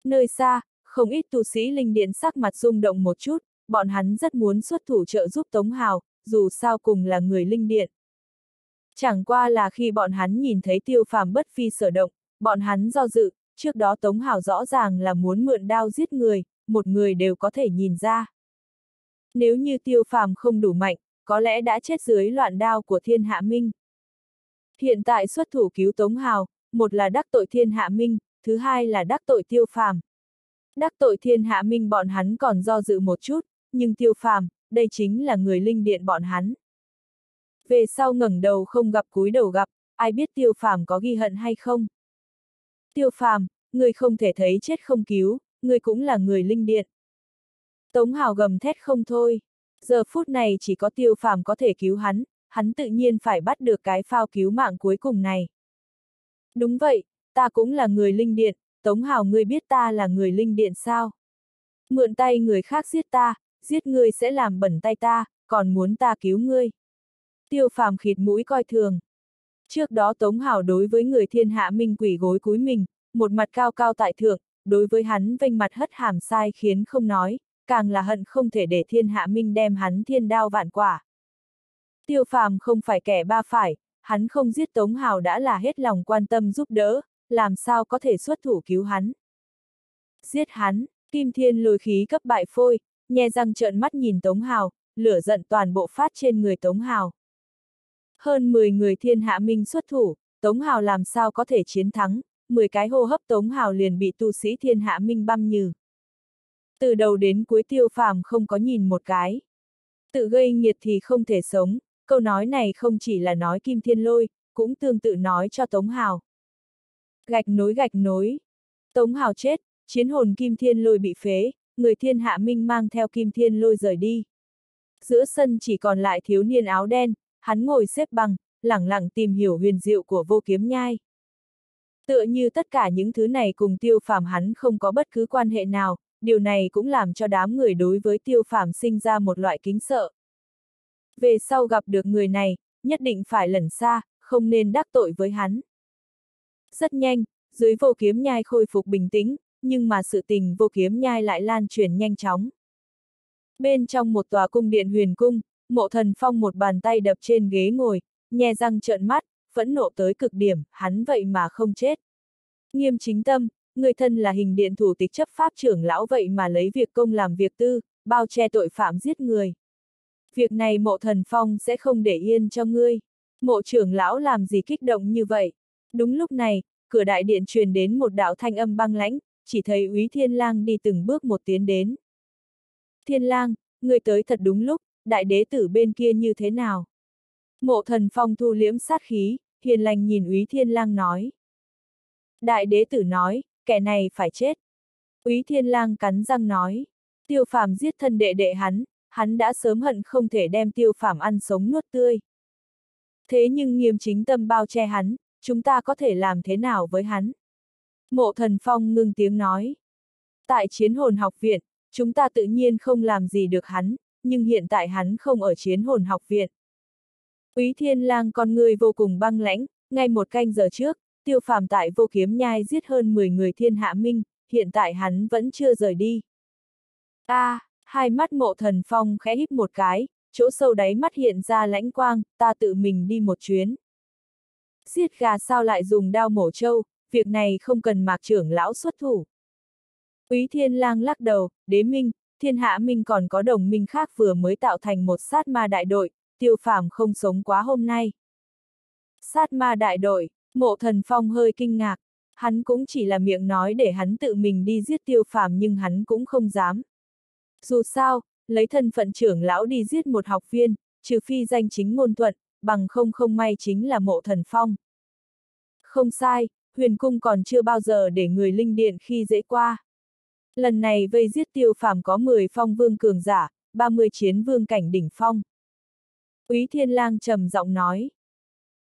Nơi xa, không ít tu sĩ linh điện sắc mặt rung động một chút, bọn hắn rất muốn xuất thủ trợ giúp Tống Hào, dù sao cùng là người linh điện. Chẳng qua là khi bọn hắn nhìn thấy tiêu phàm bất phi sở động, bọn hắn do dự, trước đó Tống Hào rõ ràng là muốn mượn đao giết người, một người đều có thể nhìn ra. Nếu như tiêu phàm không đủ mạnh, có lẽ đã chết dưới loạn đao của thiên hạ minh. Hiện tại xuất thủ cứu Tống Hào, một là đắc tội thiên hạ minh, thứ hai là đắc tội tiêu phàm. Đắc tội thiên hạ minh bọn hắn còn do dự một chút, nhưng tiêu phàm, đây chính là người linh điện bọn hắn. Về sau ngẩng đầu không gặp cúi đầu gặp, ai biết tiêu phàm có ghi hận hay không? Tiêu phàm, người không thể thấy chết không cứu, người cũng là người linh điện. Tống Hào gầm thét không thôi. Giờ phút này chỉ có tiêu phàm có thể cứu hắn, hắn tự nhiên phải bắt được cái phao cứu mạng cuối cùng này. Đúng vậy, ta cũng là người linh điện, Tống Hào ngươi biết ta là người linh điện sao? Mượn tay người khác giết ta, giết ngươi sẽ làm bẩn tay ta, còn muốn ta cứu ngươi. Tiêu phàm khịt mũi coi thường. Trước đó Tống Hào đối với người thiên hạ minh quỷ gối cúi mình, một mặt cao cao tại thượng, đối với hắn vênh mặt hất hàm sai khiến không nói, càng là hận không thể để thiên hạ minh đem hắn thiên đao vạn quả. Tiêu phàm không phải kẻ ba phải, hắn không giết Tống Hào đã là hết lòng quan tâm giúp đỡ, làm sao có thể xuất thủ cứu hắn. Giết hắn, Kim Thiên lôi khí cấp bại phôi, nhe răng trợn mắt nhìn Tống Hào, lửa giận toàn bộ phát trên người Tống Hào. Hơn 10 người thiên hạ minh xuất thủ, Tống Hào làm sao có thể chiến thắng, 10 cái hô hấp Tống Hào liền bị tu sĩ thiên hạ minh băm như. Từ đầu đến cuối tiêu phàm không có nhìn một cái. Tự gây nghiệt thì không thể sống, câu nói này không chỉ là nói Kim Thiên Lôi, cũng tương tự nói cho Tống Hào. Gạch nối gạch nối. Tống Hào chết, chiến hồn Kim Thiên Lôi bị phế, người thiên hạ minh mang theo Kim Thiên Lôi rời đi. Giữa sân chỉ còn lại thiếu niên áo đen, hắn ngồi xếp bằng, lẳng lặng tìm hiểu huyền diệu của vô kiếm nhai. Tựa như tất cả những thứ này cùng tiêu phàm hắn không có bất cứ quan hệ nào, điều này cũng làm cho đám người đối với tiêu phàm sinh ra một loại kính sợ. Về sau gặp được người này, nhất định phải lẩn xa, không nên đắc tội với hắn. Rất nhanh, dưới vô kiếm nhai khôi phục bình tĩnh, nhưng mà sự tình vô kiếm nhai lại lan truyền nhanh chóng. Bên trong một tòa cung điện huyền cung, mộ thần phong một bàn tay đập trên ghế ngồi, nhe răng trợn mắt, phẫn nộ tới cực điểm, hắn vậy mà không chết. Nghiêm chính tâm, người thân là hình điện thủ tịch chấp pháp trưởng lão vậy mà lấy việc công làm việc tư, bao che tội phạm giết người. Việc này mộ thần phong sẽ không để yên cho ngươi. Mộ trưởng lão làm gì kích động như vậy? Đúng lúc này, cửa đại điện truyền đến một đạo thanh âm băng lãnh, chỉ thấy úy thiên lang đi từng bước một tiến đến. Thiên lang, người tới thật đúng lúc, đại đế tử bên kia như thế nào? Mộ thần phong thu liễm sát khí, hiền lành nhìn úy thiên lang nói. Đại đế tử nói, kẻ này phải chết. Úy thiên lang cắn răng nói. Tiêu phàm giết thân đệ đệ hắn, hắn đã sớm hận không thể đem tiêu phàm ăn sống nuốt tươi. Thế nhưng nghiêm chính tâm bao che hắn, chúng ta có thể làm thế nào với hắn? Mộ thần phong ngưng tiếng nói. Tại chiến hồn học viện, chúng ta tự nhiên không làm gì được hắn, nhưng hiện tại hắn không ở chiến hồn học viện. Úy thiên lang con người vô cùng băng lãnh, ngay một canh giờ trước, tiêu phàm tại vô kiếm nhai giết hơn 10 người thiên hạ minh, hiện tại hắn vẫn chưa rời đi. a à, hai mắt mộ thần phong khẽ híp một cái, chỗ sâu đáy mắt hiện ra lãnh quang, ta tự mình đi một chuyến. Giết gà sao lại dùng đao mổ trâu, việc này không cần mạc trưởng lão xuất thủ. Úy thiên lang lắc đầu, đế minh, thiên hạ minh còn có đồng minh khác vừa mới tạo thành một sát ma đại đội, tiêu phàm không sống quá hôm nay. Sát ma đại đội, mộ thần phong hơi kinh ngạc, hắn cũng chỉ là miệng nói để hắn tự mình đi giết tiêu phàm nhưng hắn cũng không dám. Dù sao, lấy thân phận trưởng lão đi giết một học viên, trừ phi danh chính ngôn thuận, bằng không không may chính là mộ thần phong. Không sai, huyền cung còn chưa bao giờ để người linh điện khi dễ qua. Lần này vây giết tiêu phàm có 10 phong vương cường giả, 30 chiến vương cảnh đỉnh phong. Úy Thiên Lang trầm giọng nói.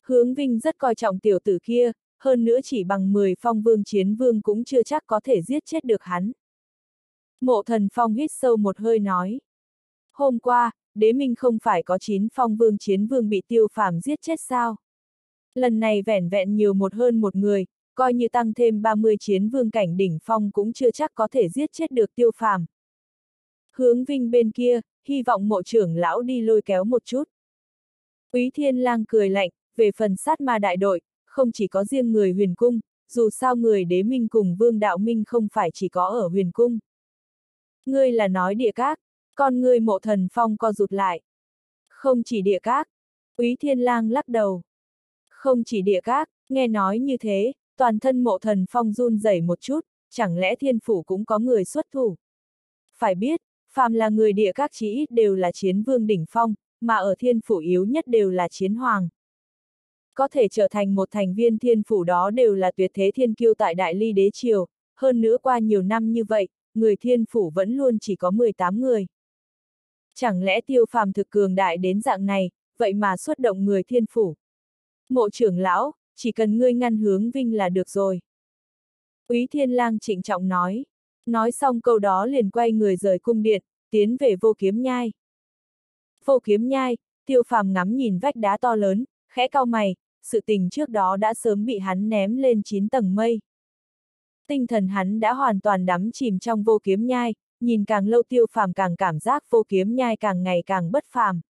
Hướng Vinh rất coi trọng tiểu tử kia, hơn nữa chỉ bằng 10 phong vương chiến vương cũng chưa chắc có thể giết chết được hắn. Mộ thần phong hít sâu một hơi nói. Hôm qua, đế minh không phải có 9 phong vương chiến vương bị tiêu phàm giết chết sao? Lần này vẻn vẹn nhiều một hơn một người, coi như tăng thêm 30 chiến vương cảnh đỉnh phong cũng chưa chắc có thể giết chết được tiêu phàm. Hướng vinh bên kia, hy vọng mộ trưởng lão đi lôi kéo một chút. Úy Thiên Lang cười lạnh, về phần sát ma đại đội, không chỉ có riêng người huyền cung, dù sao người đế minh cùng vương đạo minh không phải chỉ có ở huyền cung. Ngươi là nói địa các, con ngươi mộ thần phong co rụt lại. Không chỉ địa các, úy thiên lang lắc đầu. Không chỉ địa các, nghe nói như thế, toàn thân mộ thần phong run rẩy một chút, chẳng lẽ thiên phủ cũng có người xuất thủ. Phải biết, phàm là người địa các chí ít đều là chiến vương đỉnh phong, mà ở thiên phủ yếu nhất đều là chiến hoàng. Có thể trở thành một thành viên thiên phủ đó đều là tuyệt thế thiên kiêu tại Đại Ly Đế Triều, hơn nữa qua nhiều năm như vậy, người thiên phủ vẫn luôn chỉ có 18 người. Chẳng lẽ tiêu phàm thực cường đại đến dạng này, vậy mà xuất động người thiên phủ. Mộ trưởng lão, chỉ cần ngươi ngăn hướng vinh là được rồi. Úy Thiên Lang trịnh trọng nói. Nói xong câu đó liền quay người rời cung điện, tiến về vô kiếm nhai. Vô kiếm nhai, tiêu phàm ngắm nhìn vách đá to lớn, khẽ cau mày, sự tình trước đó đã sớm bị hắn ném lên 9 tầng mây. Tinh thần hắn đã hoàn toàn đắm chìm trong vô kiếm nhai, nhìn càng lâu tiêu phàm càng cảm giác vô kiếm nhai càng ngày càng bất phàm.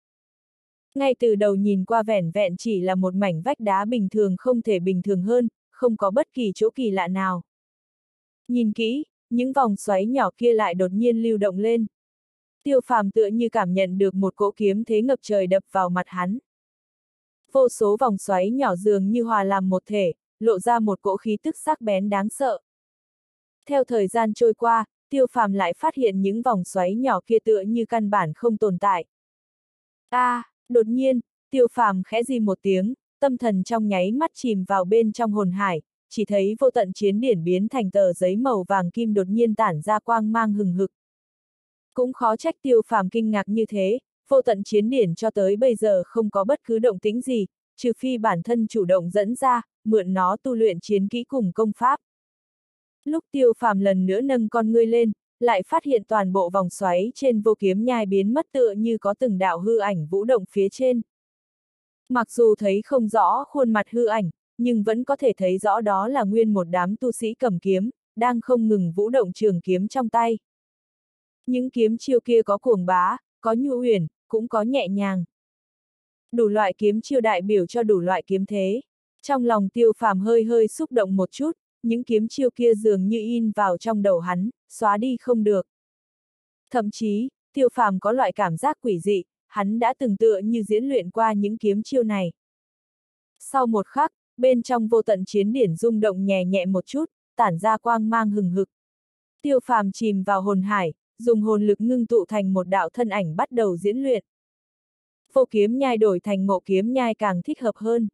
Ngay từ đầu nhìn qua vẻn vẹn chỉ là một mảnh vách đá bình thường không thể bình thường hơn, không có bất kỳ chỗ kỳ lạ nào. Nhìn kỹ, những vòng xoáy nhỏ kia lại đột nhiên lưu động lên. Tiêu phàm tựa như cảm nhận được một cỗ kiếm thế ngập trời đập vào mặt hắn. Vô số vòng xoáy nhỏ dường như hòa làm một thể, lộ ra một cỗ khí tức sắc bén đáng sợ. Theo thời gian trôi qua, tiêu phàm lại phát hiện những vòng xoáy nhỏ kia tựa như căn bản không tồn tại. A, à, đột nhiên, tiêu phàm khẽ gì một tiếng, tâm thần trong nháy mắt chìm vào bên trong hồn hải, chỉ thấy vô tận chiến điển biến thành tờ giấy màu vàng kim đột nhiên tản ra quang mang hừng hực. Cũng khó trách tiêu phàm kinh ngạc như thế, vô tận chiến điển cho tới bây giờ không có bất cứ động tĩnh gì, trừ phi bản thân chủ động dẫn ra, mượn nó tu luyện chiến kỹ cùng công pháp. Lúc tiêu phàm lần nữa nâng con ngươi lên, lại phát hiện toàn bộ vòng xoáy trên vô kiếm nhai biến mất tựa như có từng đạo hư ảnh vũ động phía trên. Mặc dù thấy không rõ khuôn mặt hư ảnh, nhưng vẫn có thể thấy rõ đó là nguyên một đám tu sĩ cầm kiếm, đang không ngừng vũ động trường kiếm trong tay. Những kiếm chiêu kia có cuồng bá, có nhu huyền, cũng có nhẹ nhàng. Đủ loại kiếm chiêu đại biểu cho đủ loại kiếm thế. Trong lòng tiêu phàm hơi hơi xúc động một chút, những kiếm chiêu kia dường như in vào trong đầu hắn, xóa đi không được. Thậm chí, tiêu phàm có loại cảm giác quỷ dị, hắn đã từng tựa như diễn luyện qua những kiếm chiêu này. Sau một khắc, bên trong vô tận chiến điển rung động nhẹ nhẹ một chút, tản ra quang mang hừng hực. Tiêu phàm chìm vào hồn hải, dùng hồn lực ngưng tụ thành một đạo thân ảnh bắt đầu diễn luyện. phô kiếm nhai đổi thành ngộ kiếm nhai càng thích hợp hơn.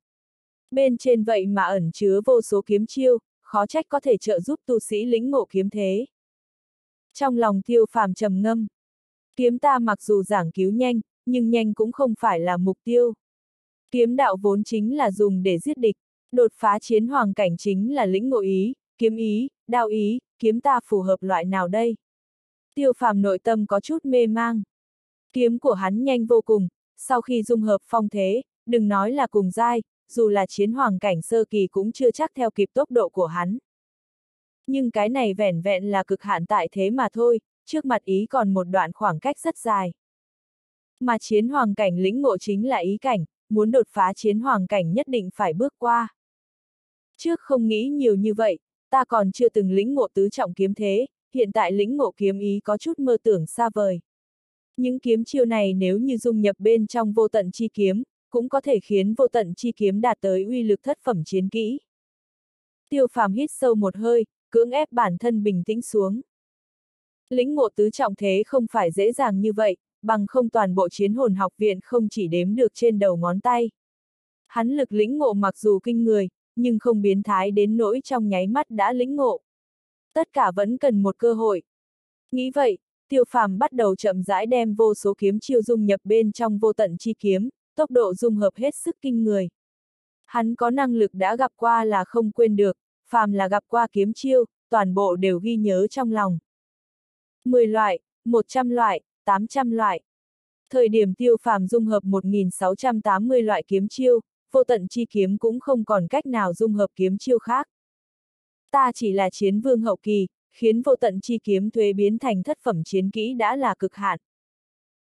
Bên trên vậy mà ẩn chứa vô số kiếm chiêu, khó trách có thể trợ giúp tu sĩ lĩnh ngộ kiếm thế. Trong lòng tiêu phàm trầm ngâm. Kiếm ta mặc dù giảng cứu nhanh, nhưng nhanh cũng không phải là mục tiêu. Kiếm đạo vốn chính là dùng để giết địch, đột phá chiến hoàng cảnh chính là lĩnh ngộ ý, kiếm ý, đao ý, kiếm ta phù hợp loại nào đây? Tiêu phàm nội tâm có chút mê mang. Kiếm của hắn nhanh vô cùng, sau khi dung hợp phong thế, đừng nói là cùng giai, dù là chiến hoàng cảnh sơ kỳ cũng chưa chắc theo kịp tốc độ của hắn. Nhưng cái này vẻn vẹn là cực hạn tại thế mà thôi, trước mặt ý còn một đoạn khoảng cách rất dài. Mà chiến hoàng cảnh lĩnh ngộ chính là ý cảnh, muốn đột phá chiến hoàng cảnh nhất định phải bước qua. Trước không nghĩ nhiều như vậy, ta còn chưa từng lĩnh ngộ tứ trọng kiếm thế, hiện tại lĩnh ngộ kiếm ý có chút mơ tưởng xa vời. Những kiếm chiêu này nếu như dung nhập bên trong vô tận chi kiếm, cũng có thể khiến vô tận chi kiếm đạt tới uy lực thất phẩm chiến kỹ. Tiêu phàm hít sâu một hơi, cưỡng ép bản thân bình tĩnh xuống. Lĩnh ngộ tứ trọng thế không phải dễ dàng như vậy, bằng không toàn bộ chiến hồn học viện không chỉ đếm được trên đầu ngón tay. Hắn lực lĩnh ngộ mặc dù kinh người, nhưng không biến thái đến nỗi trong nháy mắt đã lĩnh ngộ. Tất cả vẫn cần một cơ hội. Nghĩ vậy, tiêu phàm bắt đầu chậm rãi đem vô số kiếm chiêu dung nhập bên trong vô tận chi kiếm, tốc độ dung hợp hết sức kinh người. Hắn có năng lực đã gặp qua là không quên được, phàm là gặp qua kiếm chiêu, toàn bộ đều ghi nhớ trong lòng. 10 loại, 100 loại, 800 loại. Thời điểm tiêu phàm dung hợp 1680 loại kiếm chiêu, vô tận chi kiếm cũng không còn cách nào dung hợp kiếm chiêu khác. Ta chỉ là chiến vương hậu kỳ, khiến vô tận chi kiếm thuế biến thành thất phẩm chiến kỹ đã là cực hạn.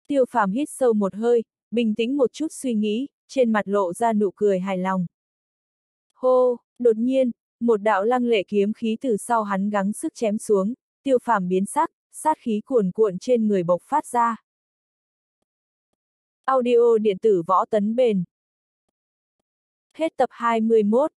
Tiêu phàm hít sâu một hơi, bình tĩnh một chút suy nghĩ, trên mặt lộ ra nụ cười hài lòng. Hô, đột nhiên, một đạo lăng lệ kiếm khí từ sau hắn gắng sức chém xuống, tiêu phàm biến sắc, sát khí cuồn cuộn trên người bộc phát ra. Audio điện tử võ tấn bền. Hết tập 21